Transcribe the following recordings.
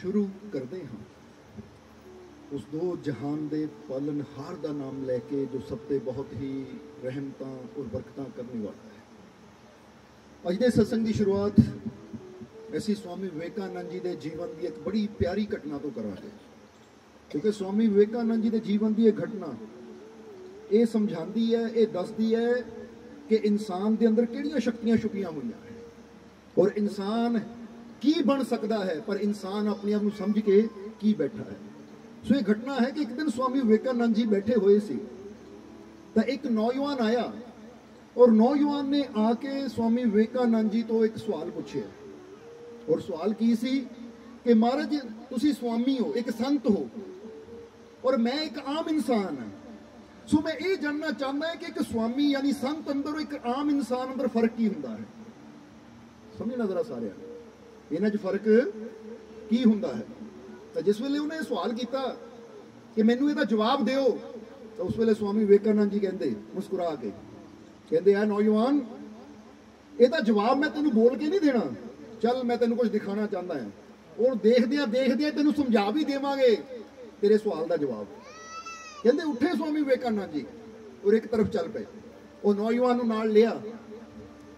ਸ਼ੁਰੂ ਕਰਦੇ ਹਾਂ। ਉਸ ਦੋ ਜਹਾਨ ਦੇ ਪਾਲਨਹਾਰ ਦਾ ਨਾਮ ਲੈ ਕੇ ਜੋ ਸਭ ਤੇ ਬਹੁਤ ਹੀ ਰਹਿਮਤਾਂ ਔਰ ਬਰਕਤਾਂ ਕਰਨ ਵਾਲਾ ਹੈ। ਅੱਜ ਦੇ ਸਤਸੰਗ ਦੀ ਸ਼ੁਰੂਆਤ ਅਸੀਂ ਸਵਾਮੀ ਵਿਵੇਕਾਨੰਦ ਜੀ ਦੇ ਜੀਵਨ ਦੀ ਇੱਕ ਬੜੀ ਪਿਆਰੀ ਘਟਨਾ ਤੋਂ ਕਰਾਂਗੇ। ਕਿਉਂਕਿ ਸਵਾਮੀ ਵਿਵੇਕਾਨੰਦ ਜੀ ਦੇ ਜੀਵਨ ਦੀ ਇਹ ਘਟਨਾ ਇਹ ਸਮਝਾਉਂਦੀ ਹੈ, ਇਹ ਦੱਸਦੀ ਹੈ ਕਿ ਇਨਸਾਨ ਦੇ ਅੰਦਰ ਕਿਹੜੀਆਂ ਸ਼ਕਤੀਆਂ ਛੁਪੀਆਂ ਹੋਈਆਂ ਹੈ ਔਰ ਇਨਸਾਨ ਕੀ ਬਣ ਸਕਦਾ ਹੈ? ਪਰ ਇਨਸਾਨ ਆਪਣੇ ਆਪ ਨੂੰ ਸਮਝ ਕੇ ਕੀ ਬੈਠਾ ਹੈ? ਸੋ ਇਹ ਘਟਨਾ ਹੈ ਕਿ ਇੱਕ ਦਿਨ ਸਵਾਮੀ ਵਿਵੇਕਾਨੰਦ ਜੀ ਬੈਠੇ ਹੋਏ ਸੀ। ਤਾਂ ਇੱਕ ਨੌਜਵਾਨ ਆਇਆ ਔਰ ਨੌਜਵਾਨ ਨੇ ਆ ਕੇ ਸਵਾਮੀ ਵਿਵੇਕਾਨੰਦ ਜੀ ਤੋਂ ਇੱਕ ਸਵਾਲ ਪੁੱਛਿਆ। ਔਰ ਸਵਾਲ ਕੀ ਸੀ? ਕਿ ਮਹਾਰਾਜ, ਤੁਸੀਂ ਸਵਾਮੀ ਹੋ, ਇੱਕ ਸੰਤ ਹੋ ਔਰ ਮੈਂ ਇੱਕ ਆਮ ਇਨਸਾਨ ਹਾਂ। ਸੋ ਮੈਂ ਇਹ ਜਾਣਨਾ ਚਾਹੁੰਦਾ ਹਾਂ ਕਿ ਇੱਕ ਸਵਾਮੀ ਯਾਨੀ ਸੰਤ ਅੰਦਰ ਇੱਕ ਆਮ ਇਨਸਾਨ ਅੰਦਰ ਫ਼ਰਕ ਕੀ ਹੁੰਦਾ ਹੈ? ਸਮਝਣਾ ਜ਼ਰਾ ਸਾਰਿਆਂ ਇਹਨਾਂ 'ਚ ਫ਼ਰਕ ਕੀ ਹੁੰਦਾ ਹੈ? ਤਾਂ ਜਿਸ ਵੇਲੇ ਉਹਨੇ ਸਵਾਲ ਕੀਤਾ ਕਿ ਮੈਨੂੰ ਇਹਦਾ ਜਵਾਬ ਦਿਓ, ਤਾਂ ਉਸ ਵੇਲੇ ਸਵਾਮੀ ਵਿਵੇਕਾਨੰਦ ਜੀ ਕਹਿੰਦੇ, ਮੁਸਕਰਾ ਕੇ, ਕਹਿੰਦੇ ਆ ਨੌਜਵਾਨ, ਇਹਦਾ ਜਵਾਬ ਮੈਂ ਤੈਨੂੰ ਬੋਲ ਕੇ ਨਹੀਂ ਦੇਣਾ। ਚੱਲ ਮੈਂ ਤੈਨੂੰ ਕੁਝ ਦਿਖਾਣਾ ਚਾਹੁੰਦਾ ਹਾਂ। ਔਰ ਦੇਖਦਿਆਂ ਦੇਖਦਿਆਂ ਤੈਨੂੰ ਸਮਝਾ ਵੀ ਦੇਵਾਂਗੇ ਤੇਰੇ ਸਵਾਲ ਦਾ ਜਵਾਬ। ਕਹਿੰਦੇ, ਉੱਠੇ ਸਵਾਮੀ ਵਿਵੇਕਾਨੰਦ ਜੀ। ਔਰ ਇੱਕ ਤਰਫ ਚੱਲ ਪਏ। ਉਹ ਨੌਜਵਾਨ ਨੂੰ ਨਾਲ ਲਿਆ।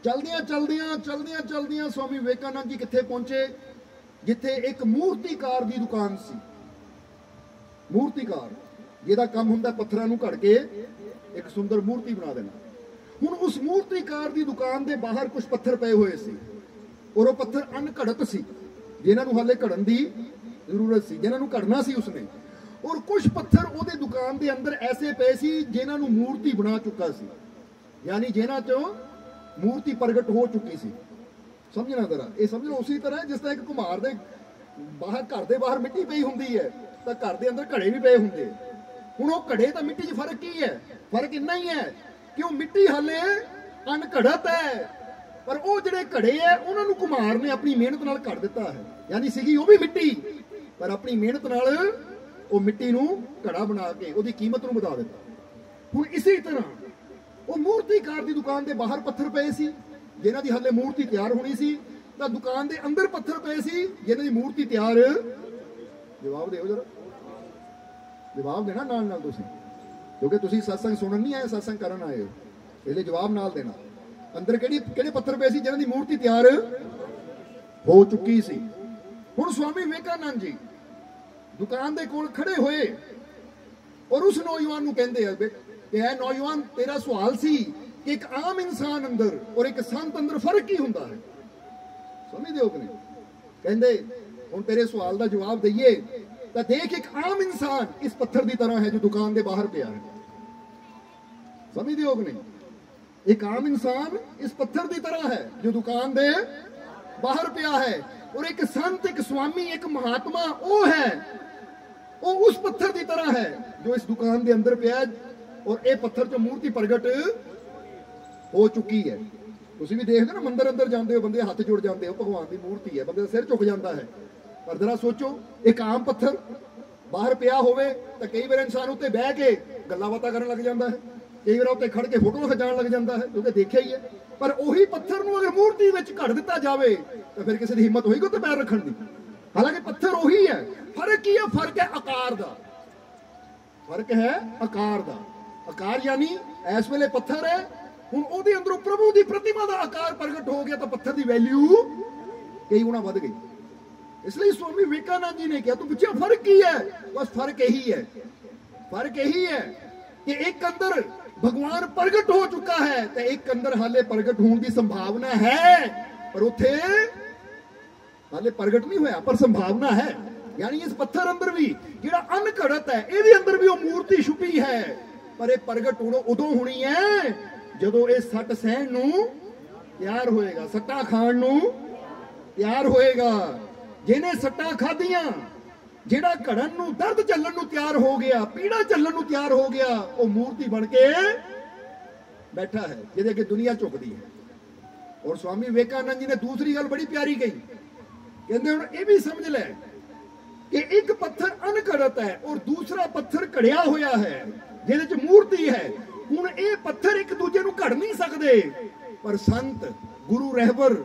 ਚਲਦਿਆਂ ਚਲਦਿਆਂ ਚਲਦਿਆਂ ਚਲਦਿਆਂ ਸਵਾਮੀ ਵਿਵੇਕਾਨੰਦ ਜੀ ਕਿੱਥੇ ਪਹੁੰਚੇ? ਜਿੱਥੇ ਇੱਕ ਮੂਰਤੀਕਾਰ ਦੀ ਦੁਕਾਨ ਸੀ। ਮੂਰਤੀਕਾਰ, ਜਿਹਦਾ ਕੰਮ ਹੁੰਦਾ ਪੱਥਰਾਂ ਨੂੰ ਘੜ ਕੇ ਇੱਕ ਸੁੰਦਰ ਮੂਰਤੀ ਬਣਾ ਦੇਣਾ। ਹੁਣ ਉਸ ਮੂਰਤੀਕਾਰ ਦੀ ਦੁਕਾਨ ਦੇ ਬਾਹਰ ਕੁਝ ਪੱਥਰ ਪਏ ਹੋਏ ਸੀ। ਔਰ ਉਹ ਪੱਥਰ ਅਣਘੜਤ ਸੀ। ਜਿਨ੍ਹਾਂ ਨੂੰ ਹਾਲੇ ਘੜਨ ਦੀ ਜ਼ਰੂਰਤ ਸੀ, ਜਿਨ੍ਹਾਂ ਨੂੰ ਘੜਨਾ ਸੀ ਉਸਨੇ। ਔਰ ਕੁਝ ਪੱਥਰ ਉਹਦੇ ਦੁਕਾਨ ਦੇ ਅੰਦਰ ਐਸੇ ਪਏ ਸੀ, ਜਿਨ੍ਹਾਂ ਨੂੰ ਮੂਰਤੀ ਬਣਾ ਚੁੱਕਾ ਸੀ। ਯਾਨੀ ਜਿਨ੍ਹਾਂ ਚੋਂ ਮੂਰਤੀ ਪ੍ਰਗਟ ਹੋ ਚੁੱਕੀ ਸੀ। ਸਮਝਣਾ ਜ਼ਰਾ। ਇਹ ਸਮਝੋ ਉਸੇ ਤਰ੍ਹਾਂ ਜਿਸ ਤਰ੍ਹਾਂ ਇੱਕ ਕੁਮਾਰ ਦੇ ਬਾਹਰ, ਘਰ ਦੇ ਬਾਹਰ ਮਿੱਟੀ ਪਈ ਹੁੰਦੀ ਹੈ, ਤਾਂ ਘਰ ਦੇ ਅੰਦਰ ਘੜੇ ਵੀ ਪਏ ਹੁੰਦੇ। ਹੁਣ ਉਹ ਘੜੇ ਤਾਂ ਮਿੱਟੀ 'ਚ ਫ਼ਰਕ ਕੀ ਹੈ? ਫ਼ਰਕ ਇੰਨਾ ਹੀ ਹੈ ਕਿ ਉਹ ਮਿੱਟੀ ਹਾਲੇ ਅਣਘੜਤ ਹੈ। ਪਰ ਉਹ ਜਿਹੜੇ ਘੜੇ ਹੈ, ਉਹਨਾਂ ਨੂੰ ਕੁਮਾਰ ਨੇ ਆਪਣੀ ਮਿਹਨਤ ਨਾਲ ਘੜ ਦਿੱਤਾ ਹੈ। ਯਾਨੀ ਸੀਗੀ ਉਹ ਵੀ ਮਿੱਟੀ। ਪਰ ਆਪਣੀ ਮਿਹਨਤ ਨਾਲ ਉਹ ਮਿੱਟੀ ਨੂੰ ਘੜਾ ਬਣਾ ਕੇ ਉਹਦੀ ਕੀਮਤ ਨੂੰ ਵਧਾ ਦਿੱਤਾ। ਹੁਣ ਇਸੇ ਤਰ੍ਹਾਂ ਉਹ ਮੂਰਤੀਕਾਰ ਦੀ ਦੁਕਾਨ ਦੇ ਬਾਹਰ ਪੱਥਰ ਪਏ ਸੀ, ਜਿਨ੍ਹਾਂ ਦੀ ਹੱਲੇ ਮੂਰਤੀ ਤਿਆਰ ਹੋਣੀ ਸੀ। ਤਾਂ ਦੁਕਾਨ ਦੇ ਅੰਦਰ ਪੱਥਰ ਪਏ ਸੀ, ਜਿਨ੍ਹਾਂ ਦੀ ਮੂਰਤੀ ਤਿਆਰ। ਜਵਾਬ ਦਿਓ ਜਰਾ। ਜਵਾਬ ਦੇਣਾ ਨਾਲ ਨਾਲ ਤੁਸੀਂ। ਕਿਉਂਕਿ ਤੁਸੀਂ satsang ਸੁਣਨ ਨਹੀਂ ਆਏ, satsang ਕਰਨ ਆਏ ਹੋ। ਇਹਦੇ ਜਵਾਬ ਨਾਲ ਦੇਣਾ। ਅੰਦਰ ਕਿਹੜੀ, ਕਿਹੜੇ ਪੱਥਰ ਪਏ ਸੀ, ਜਿਨ੍ਹਾਂ ਦੀ ਮੂਰਤੀ ਤਿਆਰ ਹੋ ਚੁੱਕੀ ਸੀ? ਹੁਣ ਸਵਾਮੀ ਵਿਵੇਕਾਨੰਦ ਜੀ ਦੁਕਾਨ ਦੇ ਕੋਲ ਖੜੇ ਹੋਏ ਔਰ ਉਸ ਨੌਜਵਾਨ ਨੂੰ ਕਹਿੰਦੇ ਆ ਕਿ ਇਹ ਨੌਜਵਾਨ, ਤੇਰਾ ਸਵਾਲ ਸੀ ਕਿ ਇੱਕ ਆਮ ਇਨਸਾਨ ਅੰਦਰ ਔਰ ਇੱਕ ਸੰਤ ਅੰਦਰ ਫ਼ਰਕ ਕੀ ਹੁੰਦਾ ਹੈ? ਸਮਝਦੇ ਹੋ ਕਿ ਨਹੀਂ? ਕਹਿੰਦੇ, ਹੁਣ ਤੇਰੇ ਸਵਾਲ ਦਾ ਜਵਾਬ ਦਈਏ, ਤਾਂ ਦੇਖ ਇੱਕ ਆਮ ਇਨਸਾਨ ਇਸ ਪੱਥਰ ਦੀ ਤਰ੍ਹਾਂ ਹੈ ਜੋ ਦੁਕਾਨ ਦੇ ਬਾਹਰ ਪਿਆ ਹੈ। ਸਮਝਦੇ ਹੋ ਕਿ ਨਹੀਂ? ਇੱਕ ਆਮ ਇਨਸਾਨ ਇਸ ਪੱਥਰ ਦੀ ਤਰ੍ਹਾਂ ਹੈ ਜੋ ਦੁਕਾਨ ਦੇ ਬਾਹਰ ਪਿਆ ਹੈ ਔਰ ਇੱਕ ਸੰਤ, ਇੱਕ ਸਵਾਮੀ, ਇੱਕ ਮਹਾਤਮਾ ਉਹ ਹੈ, ਉਹ ਉਸ ਪੱਥਰ ਦੀ ਤਰ੍ਹਾਂ ਹੈ ਜੋ ਇਸ ਦੁਕਾਨ ਦੇ ਅੰਦਰ ਪਿਆ ਔਰ ਇਹ ਪੱਥਰ ਤੋਂ ਮੂਰਤੀ ਪ੍ਰਗਟ ਹੋ ਚੁੱਕੀ ਹੈ। ਤੁਸੀਂ ਵੀ ਦੇਖਦੇ ਨਾ, ਮੰਦਰ ਅੰਦਰ ਜਾਂਦੇ ਹੋ, ਬੰਦੇ ਹੱਥ ਜੋੜ ਜਾਂਦੇ ਹੋ, ਭਗਵਾਨ ਦੀ ਮੂਰਤੀ ਹੈ, ਬੰਦੇ ਦਾ ਸਿਰ ਝੁਕ ਜਾਂਦਾ ਹੈ। ਪਰ ਜਰਾ ਸੋਚੋ, ਇੱਕ ਆਮ ਪੱਥਰ ਬਾਹਰ ਪਿਆ ਹੋਵੇ ਤਾਂ ਕਈ ਵਾਰ ਇਨਸਾਨ ਉੱਤੇ ਬਹਿ ਕੇ ਗੱਲਾਂ ਬਾਤਾਂ ਕਰਨ ਲੱਗ ਜਾਂਦਾ ਹੈ, ਕਈ ਵਾਰ ਉੱਤੇ ਖੜ ਕੇ ਫੋਟੋ ਖਿਚਾਉਣ ਲੱਗ ਜਾਂਦਾ ਹੈ ਕਿਉਂਕਿ ਦੇਖਿਆ ਹੀ ਹੈ। ਪਰ ਉਹੀ ਪੱਥਰ ਨੂੰ ਅਗਰ ਮੂਰਤੀ ਵਿੱਚ ਘੜ ਦਿੱਤਾ ਜਾਵੇ, ਤਾਂ ਫਿਰ ਕਿਸੇ ਦੀ ਹਿੰਮਤ ਹੋਏਗੀ ਉੱਤੇ ਪੈਰ ਰੱਖਣ ਦੀ। ਹਾਲਾਂਕਿ ਪੱਥਰ ਉਹੀ ਹੈ, ਫ਼ਰਕ ਕੀ ਹੈ, ਫ਼ਰਕ ਹੈ ਆਕਾਰ ਦਾ। ਫ਼ਰਕ ਹੈ ਆਕਾਰ ਦਾ। ਆਕਾਰ ਯਾਨੀ ਇਸ ਵੇਲੇ ਪੱਥਰ ਹੈ। ਹੁਣ ਉਹਦੇ ਅੰਦਰੋਂ ਪ੍ਰਭੂ ਦੀ ਪ੍ਰਤਿਮਾ ਦਾ ਆਕਾਰ ਪ੍ਰਗਟ ਹੋ ਗਿਆ ਤਾਂ ਪੱਥਰ ਦੀ ਵੈਲਿਊ ਕਈ ਗੁਣਾ ਵੱਧ ਗਈ। ਇਸ ਲਈ ਸਵਾਮੀ ਵਿਵੇਕਾਨੰਦ ਜੀ ਨੇ ਕਿਹਾ, ਤੂੰ ਪੁੱਛਿਆ, ਫ਼ਰਕ ਕੀ ਹੈ? ਬਸ ਫ਼ਰਕ ਇਹੀ ਹੈ। ਫ਼ਰਕ ਇਹੀ ਹੈ ਕਿ ਇੱਕ ਅੰਦਰ ਭਗਵਾਨ ਪ੍ਰਗਟ ਹੋ ਚੁੱਕਾ ਹੈ ਤੇ ਇੱਕ ਅੰਦਰ ਹਾਲੇ ਪ੍ਰਗਟ ਹੋਣ ਦੀ ਸੰਭਾਵਨਾ ਹੈ। ਪਰ ਉੱਥੇ ਹਾਲੇ ਪ੍ਰਗਟ ਨਹੀਂ ਹੋਇਆ, ਪਰ ਸੰਭਾਵਨਾ ਹੈ। ਯਾਨੀ ਇਸ ਪੱਥਰ ਅੰਦਰ ਵੀ ਜਿਹੜਾ ਅਨਘੜਤ ਹੈ, ਇਹਦੇ ਅੰਦਰ ਵੀ ਉਹ ਮੂਰਤੀ ਛੁਪੀ ਹੈ। ਪਰ ਇਹ ਪ੍ਰਗਟ ਹੋਣੋਂ ਉਦੋਂ ਹੋਣੀ ਹੈ ਜਦੋਂ ਇਹ ਸੱਟ ਸਹਿਣ ਨੂੰ ਤਿਆਰ ਹੋਏਗਾ, ਸੱਟਾਂ ਖਾਣ ਨੂੰ ਤਿਆਰ ਹੋਏਗਾ। ਜਿਹਨੇ ਸੱਟਾਂ ਖਾਧੀਆਂ, ਜਿਹੜਾ ਘੜਨ ਨੂੰ, ਦਰਦ ਚੱਲਣ ਨੂੰ ਤਿਆਰ ਹੋ ਗਿਆ, ਪੀੜਾ ਚੱਲਣ ਨੂੰ ਤਿਆਰ ਹੋ ਗਿਆ, ਉਹ ਮੂਰਤੀ ਬਣ ਕੇ ਬੈਠਾ ਹੈ, ਜਿਹਦੇ ਅੱਗੇ ਦੁਨੀਆ ਝੁਕਦੀ ਹੈ। ਔਰ ਸਵਾਮੀ ਵਿਵੇਕਾਨੰਦ ਜੀ ਨੇ ਦੂਸਰੀ ਗੱਲ ਬੜੀ ਪਿਆਰੀ ਕਹੀ। ਕਹਿੰਦੇ ਹੁਣ ਇਹ ਵੀ ਸਮਝ ਲੈ ਕਿ ਇੱਕ ਪੱਥਰ ਅਨਕੜਤ ਹੈ ਔਰ ਦੂਸਰਾ ਪੱਥਰ ਘੜਿਆ ਹੋਇਆ ਹੈ। ਜਿਹਦੇ ਚ ਮੂਰਤੀ ਹੈ। ਹੁਣ ਇਹ ਪੱਥਰ ਇੱਕ ਦੂਜੇ ਨੂੰ ਘੜ ਨਹੀਂ ਸਕਦੇ। ਪਰ ਸੰਤ, ਗੁਰੂ ਰਹਿਬਰ,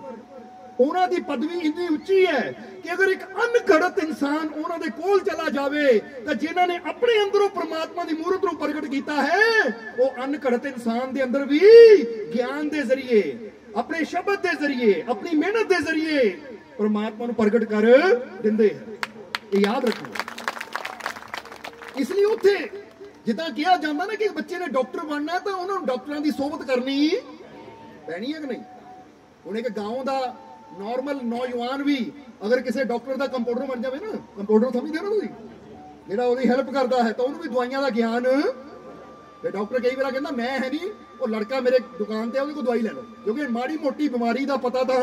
ਉਹਨਾਂ ਦੀ ਪਦਵੀ ਇੰਨੀ ਉੱਚੀ ਹੈ ਕਿ ਅਗਰ ਇੱਕ ਅਨਗੜਤ ਇਨਸਾਨ ਉਹਨਾਂ ਦੇ ਕੋਲ ਚਲਾ ਜਾਵੇ, ਤਾਂ ਜਿਨ੍ਹਾਂ ਨੇ ਆਪਣੇ ਅੰਦਰੋਂ ਪ੍ਰਮਾਤਮਾ ਦੀ ਮੂਰਤ ਨੂੰ ਪ੍ਰਗਟ ਕੀਤਾ ਹੈ, ਉਹ ਅਨਗੜਤ ਇਨਸਾਨ ਦੇ ਅੰਦਰ ਵੀ ਗਿਆਨ ਦੇ ਜ਼ਰੀਏ, ਆਪਣੇ ਸ਼ਬਦ ਦੇ ਜ਼ਰੀਏ, ਆਪਣੀ ਮਿਹਨਤ ਦੇ ਜ਼ਰੀਏ ਪ੍ਰਮਾਤਮਾ ਨੂੰ ਪ੍ਰਗਟ ਕਰ ਦਿੰਦੇ ਹੈ ਇਹ ਯਾਦ ਰੱਖੋ। ਇਸ ਲਈ ਉੱਥੇ ਜਿੱਦਾਂ ਕਿਹਾ ਜਾਂਦਾ ਨਾ ਕਿ ਬੱਚੇ ਨੇ ਡਾਕਟਰ ਬਣਨਾ ਤਾਂ ਉਹਨਾਂ ਨੂੰ ਡਾਕਟਰਾਂ ਦੀ ਸੋਭਤ ਕਰਨੀ ਪੈਣੀ ਹੈ ਕਿ ਨਹੀਂ? ਹੁਣ ਇੱਕ ਗਾਉਂ ਦਾ ਨਾਰਮਲ ਨੌਜਵਾਨ ਵੀ ਅਗਰ ਕਿਸੇ ਡਾਕਟਰ ਦਾ ਕੰਪਾਊਂਡਰ ਬਣ ਜਾਵੇ ਨਾ ਕੰਪਾਊਂਡਰ ਸਮਝਦੇ ਨਾ ਤੁਸੀਂ? ਜਿਹੜਾ ਉਹਦੀ ਹੈਲਪ ਕਰਦਾ ਹੈ ਤਾਂ ਉਹਨੂੰ ਵੀ ਦਵਾਈਆਂ ਦਾ ਗਿਆਨ। ਤੇ ਡਾਕਟਰ ਕਈ ਵਾਰ ਕਹਿੰਦਾ, ਮੈਂ ਹੈ ਨਹੀਂ, ਉਹ ਲੜਕਾ ਮੇਰੇ ਦੁਕਾਨ ਤੇ ਉਹਦੇ ਕੋਲ ਦਵਾਈ ਲੈ ਲਓ। ਕਿਉਂਕਿ ਮਾੜੀ ਮੋਟੀ ਬਿਮਾਰੀ ਦਾ ਪਤਾ ਤਾਂ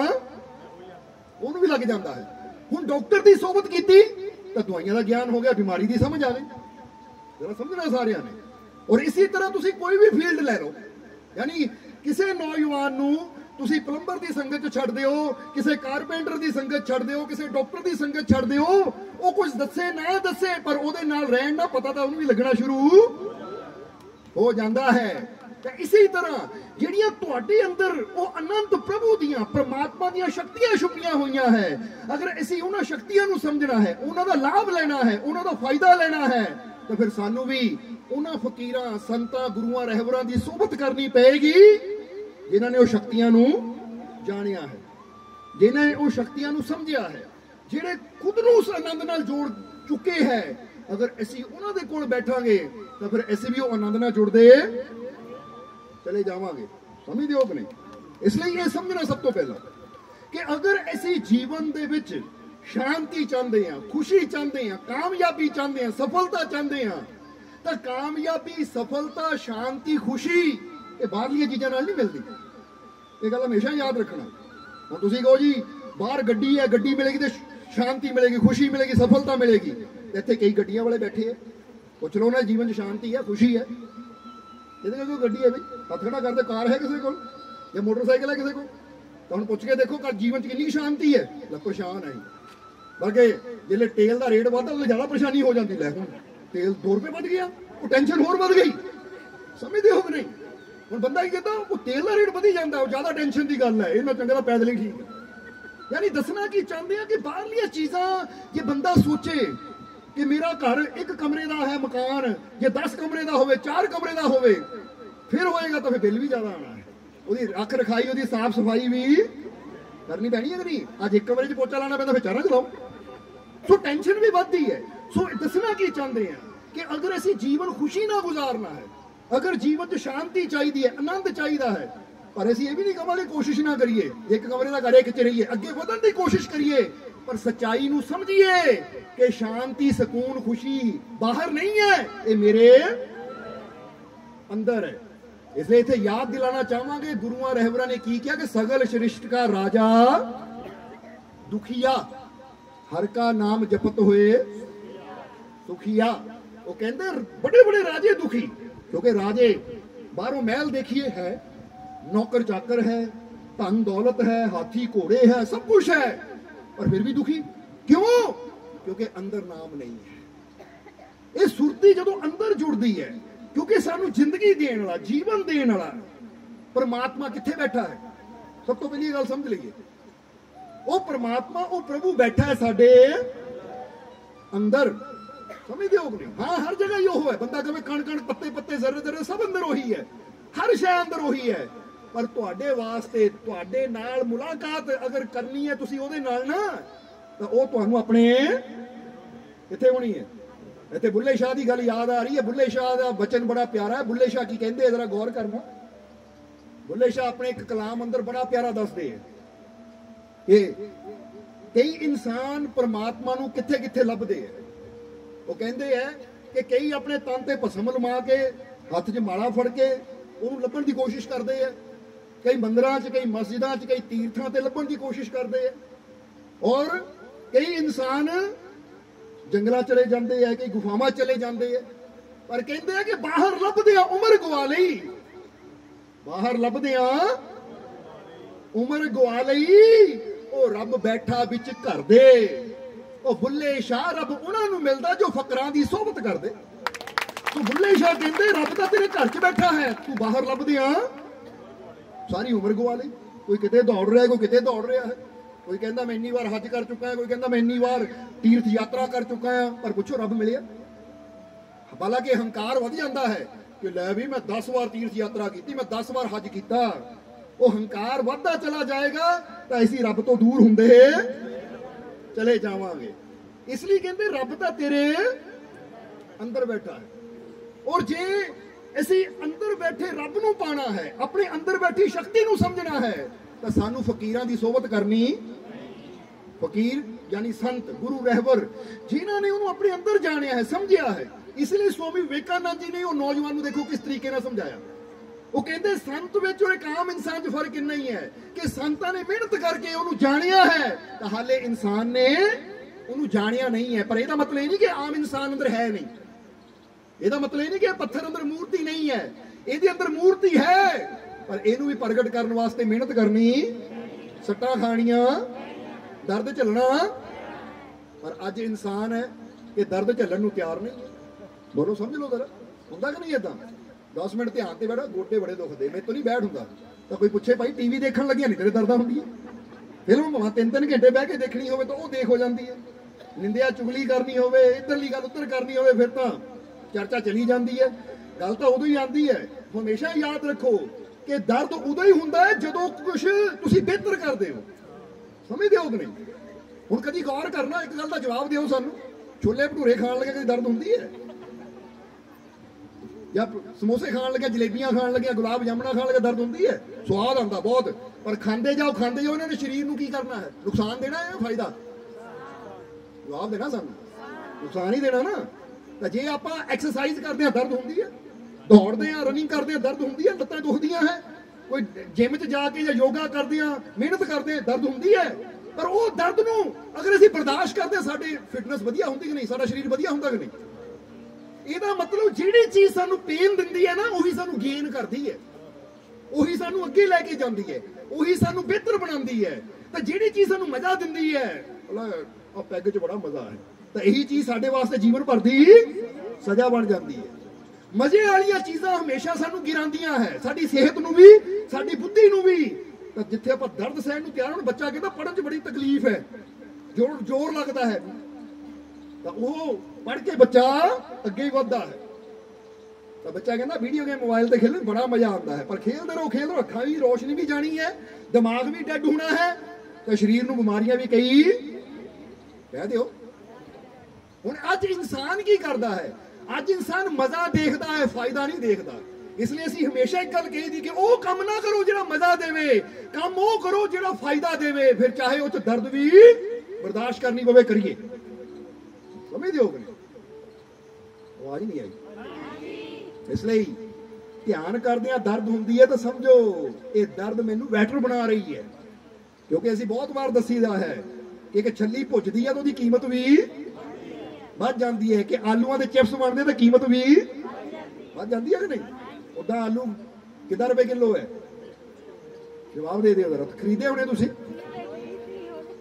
ਉਹਨੂੰ ਵੀ ਲੱਗ ਜਾਂਦਾ ਹੈ। ਹੁਣ ਡਾਕਟਰ ਦੀ ਸੋਬਤ ਕੀਤੀ ਤਾਂ ਦਵਾਈਆਂ ਦਾ ਗਿਆਨ ਹੋ ਗਿਆ, ਬਿਮਾਰੀ ਦੀ ਸਮਝ ਆਵੇ ਜਰਾ ਸਮਝਣਾ ਸਾਰਿਆਂ ਨੇ। ਔਰ ਇਸੇ ਤਰ੍ਹਾਂ ਤੁਸੀਂ ਕੋਈ ਵੀ ਫੀਲਡ ਲੈ ਲਓ, ਯਾਨੀ ਕਿਸੇ ਨੌਜਵਾਨ ਨੂੰ ਤੁਸੀਂ ਪਲੰਬਰ ਦੀ ਸੰਗਤ ਚ ਛੱਡ ਦਿਓ ਕਿਸੇ ਕਾਰਪੈਂਟਰ ਦੀ ਸੰਗਤ ਛੱਡ ਦਿਓ ਕਿਸੇ ਡਾਕਟਰ ਦੀ ਸੰਗਤ ਛੱਡ ਦਿਓ ਉਹ ਕੁਝ ਦੱਸੇ ਨਾ ਦੱਸੇ, ਪਰ ਉਹਦੇ ਨਾਲ ਰਹਿਣ ਦਾ ਪਤਾ ਤਾਂ ਉਹਨੂੰ ਵੀ ਲੱਗਣਾ ਸ਼ੁਰੂ ਹੋ ਜਾਂਦਾ ਹੈ। ਤੇ ਇਸੇ ਤਰ੍ਹਾਂ ਜਿਹੜੀਆਂ ਤੁਹਾਡੇ ਅੰਦਰ ਉਹ ਅਨੰਤ ਪ੍ਰਭੂ ਦੀਆਂ, ਪ੍ਰਮਾਤਮਾ ਦੀਆਂ ਸ਼ਕਤੀਆਂ ਛੁਪੀਆਂ ਹੋਈਆਂ ਹੈ, ਅਗਰ ਅਸੀਂ ਉਹਨਾਂ ਸ਼ਕਤੀਆਂ ਨੂੰ ਸਮਝਣਾ ਹੈ, ਉਹਨਾਂ ਦਾ ਲਾਭ ਲੈਣਾ ਹੈ, ਉਹਨਾਂ ਦਾ ਫਾਇਦਾ ਲੈਣਾ ਹੈ ਤਾਂ ਫਿਰ ਸਾਨੂੰ ਵੀ ਉਹਨਾਂ ਫਕੀਰਾਂ, ਸੰਤਾਂ, ਗੁਰੂਆਂ, ਰਹਿਬਰਾਂ ਦੀ ਸੋਬਤ ਕਰਨੀ ਪਏਗੀ ਜਿਨ੍ਹਾਂ ਨੇ ਉਹ ਸ਼ਕਤੀਆਂ ਨੂੰ ਜਾਣਿਆ ਹੈ, ਜਿਨ੍ਹਾਂ ਨੇ ਉਹ ਸ਼ਕਤੀਆਂ ਨੂੰ ਸਮਝਿਆ ਹੈ, ਜਿਹੜੇ ਖੁਦ ਨੂੰ ਉਸ ਆਨੰਦ ਨਾਲ ਜੋੜ ਚੁੱਕੇ ਹੈ। ਅਗਰ ਅਸੀਂ ਉਹਨਾਂ ਦੇ ਕੋਲ ਬੈਠਾਂਗੇ, ਤਾਂ ਫਿਰ ਅਸੀਂ ਵੀ ਉਹ ਆਨੰਦ ਨਾਲ ਜੁੜਦੇ ਚਲੇ ਜਾਵਾਂਗੇ। ਸਮਝਦੇ ਹੋ ਕਿ ਨਹੀਂ? ਇਸ ਲਈ ਇਹ ਸਮਝਣਾ ਸਭ ਤੋਂ ਪਹਿਲਾਂ ਕਿ ਅਗਰ ਅਸੀਂ ਜੀਵਨ ਦੇ ਵਿੱਚ ਸ਼ਾਂਤੀ ਚਾਹੁੰਦੇ ਹਾਂ, ਖੁਸ਼ੀ ਚਾਹੁੰਦੇ ਹਾਂ, ਕਾਮਯਾਬੀ ਚਾਹੁੰਦੇ ਹਾਂ, ਸਫਲਤਾ ਚਾਹੁੰਦੇ ਹਾਂ। ਤਾਂ ਕਾਮਯਾਬੀ, ਸਫਲਤਾ, ਸ਼ਾਂਤੀ, ਖੁਸ਼ੀ ਇਹ ਬਾਹਰਲੀਆਂ ਚੀਜ਼ਾਂ ਨਾਲ ਨਹੀਂ ਮਿਲਦੀ। ਇਹ ਗੱਲ ਹਮੇਸ਼ਾ ਯਾਦ ਰੱਖਣਾ। ਹੁਣ ਤੁਸੀਂ ਕਹੋ ਜੀ, ਬਾਹਰ ਗੱਡੀ ਹੈ, ਗੱਡੀ ਮਿਲੇਗੀ ਤੇ ਸ਼ਾਂਤੀ ਮਿਲੇਗੀ, ਖੁਸ਼ੀ ਮਿਲੇਗੀ, ਸਫਲਤਾ ਮਿਲੇਗੀ। ਇੱਥੇ ਕਈ ਗੱਡੀਆਂ ਵਾਲੇ ਬੈਠੇ ਆ। ਪੁੱਛ ਲਓ ਨਾ ਜੀਵਨ 'ਚ ਸ਼ਾਂਤੀ ਹੈ, ਖੁਸ਼ੀ ਹੈ। ਇਹਦੇ ਕੋਲ ਕੋਈ ਗੱਡੀ ਹੈ ਬਈ ਹੱਥ ਖੜਾ ਕਰਦੇ, ਕਾਰ ਹੈ ਕਿਸੇ ਕੋਲ? ਜਾਂ ਮੋਟਰਸਾਈਕਲ ਹੈ ਕਿਸੇ ਕੋਲ? ਤਾਂ ਹੁਣ ਪੁੱਛ ਕੇ ਦੇਖੋ ਕਿ ਜੀਵਨ 'ਚ ਕਿੰਨੀ ਸ਼ਾਂਤੀ ਹੈ? ਲੈ ਪਰੇਸ਼ਾਨ ਹੈ ਬਲਕਿ ਜਿਹੜੇ ਤੇਲ ਦਾ ਰੇਟ ਵਧਦਾ ਉਹ ਜ਼ਿਆਦਾ ਪਰੇਸ਼ਾਨੀ ਹੋ ਜਾਂਦੀ। ਲੈ ਹੁਣ ਤੇਲ 2 ਰੁਪਏ ਵੱਧ ਗਿਆ, ਉਹ ਟੈਨਸ਼ਨ ਹੋਰ ਵੱਧ ਗਈ। ਸਮਝਦੇ ਹੋ ਕਿ ਨਹੀਂ? ਹੁਣ ਬੰਦਾ ਕੀ ਕਹਿੰਦਾ, ਉਹ ਤੇਲ ਦਾ ਰੇਟ ਵਧੀ ਜਾਂਦਾ, ਉਹ ਜ਼ਿਆਦਾ ਟੈਨਸ਼ਨ ਦੀ ਗੱਲ ਹੈ। ਇਹਨਾਂ ਚੰਗਾ ਦਾ ਪੈਦਲ ਹੀ ਠੀਕ ਹੈ। ਯਾਨੀ ਦੱਸਣਾ ਕੀ ਚਾਹੁੰਦੇ ਆ ਕਿ ਬਾਹਰਲੀਆਂ ਚੀਜ਼ਾਂ, ਜੇ ਬੰਦਾ ਸੋਚੇ ਕਿ ਮੇਰਾ ਘਰ ਇੱਕ ਕਮਰੇ ਦਾ ਹੈ, ਮਕਾਨ, ਜੇ 10 ਕਮਰੇ ਦਾ ਹੋਵੇ 4 ਕਮਰੇ ਦਾ ਹੋਵੇ, ਫਿਰ ਹੋਏਗਾ ਤਾਂ ਫਿਰ ਬਿੱਲ ਵੀ ਜ਼ਿਆਦਾ ਆਣਾ ਹੈ। ਉਹਦੀ ਰੱਖ ਰਖਾਈ, ਉਹਦੀ ਸਾਫ਼ ਸਫ਼ਾਈ ਵੀ ਕਰਨੀ ਪੈਣੀ ਹੈ ਕਿ ਨਹੀਂ? ਅੱਜ ਇੱਕ ਕਮਰੇ 'ਚ ਪੋਚਾ ਲਾਣਾ ਪੈਂਦਾ, ਫਿਰ ਚਾਰਾਂ 'ਚ ਲਾਓ। ਸੋ ਟੈਨਸ਼ਨ ਵੀ ਵੱਧਦੀ ਹੈ ਸੋ ਦੱਸਣਾ ਕੀ ਚਾਹੁੰਦੇ ਆ ਕਿ ਅਗਰ ਅਸੀਂ ਜੀਵਨ ਖੁਸ਼ੀ ਨਾਲ ਗੁਜ਼ਾਰਨਾ ਹੈ ਅਗਰ ਜੀਵਨ 'ਚ ਸ਼ਾਂਤੀ ਚਾਹੀਦੀ ਹੈ ਆਨੰਦ ਚਾਹੀਦਾ ਹੈ ਪਰ ਅਸੀਂ ਇਹ ਵੀ ਨਹੀਂ ਕਹਾਂਗੇ ਕੋਸ਼ਿਸ਼ ਨਾ ਕਰੀਏ ਇੱਕ ਕਮਰੇ ਦਾ ਘਰੇ ਕਿੱਥੇ ਰਹੀਏ ਅੱਗੇ ਵਧਣ ਦੀ ਕੋਸ਼ਿਸ਼ ਕਰੀਏ ਪਰ ਸਚਾਈ ਨੂੰ ਸਮਝੀਏ ਕਿ ਸ਼ਾਂਤੀ ਸਕੂਨ ਖੁਸ਼ੀ ਬਾਹਰ ਨਹੀਂ ਹੈ ਇਹ ਮੇਰੇ ਅੰਦਰ ਹੈ ਇਸ ਲਈ ਇੱਥੇ ਯਾਦ ਦਿਲਾਣਾ ਚਾਹਾਂਗੇ ਗੁਰੂਆਂ ਰਹਿਬਰਾਂ ਨੇ ਕੀ ਕਿਹਾ ਕਿ ਸਗਲ ਸ੍ਰਿਸ਼ਟ ਦਾ ਰਾਜਾ ਦੁਖੀਆ ਹਰ ਕਾ ਨਾਮ ਜਪਤ ਹੋਏ ਸੁਖੀਆ। ਉਹ ਕਹਿੰਦੇ ਬੜੇ ਬੜੇ ਰਾਜੇ ਦੁਖੀ, ਕਿਉਂਕਿ ਰਾਜੇ ਬਾਹਰੋਂ ਮਹਿਲ ਦੇਖੀਏ ਹੈ, ਨੌਕਰ ਚਾਕਰ ਹੈ, ਧਨ ਦੌਲਤ ਹੈ, ਹਾਥੀ ਘੋੜੇ ਹੈ, ਸਭ ਕੁਝ ਹੈ, ਪਰ ਫਿਰ ਵੀ ਦੁਖੀ। ਕਿਉਂ? ਕਿਉਂਕਿ ਅੰਦਰ ਨਾਮ ਨਹੀਂ ਹੈ। ਇਹ ਸੁਰਤੀ ਜਦੋਂ ਅੰਦਰ ਜੁੜਦੀ ਹੈ, ਕਿਉਂਕਿ ਸਾਨੂੰ ਜ਼ਿੰਦਗੀ ਦੇਣ ਵਾਲਾ, ਜੀਵਨ ਦੇਣ ਵਾਲਾ ਪਰਮਾਤਮਾ ਕਿੱਥੇ ਬੈਠਾ ਹੈ? ਸਭ ਤੋਂ ਪਹਿਲੀ ਗੱਲ ਸਮਝ ਲਈਏ। ਉਹ ਪ੍ਰਮਾਤਮਾ, ਉਹ ਪ੍ਰਭੂ ਬੈਠਾ ਹੈ ਸਾਡੇ ਅੰਦਰ। ਸਮਝਦੇ ਹੋ ਕਿ ਹਾਂ, ਹਰ ਜਗ੍ਹਾ ਹੀ ਉਹ ਹੈ। ਬੰਦਾ ਕਹੇ ਕਣ ਕਣ, ਪੱਤੇ ਪੱਤੇ, ਜ਼ਰੇ ਜ਼ਰੇ, ਸਭ ਅੰਦਰ ਉਹੀ ਹੈ। ਹਰ ਸ਼ੈ ਅੰਦਰ ਉਹੀ ਹੈ। ਪਰ ਤੁਹਾਡੇ ਵਾਸਤੇ, ਤੁਹਾਡੇ ਨਾਲ ਮੁਲਾਕਾਤ ਅਗਰ ਕਰਨੀ ਹੈ ਤੁਸੀਂ ਉਹਦੇ ਨਾਲ ਨਾ, ਤਾਂ ਉਹ ਤੁਹਾਨੂੰ ਆਪਣੇ ਕਿੱਥੇ ਹੋਣੀ ਹੈ। ਇੱਥੇ ਬੁੱਲੇ ਸ਼ਾਹ ਦੀ ਗੱਲ ਯਾਦ ਆ ਰਹੀ ਹੈ। ਬੁੱਲੇ ਸ਼ਾਹ ਦਾ ਬਚਨ ਬੜਾ ਪਿਆਰਾ ਹੈ। ਬੁੱਲੇ ਸ਼ਾਹ ਕੀ ਕਹਿੰਦੇ ਜਰਾ ਗੌਰ ਕਰਨਾ। ਬੁੱਲੇ ਸ਼ਾਹ ਆਪਣੇ ਇੱਕ ਕਲਾਮ ਅੰਦਰ ਬੜਾ ਪਿਆਰਾ ਦੱਸਦੇ ਹੈ। ਇਹ ਕਈ ਇਨਸਾਨ ਪਰਮਾਤਮਾ ਨੂੰ ਕਿੱਥੇ ਕਿੱਥੇ ਲੱਭਦੇ ਹੈ ਉਹ ਕਹਿੰਦੇ ਹੈ ਕਿ ਕਈ ਆਪਣੇ ਤਨ ਤੇ ਭਸਮ ਲਮਾ ਕੇ, ਹੱਥ 'ਚ ਮਾਲਾ ਫੜ ਕੇ ਉਹਨੂੰ ਲੱਭਣ ਦੀ ਕੋਸ਼ਿਸ਼ ਕਰਦੇ ਆ। ਕਈ ਮੰਦਰਾਂ 'ਚ, ਕਈ ਮਸਜਿਦਾਂ 'ਚ, ਕਈ ਤੀਰਥਾਂ ਤੇ ਲੱਭਣ ਦੀ ਕੋਸ਼ਿਸ਼ ਕਰਦੇ ਆ। ਔਰ ਕਈ ਇਨਸਾਨ ਜੰਗਲਾਂ ਚਲੇ ਜਾਂਦੇ ਆ, ਕਈ ਗੁਫਾਵਾਂ ਚਲੇ ਜਾਂਦੇ ਆ। ਪਰ ਕਹਿੰਦੇ ਆ ਕਿ ਬਾਹਰ ਲੱਭਦੇ ਆ ਉਮਰ ਗਵਾ ਲਈ। ਬਾਹਰ ਲੱਭਦੇ ਆ ਉਮਰ ਗਵਾ ਲਈ। ਉਹ ਰੱਬ ਬੈਠਾ ਵਿੱਚ ਘਰ ਦੇ। ਉਹ ਬੁੱਲੇ ਸ਼ਾਹ ਰੱਬ ਉਹਨਾਂ ਨੂੰ ਮਿਲਦਾ ਜੋ ਫਕਰਾਂ ਦੀ ਸੋਬਤ ਕਰਦੇ। ਤੂੰ ਬੁੱਲੇ ਸ਼ਾਹ ਕਹਿੰਦੇ, ਰੱਬ ਤਾਂ ਤੇਰੇ ਘਰ 'ਚ ਬੈਠਾ ਹੈ। ਤੂੰ ਬਾਹਰ ਲੱਭਦੇ ਆ। ਸਾਰੀ ਉਮਰ ਗਵਾ ਲਈ। ਕੋਈ ਕਿਤੇ ਦੌੜ ਰਿਹਾ, ਕੋਈ ਕਿਤੇ ਦੌੜ ਰਿਹਾ ਹੈ। ਕੋਈ ਕਹਿੰਦਾ ਮੈਂ ਇੰਨੀ ਵਾਰ ਹੱਜ ਕਰ ਚੁੱਕਾ ਹਾਂ, ਕੋਈ ਕਹਿੰਦਾ ਮੈਂ ਇੰਨੀ ਵਾਰ ਤੀਰਥ ਯਾਤਰਾ ਕਰ ਚੁੱਕਾ ਹਾਂ, ਪਰ ਪੁੱਛੋ ਰੱਬ ਮਿਲਿਆ। ਹਾਲਾਂਕਿ ਹੰਕਾਰ ਵਧ ਜਾਂਦਾ ਹੈ ਕਿ ਲੈ ਵੀ ਮੈਂ 10 ਵਾਰ ਤੀਰਥ ਯਾਤਰਾ ਕੀਤੀ, ਮੈਂ 10 ਵਾਰ ਹੱਜ ਕੀਤਾ। ਉਹ ਹੰਕਾਰ ਵੱਧਦਾ ਚਲਾ ਜਾਏਗਾ ਤਾਂ ਅਸੀਂ ਰੱਬ ਤੋਂ ਦੂਰ ਹੁੰਦੇ ਚਲੇ ਜਾਵਾਂਗੇ। ਇਸ ਲਈ ਕਹਿੰਦੇ ਰੱਬ ਤਾਂ ਤੇਰੇ ਅੰਦਰ ਬੈਠਾ ਹੈ। ਔਰ ਜੇ ਅਸੀਂ ਅੰਦਰ ਬੈਠੇ ਰੱਬ ਨੂੰ ਪਾਣਾ ਹੈ, ਆਪਣੇ ਅੰਦਰ ਬੈਠੀ ਸ਼ਕਤੀ ਨੂੰ ਸਮਝਣਾ ਹੈ, ਤਾਂ ਸਾਨੂੰ ਫਕੀਰਾਂ ਦੀ ਸੋਬਤ ਕਰਨੀ ਫਕੀਰ ਯਾਨੀ ਸੰਤ, ਗੁਰੂ ਰਹਿਬਰ, ਜਿਨ੍ਹਾਂ ਨੇ ਉਹਨੂੰ ਆਪਣੇ ਅੰਦਰ ਜਾਣਿਆ ਹੈ, ਸਮਝਿਆ ਹੈ। ਇਸ ਲਈ ਸਵਾਮੀ ਵਿਵੇਕਾਨੰਦ ਜੀ ਨੇ ਉਹ ਨੌਜਵਾਨ ਨੂੰ ਦੇਖੋ ਕਿਸ ਤਰੀਕੇ ਨਾਲ ਸਮਝਾਇਆ। ਉਹ ਕਹਿੰਦੇ ਸੰਤ ਵਿੱਚ ਔਰ ਇੱਕ ਆਮ ਇਨਸਾਨ 'ਚ ਫ਼ਰਕ ਇੰਨਾ ਹੀ ਹੈ ਕਿ ਸੰਤਾਂ ਨੇ ਮਿਹਨਤ ਕਰਕੇ ਉਹਨੂੰ ਜਾਣਿਆ ਹੈ। ਤਾਂ ਹਾਲੇ ਇਨਸਾਨ ਨੇ ਉਹਨੂੰ ਜਾਣਿਆ ਨਹੀਂ ਹੈ। ਪਰ ਇਹਦਾ ਮਤਲਬ ਇਹ ਨਹੀਂ ਕਿ ਆਮ ਇਨਸਾਨ ਅੰਦਰ ਹੈ ਨਹੀਂ। ਇਹਦਾ ਮਤਲਬ ਇਹ ਨਹੀਂ ਕਿ ਪੱਥਰ ਅੰਦਰ ਮੂਰਤੀ ਨਹੀਂ ਹੈ। ਇਹਦੇ ਅੰਦਰ ਮੂਰਤੀ ਹੈ, ਪਰ ਇਹਨੂੰ ਵੀ ਪ੍ਰਗਟ ਕਰਨ ਵਾਸਤੇ ਮਿਹਨਤ ਕਰਨੀ, ਸੱਟਾਂ ਖਾਣੀਆਂ, ਦਰਦ ਝੱਲਣਾ। ਪਰ ਅੱਜ ਇਨਸਾਨ ਹੈ ਇਹ ਦਰਦ ਝੱਲਣ ਨੂੰ ਤਿਆਰ ਨਹੀਂ। ਬੋਲੋ, ਸਮਝ ਲਓ ਜ਼ਰਾ। ਹੁੰਦਾ ਕਿ ਨਹੀਂ ਇਦਾਂ 10 ਮਿੰਟ ਧਿਆਨ ਤੇ ਬੈਠਾ, ਗੋਡੇ ਬੜੇ ਦੁਖਦੇ। ਮੇਰੇ ਤੋਂ ਨਹੀਂ ਬੈਠ ਹੁੰਦਾ। ਤਾਂ ਕੋਈ ਪੁੱਛੇ, ਭਾਈ ਟੀਵੀ ਦੇਖਣ ਲੱਗਿਆ ਨਹੀਂ? ਤੇਰੇ ਦਰਦਾਂ ਹੁੰਦੀਆਂ ਫਿਲਮ ਭਾਵੇਂ ਤਿੰਨ ਤਿੰਨ ਘੰਟੇ ਬਹਿ ਕੇ ਦੇਖਣੀ ਹੋਵੇ ਤਾਂ ਉਹ ਦੇਖ ਹੋ ਜਾਂਦੀ ਹੈ ਨਿੰਦਿਆ ਚੁਗਲੀ ਕਰਨੀ ਹੋਵੇ, ਇੱਧਰਲੀ ਗੱਲ ਉੱਧਰ ਕਰਨੀ ਹੋਵੇ, ਫਿਰ ਤਾਂ ਚਰਚਾ ਚਲੀ ਜਾਂਦੀ ਹੈ ਗੱਲ ਤਾਂ ਉਦੋਂ ਹੀ ਆਉਂਦੀ ਹੈ ਹਮੇਸ਼ਾ ਯਾਦ ਰੱਖੋ ਕਿ ਦਰਦ ਉਦੋਂ ਹੀ ਹੁੰਦਾ ਹੈ ਜਦੋਂ ਕੁਝ ਤੁਸੀਂ ਬਿਹਤਰ ਕਰਦੇ ਹੋ। ਸਮਝਦੇ ਹੋ ਕਿ ਨਹੀਂ? ਹੁਣ ਕਦੀ ਗੌਰ ਕਰਨਾ, ਇੱਕ ਗੱਲ ਦਾ ਜਵਾਬ ਦਿਓ ਸਾਨੂੰ। ਛੋਲੇ ਭਟੂਰੇ ਖਾਣ ਲੱਗੇ ਕਦੀ ਦਰਦ ਹੁੰਦੀ ਹੈ? ਜਾਂ ਸਮੋਸੇ ਖਾਣ ਲੱਗਿਆ, ਜਲੇਬੀਆਂ ਖਾਣ ਲੱਗਿਆ, ਗੁਲਾਬ ਜਾਮਣਾ ਖਾਣ ਲੱਗਿਆ, ਦਰਦ ਹੁੰਦੀ ਹੈ। ਸਵਾਦ ਆਉਂਦਾ ਬਹੁਤ। ਪਰ ਖਾਂਦੇ ਜਾਓ ਖਾਂਦੇ ਜਾਓ, ਇਹਨਾਂ ਨੇ ਸਰੀਰ ਨੂੰ ਕੀ ਕਰਨਾ ਹੈ? ਨੁਕਸਾਨ ਦੇਣਾ ਹੈ ਫਾਇਦਾ? ਜਵਾਬ ਦੇਣਾ ਸਾਨੂੰ। ਨੁਕਸਾਨ ਹੀ ਦੇਣਾ ਨਾ। ਤਾਂ ਜੇ ਆਪਾਂ ਐਕਸਰਸਾਈਜ਼ ਕਰਦੇ ਆ ਦਰਦ ਹੁੰਦੀ ਹੈ। ਦੌੜਦੇ ਆ ਰਨਿੰਗ ਕਰਦੇ ਆ ਦਰਦ ਹੁੰਦੀ ਹੈ, ਲੱਤਾਂ ਦੁਖਦੀਆਂ ਹੈ। ਕੋਈ ਜਿਮ 'ਚ ਜਾ ਕੇ ਜਾਂ ਯੋਗਾ ਕਰਦੇ ਆ ਮਿਹਨਤ ਕਰਦੇ ਆ ਦਰਦ ਹੁੰਦੀ ਹੈ। ਪਰ ਉਹ ਦਰਦ ਨੂੰ ਅਗਰ ਅਸੀਂ ਬਰਦਾਸ਼ਤ ਕਰਦੇ ਆ ਸਾਡੀ ਫਿਟਨੈਸ ਵਧੀਆ ਹੁੰਦੀ ਕਿ ਨਹੀਂ? ਸਾਡਾ ਸਰੀਰ ਵਧੀਆ ਹੁੰਦਾ ਕਿ ਨਹੀਂ? ਇਹਦਾ ਮਤਲਬ ਜਿਹੜੀ ਚੀਜ਼ ਸਾਨੂੰ ਪੇਨ ਦਿੰਦੀ ਹੈ ਨਾ, ਉਹੀ ਸਾਨੂੰ ਗੇਨ ਕਰਦੀ ਹੈ। ਉਹੀ ਸਾਨੂੰ ਅੱਗੇ ਲੈ ਕੇ ਜਾਂਦੀ ਹੈ। ਉਹੀ ਸਾਨੂੰ ਬਿਹਤਰ ਬਣਾਉਂਦੀ ਹੈ। ਤਾਂ ਜਿਹੜੀ ਚੀਜ਼ ਸਾਨੂੰ ਮਜ਼ਾ ਦਿੰਦੀ ਹੈ ਆ ਪੈਗ 'ਚ ਬੜਾ ਮਜ਼ਾ ਹੈ। ਤਾਂ ਇਹੀ ਚੀਜ਼ ਸਾਡੇ ਵਾਸਤੇ ਜੀਵਨ ਭਰ ਦੀ ਸਜ਼ਾ ਬਣ ਜਾਂਦੀ ਹੈ। ਮਜ਼ੇ ਵਾਲੀਆਂ ਚੀਜ਼ਾਂ ਹਮੇਸ਼ਾ ਸਾਨੂੰ ਗਿਰਾਉਂਦੀਆਂ ਹੈ। ਸਾਡੀ ਸਿਹਤ ਨੂੰ ਵੀ, ਸਾਡੀ ਬੁੱਧੀ ਨੂੰ ਵੀ। ਤਾਂ ਜਿੱਥੇ ਆਪਾਂ ਦਰਦ ਸਹਿਣ ਨੂੰ ਤਿਆਰ ਹੁਣ, ਬੱਚਾ ਕਹਿੰਦਾ ਪੜਨ 'ਚ ਬੜੀ ਤਕਲੀਫ ਹੈ। ਜੋਰ, ਜ਼ੋਰ ਲੱਗਦਾ ਹੈ। ਤਾਂ ਉਹ ਪੜ ਕੇ ਬੱਚਾ ਅੱਗੇ ਹੀ ਵੱਧਦਾ ਹੈ। ਤਾਂ ਬੱਚਾ ਕਹਿੰਦਾ ਵੀਡੀਓ ਗੇਮ ਮੋਬਾਈਲ ਤੇ ਖੇਲਣ ਬੜਾ ਮਜ਼ਾ ਆਉਂਦਾ ਹੈ। ਪਰ ਖੇਲਦੇ ਰਹੋ ਖੇਲਦੇ ਰਹੋ, ਅੱਖਾਂ ਵੀ ਰੋਸ਼ਨੀ ਵੀ ਜਾਣੀ ਹੈ, ਦਿਮਾਗ ਵੀ ਡੈਡ ਹੋਣਾ ਹੈ ਤੇ ਸਰੀਰ ਨੂੰ ਬਿਮਾਰੀਆਂ ਵੀ ਕਈ ਕਹਿ ਦਿਓ। ਹੁਣ ਅੱਜ ਇਨਸਾਨ ਕੀ ਕਰਦਾ ਹੈ? ਅੱਜ ਇਨਸਾਨ ਮਜ਼ਾ ਦੇਖਦਾ ਹੈ, ਫਾਇਦਾ ਨਹੀਂ ਦੇਖਦਾ। ਇਸ ਲਈ ਅਸੀਂ ਹਮੇਸ਼ਾ ਇੱਕ ਗੱਲ ਕਹੀ ਦੀ ਕਿ ਉਹ ਕੰਮ ਨਾ ਕਰੋ ਜਿਹੜਾ ਮਜ਼ਾ ਦੇਵੇ, ਕੰਮ ਉਹ ਕਰੋ ਜਿਹੜਾ ਫਾਇਦਾ ਦੇਵੇ। ਫਿਰ ਚਾਹੇ ਉਹ ਚ ਦਰਦ ਵੀ ਬਰਦਾਸ਼ਤ ਕਰਨੀ ਪਵੇ, ਕਰੀਏ। ਸਮਝਦੇ ਦਿਓ ਕਿ ਨਹੀਂ ਆਵਾਜ਼ ਨਹੀਂ ਆਈ। ਇਸ ਲਈ ਧਿਆਨ ਕਰਦਿਆਂ ਦਰਦ ਹੁੰਦੀ ਹੈ ਤਾਂ ਸਮਝੋ, ਇਹ ਦਰਦ ਮੈਨੂੰ ਬੈਟਰ ਬਣਾ ਰਹੀ ਹੈ। ਕਿਉਂਕਿ ਅਸੀਂ ਬਹੁਤ ਵਾਰ ਦੱਸੀਦਾ ਹੈ ਕਿ ਇੱਕ ਛੱਲੀ ਭੁੱਜਦੀ ਹੈ ਤਾਂ ਉਹਦੀ ਕੀਮਤ ਵੀ ਵੱਧ ਜਾਂਦੀ ਹੈ। ਕਿ ਆਲੂਆਂ ਦੇ ਚਿਪਸ ਬਣਦੇ ਤਾਂ ਕੀਮਤ ਵੀ ਵੱਧ ਜਾਂਦੀ ਹੈ ਕਿ ਨਹੀਂ? ਉਦਾਂ ਆਲੂ ਕਿੰਨਾ ਰੁਪਏ ਕਿਲੋ ਹੈ? ਜਵਾਬ ਦੇ ਦਿਓ ਜ਼ਰਾ। ਖਰੀਦੇ ਹੋਣੇ ਤੁਸੀਂ?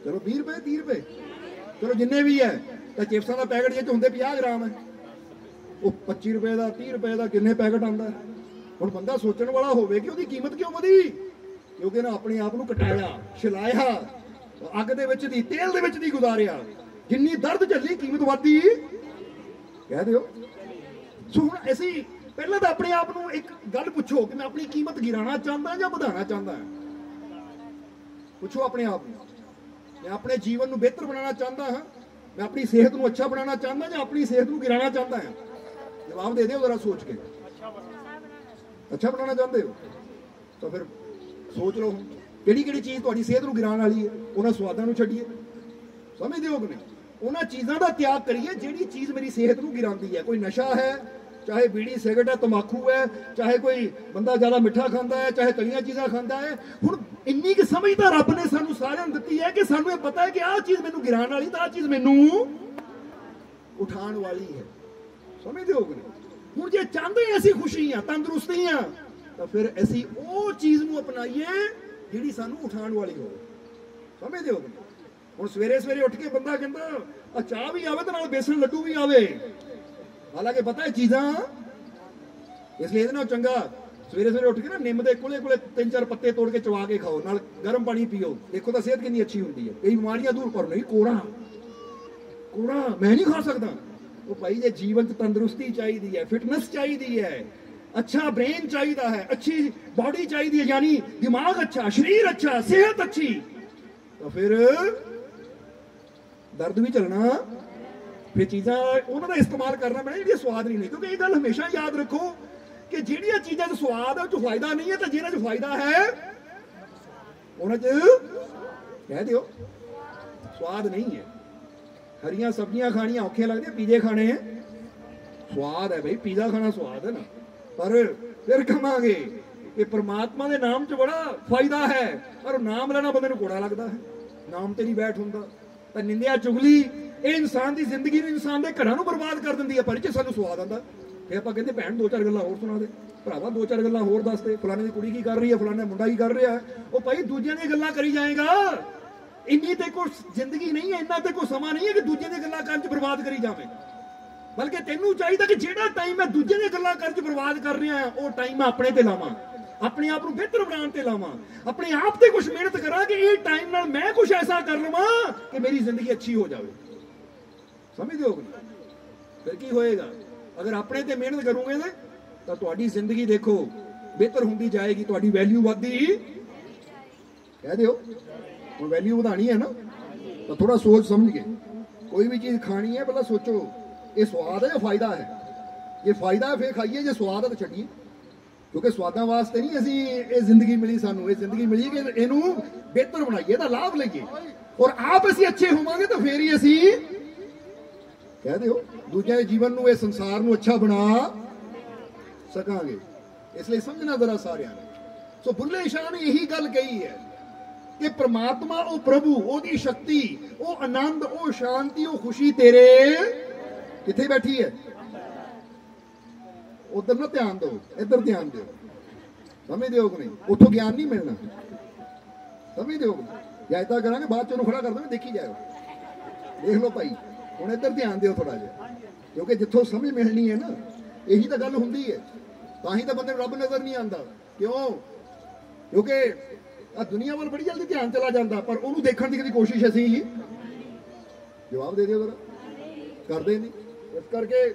ਚਲੋ 20 ਰੁਪਏ 30 ਰੁਪਏ। ਚਲੋ ਜਿੰਨੇ ਵੀ ਹੈ ਤਾਂ ਚਿਪਸਾਂ ਦਾ ਪੈਕਟ ਜੇ ਹੁੰਦੇ 50 ਗ੍ਰਾਮ ਹੈ। ਉਹ 25 ਰੁਪਏ ਦਾ 30 ਰੁਪਏ ਦਾ ਕਿੰਨੇ ਪੈਕਟ ਆਉਂਦਾ ਹੁਣ ਬੰਦਾ ਸੋਚਣ ਵਾਲਾ ਹੋਵੇ ਕਿ ਉਹਦੀ ਕੀਮਤ ਕਿਉਂ ਵਧੀ? ਕਿਉਂਕਿ ਨਾ ਆਪਣੇ ਆਪ ਨੂੰ ਕਟਾਇਆ, ਛਿਲਾਇਆ, ਅੱਗ ਦੇ ਵਿੱਚ ਦੀ, ਤੇਲ ਦੇ ਵਿੱਚ ਦੀ ਗੁਜ਼ਾਰਿਆ। ਜਿੰਨੀ ਦਰਦ ਚੱਲੀ ਕੀਮਤ ਵਧੀ ਕਹਿ ਦਿਓ। ਸੋ ਹੁਣ ਅਸੀਂ ਪਹਿਲਾਂ ਤਾਂ ਆਪਣੇ ਆਪ ਨੂੰ ਇੱਕ ਗੱਲ ਪੁੱਛੋ ਕਿ ਮੈਂ ਆਪਣੀ ਕੀਮਤ ਗਿਰਾਣਾ ਚਾਹੁੰਦਾ ਜਾਂ ਵਧਾਉਣਾ ਚਾਹੁੰਦਾ ਪੁੱਛੋ ਆਪਣੇ ਆਪ ਨੂੰ। ਮੈਂ ਆਪਣੇ ਜੀਵਨ ਨੂੰ ਬਿਹਤਰ ਬਣਾਉਣਾ ਚਾਹੁੰਦਾ ਹਾਂ। ਮੈਂ ਆਪਣੀ ਸਿਹਤ ਨੂੰ ਅੱਛਾ ਬਣਾਉਣਾ ਚਾਹੁੰਦਾ ਜਾਂ ਆਪਣੀ ਸਿਹਤ ਨੂੰ ਗਿਰਾਉਣਾ ਚਾਹੁੰਦਾ ਹਾਂ ਜਵਾਬ ਦੇ ਦਿਓ ਜ਼ਰਾ ਸੋਚ ਕੇ। ਅੱਛਾ ਬਣਾਉਣਾ ਚਾਹੁੰਦੇ ਹੋ? ਤਾਂ ਫਿਰ ਸੋਚ ਲਓ ਕਿਹੜੀ ਕਿਹੜੀ ਚੀਜ਼ ਤੁਹਾਡੀ ਸਿਹਤ ਨੂੰ ਗਿਰਾਉਣ ਵਾਲੀ ਹੈ? ਉਹਨਾਂ ਸਵਾਦਾਂ ਨੂੰ ਛੱਡੀਏ। ਸਮਝਦੇ ਹੋ ਕਿ ਨਹੀਂ? ਉਹਨਾਂ ਚੀਜ਼ਾਂ ਦਾ ਤਿਆਗ ਕਰੀਏ, ਜਿਹੜੀ ਚੀਜ਼ ਮੇਰੀ ਸਿਹਤ ਨੂੰ ਗਿਰਾਉਂਦੀ ਹੈ। ਕੋਈ ਨਸ਼ਾ ਹੈ ਚਾਹੇ ਬੀੜੀ ਸਿਗਰਟ ਹੈ, ਤਮਾਕੂ ਹੈ, ਚਾਹੇ ਕੋਈ ਬੰਦਾ ਜ਼ਿਆਦਾ ਮਿੱਠਾ ਖਾਂਦਾ ਹੈ, ਚਾਹੇ ਤਲੀਆਂ ਚੀਜ਼ਾਂ ਖਾਂਦਾ ਹੈ, ਹੁਣ ਇੰਨੀ ਕਿ ਸਮਝ ਤਾਂ ਰੱਬ ਨੇ ਸਾਨੂੰ ਸਾਰਿਆਂ ਨੂੰ ਦਿੱਤੀ ਹੈ ਕਿ ਸਾਨੂੰ ਇਹ ਪਤਾ ਹੈ ਕਿ ਆਹ ਚੀਜ਼ ਮੈਨੂੰ ਗਿਰਾਉਣ ਵਾਲੀ ਤਾਂ ਆਹ ਚੀਜ਼ ਮੈਨੂੰ ਉਠਾਉਣ ਵਾਲੀ ਹੈ। ਸਮਝਦੇ ਹੋ ਕਿ ਨਹੀਂ? ਹੁਣ ਜੇ ਚਾਹੁੰਦੇ ਅਸੀਂ ਖੁਸ਼ੀ ਆ ਤੰਦਰੁਸਤੀ ਆ ਤਾਂ ਫਿਰ ਅਸੀਂ ਉਹ ਚੀਜ਼ ਨੂੰ ਅਪਣਾਈਏ ਜਿਹੜੀ ਸਾਨੂੰ ਉਠਾਉਣ ਵਾਲੀ ਹੋਵੇ। ਸਮਝਦੇ ਹੋ ਕਿ ਨਹੀਂ? ਹੁਣ ਸਵੇਰੇ ਸਵੇਰੇ ਉੱਠ ਕੇ ਬੰਦਾ ਕਹਿੰਦਾ ਆ ਚਾਹ ਵੀ ਆਵੇ ਤੇ ਨਾਲ ਬੇਸਣ ਲੱਡੂ ਵੀ ਆਵੇ। ਹਾਲਾਂਕਿ ਪਤਾ ਹੈ ਚੀਜ਼ਾਂ, ਇਸ ਲਈ ਇਹਦੇ ਨਾਲ ਚੰਗਾ ਸਵੇਰੇ ਸਵੇਰੇ ਉੱਠ ਕੇ ਨਾ ਨਿੰਮ ਦੇ ਕੋਲੇ ਕੋਲੇ ਤਿੰਨ ਚਾਰ ਪੱਤੇ ਤੋੜ ਕੇ ਚਵਾ ਕੇ ਖਾਓ, ਨਾਲ ਗਰਮ ਪਾਣੀ ਪੀਓ। ਦੇਖੋ ਤਾਂ ਸਿਹਤ ਕਿੰਨੀ ਅੱਛੀ ਹੁੰਦੀ ਹੈ। ਕਈ ਬਿਮਾਰੀਆਂ ਦੂਰ ਕਰ, ਨਹੀਂ, ਕੋੜਾ। ਕੋੜਾ, ਮੈਂ ਨਹੀਂ ਖਾ ਸਕਦਾ। ਉਹ ਭਾਈ, ਜੇ ਜੀਵਨ ਚ ਤੰਦਰੁਸਤੀ ਚਾਹੀਦੀ ਹੈ, ਫਿਟਨੈਸ ਚਾਹੀਦੀ ਹੈ, ਅੱਛਾ ਬ੍ਰੇਨ ਚਾਹੀਦਾ ਹੈ, ਅੱਛੀ ਬਾਡੀ ਚਾਹੀਦੀ ਹੈ, ਯਾਨੀ ਦਿਮਾਗ ਅੱਛਾ, ਸਰੀਰ ਅੱਛਾ, ਸਿਹਤ ਅੱਛੀ, ਤਾਂ ਫਿਰ ਦਰਦ ਵੀ ਚੱਲਣਾ ਫਿਰ ਚੀਜ਼ਾਂ ਉਹਨਾਂ ਦਾ ਇਸਤੇਮਾਲ ਕਰਨਾ ਪੈਣਾ, ਜਿਹੜੀਆਂ ਸਵਾਦ ਨਹੀਂ ਨੇ। ਕਿਉਂਕਿ ਇਹ ਗੱਲ ਹਮੇਸ਼ਾ ਯਾਦ ਰੱਖੋ ਕਿ ਜਿਹੜੀਆਂ ਚੀਜ਼ਾਂ 'ਚ ਸਵਾਦ ਹੈ ਉਹ 'ਚ ਫਾਇਦਾ ਨਹੀਂ ਹੈ ਤੇ ਜਿਹਨਾਂ 'ਚ ਫਾਇਦਾ ਹੈ, ਉਹਨਾਂ 'ਚ ਕਹਿ ਦਿਓ, ਸਵਾਦ ਨਹੀਂ ਹੈ। ਹਰੀਆਂ ਸਬਜ਼ੀਆਂ ਖਾਣੀਆਂ ਔਖੇ ਲੱਗਦੇ ਪੀਜ਼ੇ ਖਾਣੇ ਸਵਾਦ ਹੈ ਬਈ, ਪੀਜ਼ਾ ਖਾਣਾ ਸਵਾਦ ਹੈ ਨਾ। ਪਰ ਫਿਰ ਕਹਾਂਗੇ ਇਹ ਪ੍ਰਮਾਤਮਾ ਦੇ ਨਾਮ 'ਚ ਬੜਾ ਫਾਇਦਾ ਹੈ, ਪਰ ਨਾਮ ਲੈਣਾ ਬੰਦੇ ਨੂੰ ਕੋੜਾ ਲੱਗਦਾ ਹੈ। ਨਾਮ ਤੇ ਨਹੀਂ ਬੈਠ ਹੁੰਦਾ। ਤਾਂ ਨਿੰਦਿਆ ਚੁਗਲੀ ਇਹ ਇਨਸਾਨ ਦੀ ਜ਼ਿੰਦਗੀ ਨੂੰ ਇਨਸਾਨ ਦੇ ਘਰਾਂ ਨੂੰ ਬਰਬਾਦ ਕਰ ਦਿੰਦੀ ਹੈ, ਪਰ ਇਹ ਸਾਨੂੰ ਸਵਾਦ ਆਉਂਦਾ। ਫਿਰ ਆਪਾਂ ਕਹਿੰਦੇ, ਭੈਣ, ਦੋ ਚਾਰ ਗੱਲਾਂ ਹੋਰ ਸੁਣਾ ਦੇ। ਭਰਾਵਾ, ਦੋ ਚਾਰ ਗੱਲਾਂ ਹੋਰ ਦੱਸ ਦੇ। ਫਲਾਣੇ ਦੀ ਕੁੜੀ ਕੀ ਕਰ ਰਹੀ ਹੈ, ਫਲਾਣੇ ਦਾ ਮੁੰਡਾ ਕੀ ਕਰ ਰਿਹਾ ਉਹ ਭਾਈ, ਦੂਜਿਆਂ ਦੀਆਂ ਗੱਲਾਂ ਕਰੀ ਜਾਏਗਾ। ਇੰਨੀ ਤੇ ਕੋਈ ਜ਼ਿੰਦਗੀ ਨਹੀਂ ਹੈ, ਇੰਨਾ ਤੇ ਕੋਈ ਸਮਾਂ ਨਹੀਂ ਹੈ ਕਿ ਦੂਜਿਆਂ ਦੀਆਂ ਗੱਲਾਂ ਕਰਨ 'ਚ ਬਰਬਾਦ ਕਰੀ ਜਾਵੇ। ਬਲਕਿ ਤੈਨੂੰ ਚਾਹੀਦਾ ਕਿ ਜਿਹੜਾ ਟਾਈਮ ਮੈਂ ਦੂਜਿਆਂ ਦੀਆਂ ਗੱਲਾਂ ਕਰਨ 'ਚ ਬਰਬਾਦ ਕਰ ਰਿਹਾ ਉਹ ਟਾਈਮ ਮੈਂ ਆਪਣੇ ਤੇ ਲਾਵਾਂ। ਆਪਣੇ ਆਪ ਨੂੰ ਬਿਹਤਰ ਬਣਾਉਣ ਤੇ ਲਾਵਾਂ। ਆਪਣੇ ਆਪ ਤੇ ਕੁਝ ਮਿਹਨਤ ਕਰਾਂ ਕਿ ਇਹ ਟਾਈਮ ਨਾਲ ਮੈਂ ਕੁਝ ਐਸਾ ਕਰ ਲਵਾਂ ਕਿ ਮੇਰੀ ਜ਼ਿੰਦਗੀ ਅੱਛੀ ਹੋ ਜਾਵੇ। ਸਮਝਦੇ ਹੋ ਫਿਰ ਕੀ ਹੋਏਗਾ? ਅਗਰ ਆਪਣੇ ਤੇ ਮਿਹਨਤ ਕਰੋਗੇ ਨਾ, ਤਾਂ ਤੁਹਾਡੀ ਜ਼ਿੰਦਗੀ ਦੇਖੋ, ਬਿਹਤਰ ਹੁੰਦੀ ਜਾਏਗੀ, ਤੁਹਾਡੀ ਵੈਲਿਊ ਵਧਦੀ। ਕਹਿ ਦਿਓ। ਹੁਣ ਵੈਲਿਊ ਵਧਾਣੀ ਹੈ ਨਾ, ਤਾਂ ਥੋੜਾ ਸੋਚ ਸਮਝ ਕੇ। ਕੋਈ ਵੀ ਚੀਜ਼ ਖਾਣੀ ਹੈ, ਪਹਿਲਾਂ ਸੋਚੋ, ਇਹ ਸਵਾਦ ਹੈ ਜਾਂ ਫਾਇਦਾ ਹੈ? ਜੇ ਫਾਇਦਾ ਹੈ, ਫਿਰ ਖਾਈਏ, ਜੇ ਸਵਾਦ ਹੈ, ਤਾਂ ਛੱਡੀਏ। ਕਿਉਂਕਿ ਸਵਾਦਾਂ ਵਾਸਤੇ ਨਹੀਂ ਅਸੀਂ ਇਹ ਜ਼ਿੰਦਗੀ ਮਿਲੀ ਸਾਨੂੰ, ਇਹ ਜ਼ਿੰਦਗੀ ਮਿਲੀ ਕਿ ਇਹਨੂੰ ਬਿਹਤਰ ਬਣਾਈਏ ਦਾ ਲਾਭ ਲਈਏ। ਔਰ ਆਪ ਅਸੀਂ ਅੱਛੇ ਹੋਵਾਂਗੇ, ਤਾਂ ਫੇਰ ਹੀ ਅਸੀਂ ਕਹਿ ਦਿਓ ਦੂਜਿਆਂ ਦੇ ਜੀਵਨ ਨੂੰ ਇਹ ਸੰਸਾਰ ਨੂੰ ਅੱਛਾ ਬਣਾ ਸਕਾਂਗੇ। ਇਸ ਲਈ ਸਮਝਣਾ ਜ਼ਰਾ ਸਾਰਿਆਂ ਨੇ। ਸੋ ਬੁੱਲੇ ਸ਼ਾਹ ਨੇ ਇਹੀ ਗੱਲ ਕਹੀ ਹੈ ਕਿ ਪ੍ਰਮਾਤਮਾ ਉਹ ਪ੍ਰਭੂ, ਉਹਦੀ ਸ਼ਕਤੀ, ਉਹ ਆਨੰਦ, ਉਹ ਸ਼ਾਂਤੀ, ਉਹ ਖੁਸ਼ੀ ਤੇਰੇ ਕਿੱਥੇ ਬੈਠੀ ਹੈ? ਉਧਰ ਨਾ ਧਿਆਨ ਦਿਓ, ਇੱਧਰ ਧਿਆਨ ਦਿਓ। ਸਮਝਦੇ ਹੋ ਕਿ ਨਹੀਂ? ਉੱਥੋਂ ਗਿਆਨ ਨਹੀਂ ਮਿਲਣਾ। ਸਮਝਦੇ ਹੋ ਜਾਂ ਇਦਾਂ ਕਰਾਂਗੇ, ਬਾਅਦ ਚ ਉਹਨੂੰ ਖੜਾ ਕਰ ਦਾਂਗੇ, ਦੇਖੀ ਜਾਇਓ। ਦੇਖ ਲਓ ਭਾਈ। ਹੁਣ ਇੱਧਰ ਧਿਆਨ ਦਿਓ ਥੋੜਾ ਜਿਹਾ, ਕਿਉਂਕਿ ਜਿੱਥੋਂ ਸਮਝ ਮਿਲਣੀ ਹੈ ਨਾ, ਇਹੀ ਤਾਂ ਗੱਲ ਹੁੰਦੀ ਹੈ। ਤਾਂ ਹੀ ਤਾਂ ਬੰਦੇ ਨੂੰ ਰੱਬ ਨਜ਼ਰ ਨਹੀਂ ਆਉਂਦਾ। ਕਿਉਂ? ਕਿਉਂਕਿ ਆ ਦੁਨੀਆ ਵੱਲ ਬੜੀ ਜਲਦੀ ਧਿਆਨ ਚਲਾ ਜਾਂਦਾ, ਪਰ ਉਹਨੂੰ ਦੇਖਣ ਦੀ ਕਦੀ ਕੋਸ਼ਿਸ਼ ਅਸੀਂ ਜਵਾਬ ਦੇ ਦਿਓ ਜ਼ਰਾ। ਕਰਦੇ ਨਹੀਂ। ਇਸ ਕਰਕੇ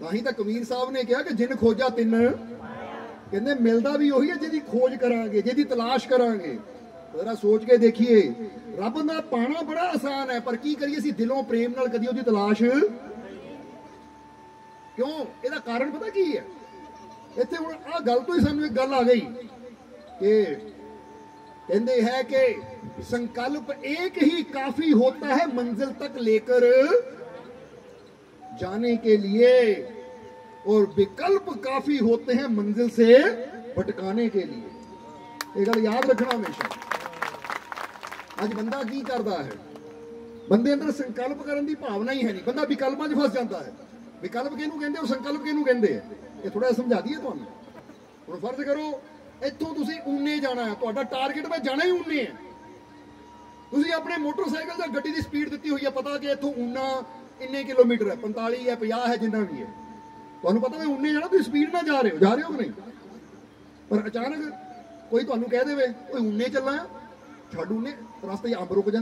ਤਾਂ ਹੀ ਤਾਂ ਕਬੀਰ ਸਾਹਿਬ ਨੇ ਕਿਹਾ ਕਿ ਜਿੰਨ ਖੋਜਾ ਤਿੰਨ, ਕਹਿੰਦੇ ਮਿਲਦਾ ਵੀ ਉਹੀ ਹੈ ਜਿਹਦੀ ਖੋਜ ਕਰਾਂਗੇ, ਜਿਹਦੀ ਤਲਾਸ਼ ਕਰਾਂਗੇ। ਜਰਾ ਸੋਚ ਕੇ ਦੇਖੀਏ। ਰੱਬ ਦਾ ਪਾਣਾ ਬੜਾ ਆਸਾਨ ਹੈ, ਪਰ ਕੀ ਕਰੀਏ ਅਸੀਂ ਦਿਲੋਂ ਪ੍ਰੇਮ ਨਾਲ ਕਦੀ ਉਹਦੀ ਤਲਾਸ਼? ਕਿਉਂ? ਇਹਦਾ ਕਾਰਨ ਪਤਾ ਕੀ ਹੈ? ਇੱਥੇ ਹੁਣ ਆ ਗੱਲ ਤੋਂ ਹੀ ਸਾਨੂੰ ਇੱਕ ਗੱਲ ਆ ਗਈ ਕਿ ਕਹਿੰਦੇ ਹੈ ਕਿ ਸੰਕਲਪ ਇੱਕ ਹੀ ਕਾਫੀ ਹੋਤਾ ਹੈ ਮੰਜ਼ਿਲ ਤੱਕ ਲੇਕਰ। जाने के लिए और विकल्प काफी होते हैं मंजिल से भटकाने के लिए ये गल याद रखना हमेशा ਅੱਜ ਬੰਦਾ ਕੀ ਕਰਦਾ ਹੈ? ਬੰਦੇ ਅੰਦਰ ਸੰਕਲਪ ਕਰਨ ਦੀ ਭਾਵਨਾ ਹੀ ਹੈ ਨਹੀਂ। ਬੰਦਾ ਵਿਕਲਪਾਂ 'ਚ ਫਸ ਜਾਂਦਾ ਹੈ। ਵਿਕਲਪ ਕਿਹਨੂੰ ਕਹਿੰਦੇ? ਉਹ ਸੰਕਲਪ ਕਿਹਨੂੰ ਕਹਿੰਦੇ ਆ ਇਹ ਥੋੜਾ ਸਮਝਾ ਦਈਏ ਤੁਹਾਨੂੰ। ਹੁਣ ਫਰਜ਼ ਕਰੋ, ਇੱਥੋਂ ਤੁਸੀਂ ਉਨੇ ਜਾਣਾ ਹੈ। ਤੁਹਾਡਾ ਟਾਰਗੇਟ ਮੈਂ ਜਾਣਾ ਹੀ ਉਨੇ ਹੈ। ਤੁਸੀਂ ਆਪਣੇ ਮੋਟਰਸਾਈਕਲ ਜਾਂ ਗੱਡੀ ਦੀ ਸਪੀਡ ਦਿੱਤੀ ਹੋਈ ਹੈ, ਪਤਾ ਕਿ ਇੱਥੋਂ ਉਨਾ ਇੰਨੇ ਕਿਲੋਮੀਟਰ ਹੈ 45 ਹੈ 50 ਹੈ, ਜਿੰਨਾ ਵੀ ਹੈ। ਤੁਹਾਨੂੰ ਪਤਾ ਵੀ ਉਨੇ ਜਾਣਾ, ਤੁਸੀਂ ਸਪੀਡ ਨਾਲ ਜਾ ਰਹੇ ਹੋ। ਜਾ ਰਹੇ ਹੋ ਕਿ ਨਹੀਂ? ਪਰ ਅਚਾਨਕ ਕੋਈ ਤੁਹਾਨੂੰ ਕਹਿ ਦੇਵੇ, ਓਏ ਉਨੇ ਚੱਲਾਂ। ਛੱਡ ਉਨੇ ਰਸਤੇ 'ਚ ਅੰਬ ਰੁਕ ਜਾ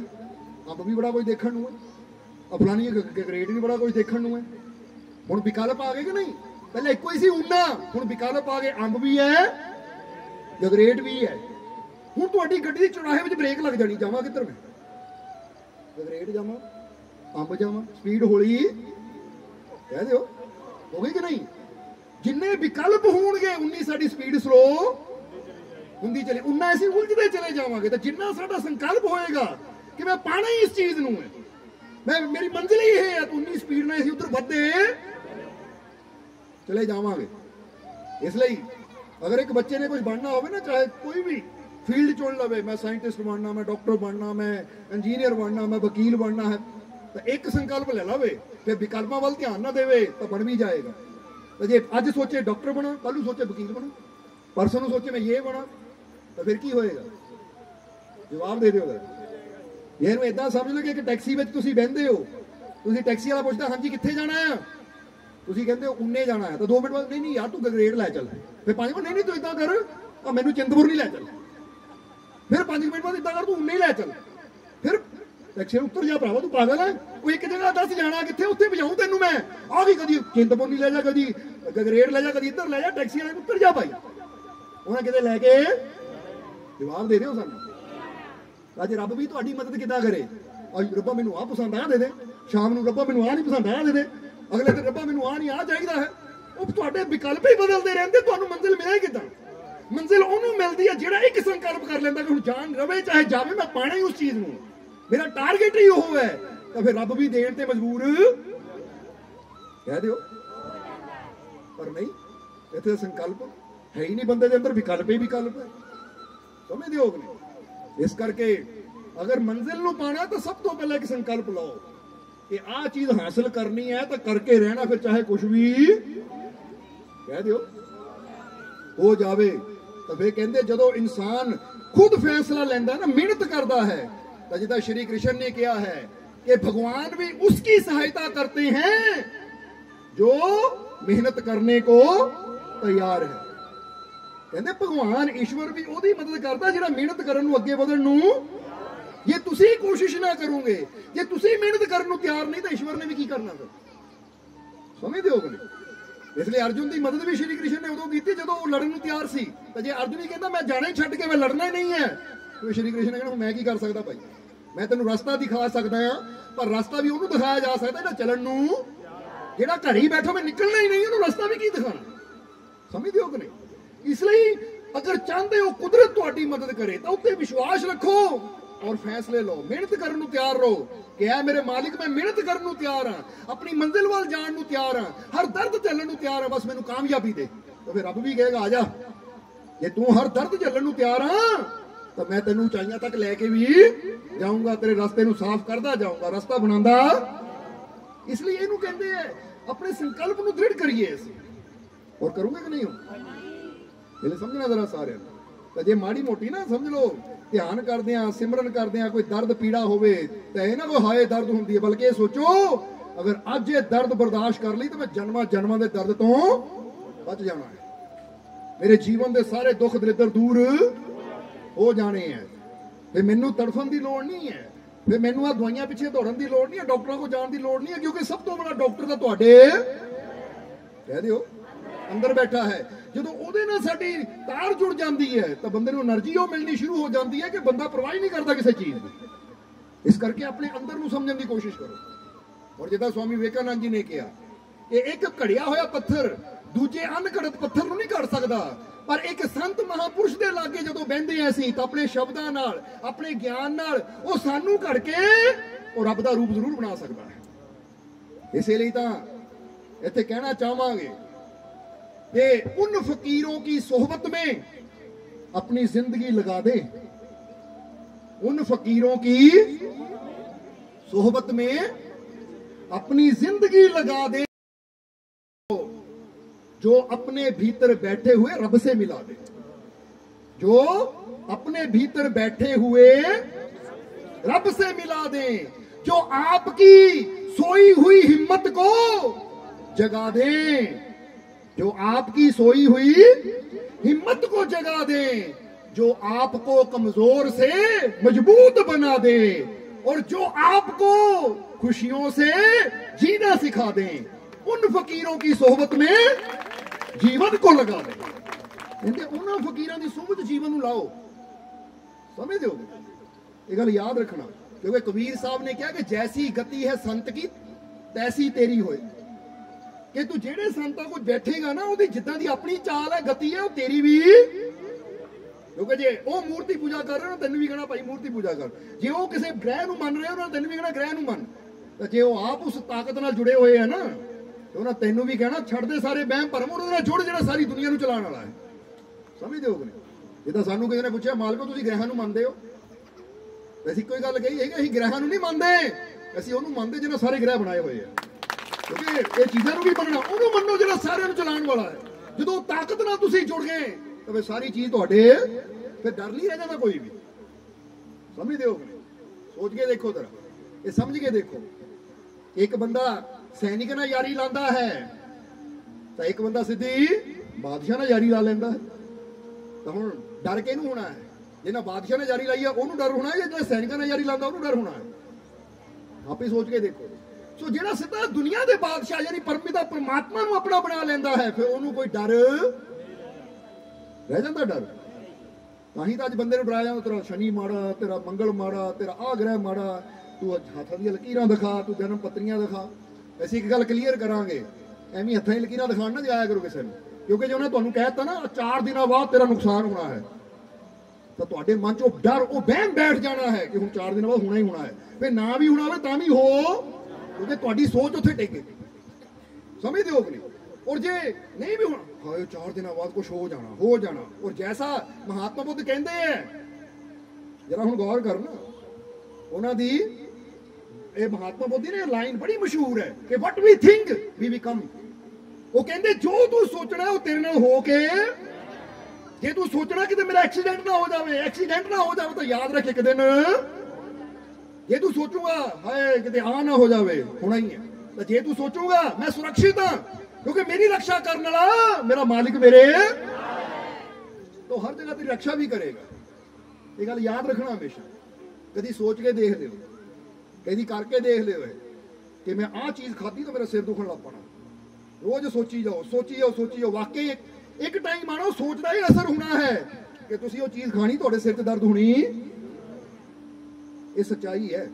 ਅੰਬ ਵੀ ਬੜਾ ਕੁਝ ਦੇਖਣ ਨੂੰ ਹੈ। ਅਫਲਾਨੀ ਗ੍ਰੇਡ ਵੀ ਬੜਾ ਕੁਝ ਦੇਖਣ ਨੂੰ ਹੈ। ਹੁਣ ਵਿਕਲਪ ਆ ਗਏ ਕਿ ਨਹੀਂ? ਪਹਿਲਾਂ ਇੱਕੋ ਹੀ ਸੀ ਉਨਾ ਹੁਣ ਵਿਕਲਪ ਆ ਗਏ। ਅੰਬ ਵੀ ਹੈ ਗ੍ਰੇਡ ਵੀ ਹੈ? ਹੁਣ ਤੁਹਾਡੀ ਗੱਡੀ ਦੀ ਚੌਰਾਹੇ ਵਿੱਚ ਬ੍ਰੇਕ ਲੱਗ ਜਾਣੀ, ਜਾਵਾਂ ਕਿੱਧਰ ਮੈਂ? ਗ੍ਰੇਡ ਜਾਵਾਂ, ਅੰਬ ਜਾਵਾਂ, ਸਪੀਡ ਹੌਲੀ। ਕਹਿ ਦਿਓ, ਹੋ ਗਈ ਕਿ ਨਹੀਂ? ਜਿੰਨੇ ਵਿਕਲਪ ਹੋਣਗੇ, ਉਨੀ ਸਾਡੀ ਸਪੀਡ ਸਲੋ ਹੁੰਦੀ ਚਲੇ, ਉਨਾ ਅਸੀਂ ਉਲਝਦੇ ਚਲੇ ਜਾਵਾਂਗੇ। ਤਾਂ ਜਿੰਨਾ ਸਾਡਾ ਸੰਕਲਪ ਹੋਏਗਾ ਕਿ ਮੈਂ ਪਾਣਾ ਹੀ ਇਸ ਚੀਜ਼ ਨੂੰ ਹੈ। ਮੈਂ, ਮੇਰੀ ਮੰਜ਼ਿਲ ਹੀ ਇਹ ਹੈ ਉਨੀ ਸਪੀਡ ਨਾਲ ਅਸੀਂ ਉਧਰ ਵੱਧਦੇ ਚਲੇ ਜਾਵਾਂਗੇ। ਇਸ ਲਈ ਅਗਰ ਇੱਕ ਬੱਚੇ ਨੇ ਕੁਝ ਬਣਨਾ ਹੋਵੇ ਨਾ, ਚਾਹੇ ਕੋਈ ਵੀ ਫੀਲਡ ਚੁਣ ਲਵੇ, ਮੈਂ ਸਾਇੰਟਿਸਟ ਬਣਨਾ, ਮੈਂ ਡਾਕਟਰ ਬਣਨਾ, ਮੈਂ ਇੰਜੀਨੀਅਰ ਬਣਨਾ, ਮੈਂ ਵਕੀਲ ਬਣਨਾ ਹੈ, ਤਾਂ ਇੱਕ ਸੰਕਲਪ ਲੈ ਲਵੇ ਫਿਰ ਵਿਕਲਪਾਂ ਵੱਲ ਧਿਆਨ ਨਾ ਦੇਵੇ, ਤਾਂ ਬਣ ਵੀ ਜਾਏਗਾ। ਤਾਂ ਜੇ ਅੱਜ ਸੋਚੇ ਡਾਕਟਰ ਬਣਾ ਕੱਲ ਨੂੰ ਸੋਚੇ ਵਕੀਲ ਬਣਾ, ਪਰਸੋਂ ਨੂੰ ਸੋਚੇ ਮੈਂ ਇਹ ਬਣਾ ਤਾਂ ਫਿਰ ਕੀ ਹੋਏਗਾ? ਜਵਾਬ ਦੇ ਦਿਓ ਜੇ ਇਹਨੂੰ ਇਦਾਂ ਸਮਝ ਲਓ ਕਿ ਇੱਕ ਟੈਕਸੀ ਵਿੱਚ ਤੁਸੀਂ ਬਹਿੰਦੇ ਹੋ, ਤੁਸੀਂ ਟੈਕਸੀ ਵਾਲਾ ਪੁੱਛਦਾ, ਹਾਂਜੀ, ਕਿੱਥੇ ਜਾਣਾ ਹੈ ਤੁਸੀਂ ਕਹਿੰਦੇ ਹੋ, ਉਨੇ ਜਾਣਾ ਹੈ ਤਾਂ 2 ਮਿੰਟ ਬਾਅਦ, ਨਹੀਂ ਨਹੀਂ, ਯਾਰ, ਤੂੰ ਗ੍ਰੇਡ ਲੈ ਚੱਲ। ਫਿਰ 5 ਮਿੰਟ, ਨਹੀਂ ਨਹੀਂ, ਤੂੰ ਇਦਾਂ ਕਰ, ਆ ਮੈਨੂੰ ਚਿੰਤਪੁਰ ਨਹੀਂ ਲੈ ਚੱਲ। ਫਿਰ 5 ਮਿੰਟ ਬਾਅਦ ਇਦਾਂ ਕਰ, ਤੂੰ ਉਨੇ ਹੀ ਲੈ ਚੱਲ। ਫਿਰ ਟੈਕਸੀ ਉੱਤਰ ਜਾ ਭਰਾਵਾ, ਤੂੰ ਪਾਗਲ ਹੈ ਉਹ ਇੱਕ ਜਗ੍ਹਾ ਦੱਸ ਜਾਣਾ ਕਿੱਥੇ, ਉੱਥੇ ਭਜਾਉਂ ਤੈਨੂੰ ਮੈਂ। ਆ ਵੀ ਕਦੀ ਚਿੰਦਪੁਰ ਨਹੀਂ ਲੈ ਜਾ, ਕਦੀ ਗਗਰੇਟ ਲੈ ਜਾ, ਕਦੀ ਇੱਧਰ ਲੈ ਜਾ, ਟੈਕਸੀ ਵਾਲੇ ਨੂੰ ਉੱਤਰ ਜਾ ਭਾਈ। ਉਹਨਾਂ ਕਿਤੇ ਲੈ ਕੇ ਜਵਾਬ ਦੇ ਦਿਓ ਸਾਨੂੰ। ਅੱਜ ਰੱਬ ਵੀ ਤੁਹਾਡੀ ਮਦਦ ਕਿੱਦਾਂ ਕਰੇ? ਅੱਜ ਰੱਬਾ ਮੈਨੂੰ ਆ ਪਸੰਦ ਆ ਦੇ ਦੇ। ਸ਼ਾਮ ਨੂੰ ਰੱਬਾ ਮੈਨੂੰ ਆ ਨਹੀਂ ਪਸੰਦ ਆ ਦੇ ਦੇ। ਅਗਲੇ ਦਿਨ ਰੱਬਾ ਮੈਨੂੰ ਆ ਨਹੀਂ ਆ ਚਾਹੀਦਾ ਹੈ। ਉਹ ਤੁਹਾਡੇ ਵਿਕਲਪ ਹੀ ਬਦਲਦੇ ਰਹਿੰਦੇ, ਤੁਹਾਨੂੰ ਮੰਜ਼ਿਲ ਮਿਲੇ ਕਿੱਦਾਂ? ਮੰਜ਼ਿਲ ਉਹਨੂੰ ਮਿਲਦੀ ਹੈ ਜਿਹੜਾ ਇੱਕ ਸੰਕਲਪ ਕਰ ਲੈਂਦਾ ਕਿ ਹੁਣ ਜਾਨ ਰਵੇ, ਚਾਹੇ ਜਾਵੇ, ਮੈਂ ਪਾਣਾ ਹੀ ਉਸ ਚੀਜ਼ ਨੂੰ। ਮੇਰਾ ਟਾਰਗੇਟ ਹੀ ਉਹ ਹੈ। ਤਾਂ ਫਿਰ ਰੱਬ ਵੀ ਦੇਣ ਤੇ ਮਜਬੂਰ। ਕਹਿ ਦਿਓ। ਪਰ ਨਹੀਂ, ਇੱਥੇ ਸੰਕਲਪ ਹੈ ਹੀ ਨਹੀਂ ਬੰਦੇ ਦੇ ਅੰਦਰ, ਵਿਕਲਪ ਹੀ ਵਿਕਲਪ ਹੈ। ਸਮਝਦੇ ਹੋ ਨੇ। ਇਸ ਕਰਕੇ ਅਗਰ ਮੰਜ਼ਿਲ ਨੂੰ ਪਾਣਾ ਤਾਂ ਸਭ ਤੋਂ ਪਹਿਲਾਂ ਇੱਕ ਸੰਕਲਪ ਲਓ ਕਿ ਆਹ ਚੀਜ਼ ਹਾਸਲ ਕਰਨੀ ਹੈ ਤਾਂ ਕਰਕੇ ਰਹਿਣਾ, ਫਿਰ ਚਾਹੇ ਕੁਝ ਵੀ ਕਹਿ ਦਿਓ। ਹੋ ਜਾਵੇ ਤਾਂ ਫੇ ਕਹਿੰਦੇ ਜਦੋਂ ਇਨਸਾਨ ਖੁਦ ਫੈਸਲਾ ਲੈਂਦਾ ਨਾ, ਮਿਹਨਤ ਕਰਦਾ ਹੈ, ਤਾਂ ਜਿੱਦਾਂ ਸ਼੍ਰੀ ਕ੍ਰਿਸ਼ਨ ਨੇ ਕਿਹਾ ਹੈ ਕਿ ਭਗਵਾਨ ਵੀ ਉਸ ਕੀ ਸਹਾਇਤਾ ਕਰਤੇ ਹੈ ਜੋ ਮਿਹਨਤ करने को तैयार है ਕਹਿੰਦੇ ਭਗਵਾਨ ਈਸ਼ਵਰ ਵੀ ਉਹਦੀ ਮਦਦ ਕਰਦਾ ਜਿਹੜਾ ਮਿਹਨਤ ਕਰਨ ਨੂੰ ਅੱਗੇ ਵਧਣ ਨੂੰ। ਜੇ ਤੁਸੀਂ ਕੋਸ਼ਿਸ਼ ਨਾ ਕਰੋਗੇ, ਜੇ ਤੁਸੀਂ ਮਿਹਨਤ ਕਰਨ ਨੂੰ ਤਿਆਰ ਨਹੀਂ, ਤਾਂ ਈਸ਼ਵਰ ਨੇ ਵੀ ਕੀ ਕਰਨਾ ਫਿਰ? ਸਮਝਦੇ ਹੋ ਕਿ ਇਸ ਲਈ ਅਰਜੁਨ ਦੀ ਮਦਦ ਵੀ ਸ਼੍ਰੀ ਕ੍ਰਿਸ਼ਨ ਨੇ ਉਦੋਂ ਕੀਤੀ ਜਦੋਂ ਉਹ ਲੜਨ ਨੂੰ ਤਿਆਰ ਸੀ। ਤਾਂ ਜੇ ਅਰਜੁਨ ਹੀ ਕਹਿੰਦਾ, ਮੈਂ ਜਾਣਾ ਹੀ ਛੱਡ ਕੇ, ਮੈਂ ਲੜਨਾ ਹੀ ਨਹੀਂ ਹੈ, ਤਾਂ ਸ਼੍ਰੀ ਕ੍ਰਿਸ਼ਨ ਕਹਿੰਦਾ ਕਹਿਣਾ ਮੈਂ ਕੀ ਕਰ ਸਕਦਾ ਭਾਈ? ਮੈਂ ਤੈਨੂੰ ਰਸਤਾ ਦਿਖਾ ਸਕਦਾ ਹਾਂ, ਪਰ ਰਸਤਾ ਵੀ ਉਹਨੂੰ ਦਿਖਾਇਆ ਜਾ ਸਕਦਾ ਜਿਹੜਾ ਚੱਲਣ ਨੂੰ। ਜਿਹੜਾ ਘਰੇ ਹੀ ਬੈਠਾ, ਮੈਂ ਨਿਕਲਣਾ ਹੀ ਨਹੀਂ, ਉਹਨੂੰ ਰਸਤਾ ਵੀ ਕੀ ਦਿਖਾਣਾ ਸਮਝਦੇ ਹੋ ਕਿ ਨਹੀਂ? ਇਸ ਲਈ ਅਗਰ ਚਾਹੁੰਦੇ ਹੋ ਕੁਦਰਤ ਤੁਹਾਡੀ ਮਦਦ ਕਰੇ, ਤਾਂ ਉੱਤੇ ਵਿਸ਼ਵਾਸ ਰੱਖੋ ਔਰ ਫੈਸਲੇ ਲਓ। ਮਿਹਨਤ ਕਰਨ ਨੂੰ ਤਿਆਰ ਰਹੋ। ਕਿ ਐ ਮੇਰੇ ਮਾਲਿਕ, ਮੈਂ ਮਿਹਨਤ ਕਰਨ ਨੂੰ ਤਿਆਰ ਹਾਂ, ਆਪਣੀ ਮੰਜ਼ਿਲ ਵੱਲ ਜਾਣ ਨੂੰ ਤਿਆਰ ਹਾਂ, ਹਰ ਦਰਦ ਝੱਲਣ ਨੂੰ ਤਿਆਰ ਹਾਂ, ਬਸ ਮੈਨੂੰ ਕਾਮਯਾਬੀ ਦੇ। ਤਾਂ ਫਿਰ ਰੱਬ ਵੀ ਕਹੇਗਾ, ਆ ਜਾ, ਜੇ ਤੂੰ ਹਰ ਦਰਦ ਝੱਲਣ ਨੂੰ ਤਿਆਰ ਹਾਂ, ਤਾਂ ਮੈਂ ਤੈਨੂੰ ਉਚਾਈਆਂ ਤੱਕ ਲੈ ਕੇ ਵੀ ਜਾਊਂਗਾ, ਤੇਰੇ ਰਸਤੇ ਨੂੰ ਸਾਫ਼ ਕਰਦਾ ਜਾਊਂਗਾ, ਰਸਤਾ ਬਣਾਉਂਦਾ। ਇਸ ਲਈ ਇਹਨੂੰ ਕਹਿੰਦੇ ਆ ਆਪਣੇ ਸੰਕਲਪ ਨੂੰ ਦ੍ਰਿੜ ਕਰੀਏ ਅਸੀਂ। ਔਰ ਕਰੂਗੇ ਕਿ ਨਹੀਂ ਹੋ ਇਹ ਸਮਝਣਾ ਜ਼ਰਾ ਸਾਰਿਆਂ ਨੂੰ। ਤਾਂ ਜੇ ਮਾੜੀ ਮੋਟੀ ਨਾ ਸਮਝ ਲਓ, ਧਿਆਨ ਕਰਦੇ ਆ ਸਿਮਰਨ ਕਰਦੇ ਆ ਕੋਈ ਦਰਦ ਪੀੜਾ ਹੋਵੇ, ਤਾਂ ਇਹ ਨਾ ਕੋਈ ਹਾਏ ਦਰਦ ਹੁੰਦੀ ਹੈ, ਬਲਕਿ ਇਹ ਸੋਚੋ, ਅਗਰ ਅੱਜ ਇਹ ਦਰਦ ਬਰਦਾਸ਼ਤ ਕਰ ਲਈ, ਤਾਂ ਮੈਂ ਜਨਮਾਂ ਜਨਮਾਂ ਦੇ ਦਰਦ ਤੋਂ ਬਚ ਜਾਣਾ ਹੈ। ਮੇਰੇ ਜੀਵਨ ਦੇ ਸਾਰੇ ਦੁੱਖ ਦਰਿੱਦਰ ਦੂਰ ਹੋ ਜਾਣੇ ਹੈ। ਤੇ ਮੈਨੂੰ ਤੜਫਣ ਦੀ ਲੋੜ ਨਹੀਂ ਹੈ। ਫਿਰ ਮੈਨੂੰ ਆ ਦਵਾਈਆਂ ਪਿੱਛੇ ਦੌੜਨ ਦੀ ਲੋੜ ਨਹੀਂ ਹੈ, ਡਾਕਟਰਾਂ ਕੋਲ ਜਾਣ ਦੀ ਲੋੜ ਨਹੀਂ ਹੈ, ਕਿਉਂਕਿ ਸਭ ਤੋਂ ਬੜਾ ਡਾਕਟਰ ਤਾਂ ਤੁਹਾਡੇ। ਕਹਿ ਦਿਓ। ਅੰਦਰ ਬੈਠਾ ਹੈ। ਜਦੋਂ ਉਹਦੇ ਨਾਲ ਸਾਡੀ ਤਾਰ ਜੁੜ ਜਾਂਦੀ ਹੈ, ਤਾਂ ਬੰਦੇ ਨੂੰ એનર્ਜੀ ਉਹ ਮਿਲਣੀ ਸ਼ੁਰੂ ਹੋ ਜਾਂਦੀ ਹੈ ਕਿ ਬੰਦਾ ਪਰਵਾਹ ਨਹੀਂ ਕਰਦਾ ਕਿਸੇ ਚੀਜ਼ ਦੀ। ਇਸ ਕਰਕੇ ਆਪਣੇ ਅੰਦਰ ਨੂੰ ਸਮਝਣ ਦੀ ਕੋਸ਼ਿਸ਼ ਕਰੋ। ਔਰ ਜਿੱਦਾਂ ਸਵਾਮੀ ਵਿਵੇਕਾਨੰਦ ਜੀ ਨੇ ਕਿਹਾ ਇਹ ਇੱਕ ਘੜਿਆ ਹੋਇਆ ਪੱਥਰ ਦੂਜੇ ਅਣਘੜਤ ਪੱਥਰ ਨੂੰ ਨਹੀਂ ਘੜ ਸਕਦਾ, ਪਰ ਇੱਕ ਸੰਤ ਮਹਾਪੁਰਸ਼ ਦੇ ਲਾਗੇ ਜਦੋਂ ਬੈੰਦੇ ਆ ਅਸੀਂ, ਤਾਂ ਆਪਣੇ ਸ਼ਬਦਾਂ ਨਾਲ, ਆਪਣੇ ਗਿਆਨ ਨਾਲ ਉਹ ਸਾਨੂੰ ਘੜ ਕੇ ਉਹ ਰੱਬ ਦਾ ਰੂਪ ਜ਼ਰੂਰ ਬਣਾ ਸਕਦਾ ਹੈ। ਇਸੇ ਲਈ ਤਾਂ ਇੱਥੇ ਕਹਿਣਾ ਚਾਹਾਂਗੇ कि उन फकीरों की सोहबत में अपनी ज़िंदगी लगा दे। उन फकीरों की सोहबत में अपनी ज़िंदगी लगा दे जो अपने भीतर बैठे हुए रब से मिला दे। जो अपने भीतर बैठे हुए रब से मिला दे। जो आपकी सोई हुई हिम्मत को जगा दे। जो आपकी सोई हुई हिम्मत को जगा दे जो आपको कमजोर से मजबूत बना दे और जो आपको खुशियों से जीना सिखा दे उन फकीरों की सोहबत में जीवन को लगा दे ਕਹਿੰਦੇ ਉਹਨਾਂ ਫਕੀਰਾਂ ਦੀ ਸੋਭਤ ਜੀਵਨ ਨੂੰ ਲਾਓ ਸਮਝਦੇ ਹੋ ਇਹ ਗੱਲ ਯਾਦ ਰੱਖਣਾ ਕਿਉਂਕਿ ਕਬੀਰ ਸਾਹਿਬ ਨੇ ਕਿਹਾ ਕਿ ਜੈਸੀ ਗਤੀ ਹੈ ਸੰਤ ਕੀ ਤੈਸੀ ਤੇਰੀ ਹੋਏ ਕਿ ਤੂੰ ਜਿਹੜੇ ਸੰਤਾਂ ਕੋਲ ਬੈਠੇਗਾ ਨਾ, ਉਹਦੀ ਜਿੱਦਾਂ ਦੀ ਆਪਣੀ ਚਾਲ ਹੈ, ਗਤੀ ਹੈ, ਉਹ ਤੇਰੀ ਵੀ। ਕਿਉਂਕਿ ਜੇ ਉਹ ਮੂਰਤੀ ਪੂਜਾ ਕਰ ਰਹੇ ਹੋ ਤੈਨੂੰ ਵੀ ਕਹਣਾ, ਭਾਈ, ਮੂਰਤੀ ਪੂਜਾ ਕਰ। ਜੇ ਉਹ ਕਿਸੇ ਗ੍ਰਹਿ ਨੂੰ ਮੰਨ ਰਹੇ ਹੋ ਤੈਨੂੰ ਵੀ ਕਹਣਾ, ਗ੍ਰਹਿ ਨੂੰ ਮੰਨ। ਤਾਂ ਜੇ ਉਹ ਆਪ ਉਸ ਤਾਕਤ ਨਾਲ ਜੁੜੇ ਹੋਏ ਆ ਨਾ, ਤੇ ਉਹਨਾਂ ਤੈਨੂੰ ਵੀ ਕਹਿਣਾ ਛੱਡ ਦੇ ਸਾਰੇ ਵਹਿਮ ਭਰਮ ਉਹਦੇ ਨਾਲ ਜੁੜ ਜਿਹੜਾ ਸਾਰੀ ਦੁਨੀਆ ਨੂੰ ਚਲਾਉਣ ਵਾਲਾ ਹੈ। ਸਮਝਦੇ ਹੋ ਕਿ ਨਹੀਂ? ਜੇ ਤਾਂ ਸਾਨੂੰ ਕਿਸੇ ਨੇ ਪੁੱਛਿਆ, ਮਾਲਕੋ, ਤੁਸੀਂ ਗ੍ਰਹਿਾਂ ਨੂੰ ਮੰਨਦੇ ਹੋ? ਅਸੀਂ ਕੋਈ ਗੱਲ ਕਹੀ ਹੈ ਕਿ ਅਸੀਂ ਗ੍ਰਹਿਾਂ ਨੂੰ ਨਹੀਂ ਮੰਨਦੇ। ਅਸੀਂ ਉਹਨੂੰ ਮੰਨਦੇ ਜਿਹਨਾਂ ਸਾਰੇ ਗ੍ਰਹਿ ਬਣਾਏ ਹੋਏ ਆ। ਕਿਉਂਕਿ ਇਹ ਚੀਜ਼ਾਂ ਨੂੰ ਵੀ ਮੰਨਣਾ, ਉਹਨੂੰ ਮੰਨੋ ਜਿਹੜਾ ਸਾਰਿਆਂ ਨੂੰ ਚਲਾਉਣ ਵਾਲਾ ਹੈ। ਜਦੋਂ ਤਾਕਤ ਨਾਲ ਤੁਸੀਂ ਜੁੜ ਗਏ, ਤਾਂ ਫਿਰ ਸਾਰੀ ਚੀਜ਼ ਤੁਹਾਡੇ, ਫਿਰ ਡਰ ਨਹੀਂ ਰਹਿ ਜਾਂਦਾ ਕੋਈ ਵੀ। ਸਮਝਦੇ ਹੋ? ਸੋਚ ਕੇ ਦੇਖੋ ਜ਼ਰਾ। ਇਹ ਸਮਝ ਕੇ ਦੇਖੋ। ਇੱਕ ਬੰਦਾ ਸੈਨਿਕ ਨਾਲ ਯਾਰੀ ਲਾਂਦਾ ਹੈ, ਤਾਂ ਇੱਕ ਬੰਦਾ ਸਿੱਧੀ ਬਾਦਸ਼ਾਹ ਨਾਲ ਯਾਰੀ ਲਾ ਲੈਂਦਾ ਹੈ। ਤਾਂ ਹੁਣ ਡਰ ਕਿਹਨੂੰ ਹੋਣਾ ਹੈ? ਜਿਹਨਾਂ ਬਾਦਸ਼ਾਹ ਨੇ ਜਾਰੀ ਲਾਈ ਆ, ਉਹਨੂੰ ਡਰ ਹੋਣਾ ਜਾਂ ਜਿਹੜਾ ਸੈਨਿਕਾਂ ਨੇ ਯਾਰੀ ਲਾਉਂਦਾ, ਉਹਨੂੰ ਡਰ ਹੋਣਾ ਹੈ? ਆਪੇ ਸੋਚ ਕੇ ਦੇਖੋ। ਸੋ ਜਿਹੜਾ ਸਿੱਧਾ ਦੁਨੀਆ ਦੇ ਬਾਦਸ਼ਾਹ ਯਾਨੀ ਪਰਮਪਿਤਾ ਪਰਮਾਤਮਾ ਨੂੰ ਆਪਣਾ ਬਣਾ ਲੈਂਦਾ ਹੈ, ਫਿਰ ਉਹਨੂੰ ਕੋਈ ਡਰ ਰਹਿ ਜਾਂਦਾ ਡਰ? ਤਾਂ ਹੀ ਤਾਂ ਅੱਜ ਬੰਦੇ ਨੂੰ ਡਰਾਇਆ ਜਾਂਦਾ ਤੇਰਾ ਸ਼ਨੀ ਮਾੜਾ, ਤੇਰਾ ਮੰਗਲ ਮਾੜਾ, ਤੇਰਾ ਆਹ ਗ੍ਰਹਿ ਮਾੜਾ, ਤੂੰ ਹੱਥਾਂ ਦੀਆਂ ਲਕੀਰਾਂ ਦਿਖਾ, ਤੂੰ ਜਨਮ ਪੱਤਰੀਆਂ ਦਿਖਾ। ਅਸੀਂ ਇੱਕ ਗੱਲ ਕਲੀਅਰ ਕਰਾਂਗੇ, ਐਵੇਂ ਹੱਥਾਂ ਦੀ ਲਕੀਰਾਂ ਦਿਖਾਣ ਨਾ ਜਾਇਆ ਕਰੋ ਕਿਸੇ ਨੂੰ। ਕਿਉਂਕਿ ਜੇ ਉਹਨੇ ਤੁਹਾਨੂੰ ਕਹਿਤਾ ਨਾ, ਚਾਰ ਦਿਨਾਂ ਬਾਅਦ ਤੇਰਾ ਨੁਕਸਾਨ ਹੋਣਾ ਹੈ, ਤਾਂ ਤੁਹਾਡੇ ਮਨ 'ਚ ਉਹ ਡਰ, ਉਹ ਬਹਿਮ ਬੈਠ ਜਾਣਾ ਹੈ ਕਿ ਹੁਣ ਚਾਰ ਦਿਨਾਂ ਬਾਅਦ ਹੋਣਾ ਹੀ ਹੋਣਾ ਹੈ। ਫੇ ਨਾ ਵੀ ਹੋਣਾ ਹੋਵੇ ਤਾਂ ਵੀ ਹੋ। ਕਿਉਂਕਿ ਤੁਹਾਡੀ ਸੋਚ ਉੱਥੇ ਟੇਕੇ ਸਮਝਦੇ ਹੋ ਕਿ ਔਰ ਜੇ ਨਹੀਂ ਵੀ ਹੋਣਾ, ਹਾਏ 4 ਦਿਨਾਂ ਬਾਅਦ ਕੁਝ ਹੋ ਜਾਣਾ ਹੋ ਜਾਣਾ। ਔਰ ਜੈਸਾ ਮਹਾਤਮਾ ਬੁੱਧ ਕਹਿੰਦੇ ਐ, ਜਰਾ ਹੁਣ ਗੌਰ ਕਰਨਾ ਉਹਨਾਂ ਦੀ, ਇਹ ਮਹਾਤਮਾ ਬੁੱਧ ਦੀ ਲਾਈਨ ਬੜੀ ਮਸ਼ਹੂਰ ਹੈ ਕਿ ਵਟ ਵੀ ਥਿੰਕ ਵੀ ਬਿਕਮ ਉਹ ਕਹਿੰਦੇ, ਜੋ ਤੂੰ ਸੋਚਣਾ ਉਹ ਤੇਰੇ ਨਾਲ ਹੋ ਕੇ, ਜੇ ਤੂੰ ਸੋਚਣਾ ਕਿ ਮੇਰਾ ਐਕਸੀਡੈਂਟ ਨਾ ਹੋ ਜਾਵੇ ਐਕਸੀਡੈਂਟ ਨਾ ਹੋ ਜਾਵੇ ਤਾਂ ਯਾਦ ਰੱਖ ਇੱਕ ਦਿਨ। ਜੇ ਤੂੰ ਸੋਚੂਗਾ, ਹਾਏ, ਕਿਤੇ ਆ ਨਾ ਹੋ ਜਾਵੇ, ਹੋਣਾ ਹੀ ਹੈ। ਤਾਂ ਜੇ ਤੂੰ ਸੋਚੂਗਾ, ਮੈਂ ਸੁਰੱਖਿਅਤ ਹਾਂ, ਕਿਉਂਕਿ ਮੇਰੀ ਰੱਖਿਆ ਕਰਨ ਵਾਲਾ ਮੇਰਾ ਮਾਲਿਕ ਮੇਰੇ। ਤਾਂ ਹਰ ਜਗ੍ਹਾ ਤੇਰੀ ਰੱਖਿਆ ਵੀ ਕਰੇਗਾ। ਇਹ ਗੱਲ ਯਾਦ ਰੱਖਣਾ ਹਮੇਸ਼ਾ। ਕਦੀ ਸੋਚ ਕੇ ਦੇਖ ਲਿਓ। ਕਦੀ ਕਰਕੇ ਦੇਖ ਲਿਓ ਕਿ ਮੈਂ ਆਹ ਚੀਜ਼ ਖਾਧੀ ਤਾਂ ਮੇਰਾ ਸਿਰ ਦੁਖਣ ਲੱਗ ਪਣਾ। ਰੋਜ਼ ਸੋਚੀ ਜਾਓ ਸੋਚੀ ਜਾਓ ਸੋਚੀ ਜਾਓ। ਵਾਕਈ ਇੱਕ ਟਾਈਮ ਆਣਾ ਸੋਚਦਾ ਹੀ ਅਸਰ ਹੋਣਾ ਹੈ ਕਿ ਤੁਸੀਂ ਉਹ ਚੀਜ਼ ਖਾਣੀ, ਤੁਹਾਡੇ ਸਿਰ ਚ ਦਰਦ ਹੋਣੀ ਇਹ ਸੱਚਾਈ ਹੈ।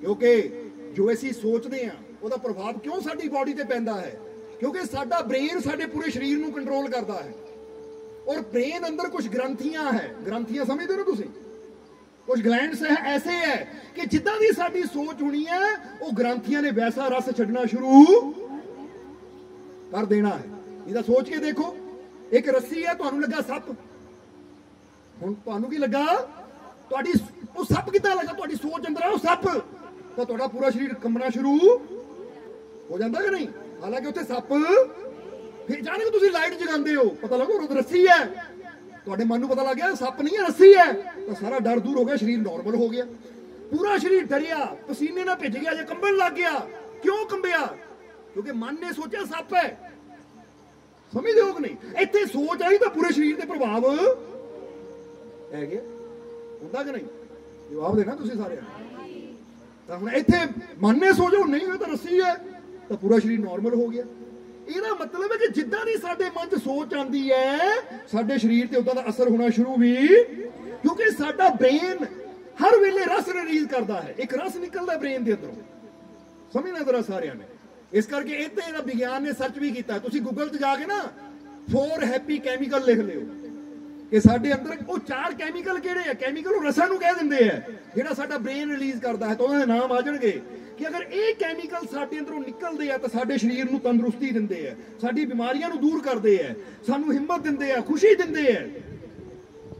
ਕਿਉਂਕਿ ਜੋ ਅਸੀਂ ਸੋਚਦੇ ਆ ਉਹਦਾ ਪ੍ਰਭਾਵ ਕਿਉਂ ਸਾਡੀ ਬਾਡੀ ਤੇ ਪੈਂਦਾ ਹੈ? ਕਿਉਂਕਿ ਸਾਡਾ ਬ੍ਰੇਨ ਸਾਡੇ ਪੂਰੇ ਸਰੀਰ ਨੂੰ ਕੰਟਰੋਲ ਕਰਦਾ ਹੈ। ਔਰ ਬ੍ਰੇਨ ਅੰਦਰ ਕੁਝ ਗ੍ਰੰਥੀਆਂ ਹੈ। ਗ੍ਰੰਥੀਆਂ ਸਮਝਦੇ ਹੋ ਤੁਸੀਂ? ਕੁਝ ਗਲੈਂਡਸ ਹੈ, ਐਸੇ ਹੈ ਕਿ ਜਿੱਦਾਂ ਦੀ ਸਾਡੀ ਸੋਚ ਹੋਣੀ ਹੈ, ਉਹ ਗ੍ਰੰਥੀਆਂ ਨੇ ਵੈਸਾ ਰਸ ਛੱਡਣਾ ਸ਼ੁਰੂ ਕਰ ਦੇਣਾ ਹੈ। ਇਹਦਾ ਸੋਚ ਕੇ ਦੇਖੋ। ਇੱਕ ਰੱਸੀ ਹੈ, ਤੁਹਾਨੂੰ ਲੱਗਾ ਸੱਪ। ਹੁਣ ਤੁਹਾਨੂੰ ਕੀ ਲੱਗਾ? ਤੁਹਾਡੀ ਉਹ ਸੱਪ ਕਿੱਦਾਂ ਲੱਗਾ ਤੁਹਾਡੀ ਸੋਚ ਅੰਦਰ? ਆ ਉਹ ਸੱਪ! ਤਾਂ ਤੁਹਾਡਾ ਪੂਰਾ ਸਰੀਰ ਕੰਬਣਾ ਸ਼ੁਰੂ ਹੋ ਜਾਂਦਾ ਕਿ ਨਹੀਂ? ਹਾਲਾਂਕਿ ਉੱਥੇ ਸੱਪ ਫਿਰ ਜਾਣੇ ਤੁਸੀਂ ਲਾਈਟ ਜਗਾਉਂਦੇ ਹੋ। ਪਤਾ ਲੱਗੋ ਉਹ ਰੱਸੀ ਹੈ। ਤੁਹਾਡੇ ਮਨ ਨੂੰ ਪਤਾ ਲੱਗ ਗਿਆ ਸੱਪ ਨਹੀਂ ਹੈ, ਰੱਸੀ ਹੈ। ਤਾਂ ਸਾਰਾ ਡਰ ਦੂਰ ਹੋ ਗਿਆ, ਸਰੀਰ ਨਾਰਮਲ ਹੋ ਗਿਆ। ਪੂਰਾ ਸਰੀਰ ਡਰਿਆ, ਪਸੀਨੇ ਨਾਲ ਭਿੱਜ ਗਿਆ, ਜੇ ਕੰਬਣ ਲੱਗ ਗਿਆ, ਕਿਉਂ ਕੰਬਿਆ? ਕਿਉਂਕਿ ਮਨ ਨੇ ਸੋਚਿਆ ਸੱਪ ਹੈ। ਸਮਝਦੇ ਹੋ ਕਿ ਨਹੀਂ? ਇੱਥੇ ਸੋਚ ਆਈ ਤਾਂ ਪੂਰੇ ਸਰੀਰ ਤੇ ਪ੍ਰਭਾਵ ਹੈ ਗਿਆ ਹੁੰਦਾ ਕਿ ਨਹੀਂ? ਜਵਾਬ ਦੇਣਾ ਤੁਸੀਂ ਸਾਰਿਆਂ ਤਾਂ ਹੁਣ ਇੱਥੇ ਮਨ ਨੇ ਸੋਚੋ ਨਹੀਂ ਹੋਇਆ ਤਾਂ ਰੱਸੀ ਹੈ, ਤਾਂ ਪੂਰਾ ਸਰੀਰ ਨਾਰਮਲ ਹੋ ਗਿਆ। ਇਹਦਾ ਮਤਲਬ ਹੈ ਕਿ ਜਿੱਦਾਂ ਦੀ ਸਾਡੇ ਮਨ 'ਚ ਸੋਚ ਆਂਦੀ ਹੈ, ਸਾਡੇ ਸਰੀਰ ਤੇ ਉਦਾਂ ਦਾ ਅਸਰ ਹੋਣਾ ਸ਼ੁਰੂ ਵੀ, ਕਿਉਂਕਿ ਸਾਡਾ ਬ੍ਰੇਨ ਹਰ ਵੇਲੇ ਰਸ ਰਿਲੀਜ਼ ਕਰਦਾ ਹੈ। ਇੱਕ ਰਸ ਨਿਕਲਦਾ ਬ੍ਰੇਨ ਦੇ ਅੰਦਰੋਂ। ਸਮਝਣਾ ਜ਼ਰਾ ਸਾਰਿਆਂ ਨੇ? ਇਸ ਕਰਕੇ ਇੱਥੇ ਇਹਦਾ ਵਿਗਿਆਨ ਨੇ ਸਰਚ ਵੀ ਕੀਤਾ। ਤੁਸੀਂ ਗੂਗਲ ਤੇ ਜਾ ਕੇ ਨਾ ਫੋਰ ਹੈਪੀ ਕੈਮੀਕਲ ਲਿਖ ਲਿਓ। ਕਿ ਸਾਡੇ ਅੰਦਰ ਉਹ ਚਾਰ ਕੈਮੀਕਲ ਕਿਹੜੇ ਆ? ਕੈਮੀਕਲ ਉਹ ਰਸਾਂ ਨੂੰ ਕਹਿ ਦਿੰਦੇ ਆ। ਜਿਹੜਾ ਸਾਡਾ ਬ੍ਰੇਨ ਰਿਲੀਜ਼ ਕਰਦਾ ਹੈ ਤਾਂ ਉਹਨਾਂ ਦੇ ਨਾਮ ਆ ਜਾਣਗੇ। ਕਿ ਅਗਰ ਇਹ ਕੈਮੀਕਲ ਸਾਡੇ ਅੰਦਰੋਂ ਨਿਕਲਦੇ ਆ ਤਾਂ ਸਾਡੇ ਸਰੀਰ ਨੂੰ ਤੰਦਰੁਸਤੀ ਦਿੰਦੇ ਆ। ਸਾਡੀ ਬਿਮਾਰੀਆਂ ਨੂੰ ਦੂਰ ਕਰਦੇ ਆ। ਸਾਨੂੰ ਹਿੰਮਤ ਦਿੰਦੇ ਆ, ਖੁਸ਼ੀ ਦਿੰਦੇ ਆ।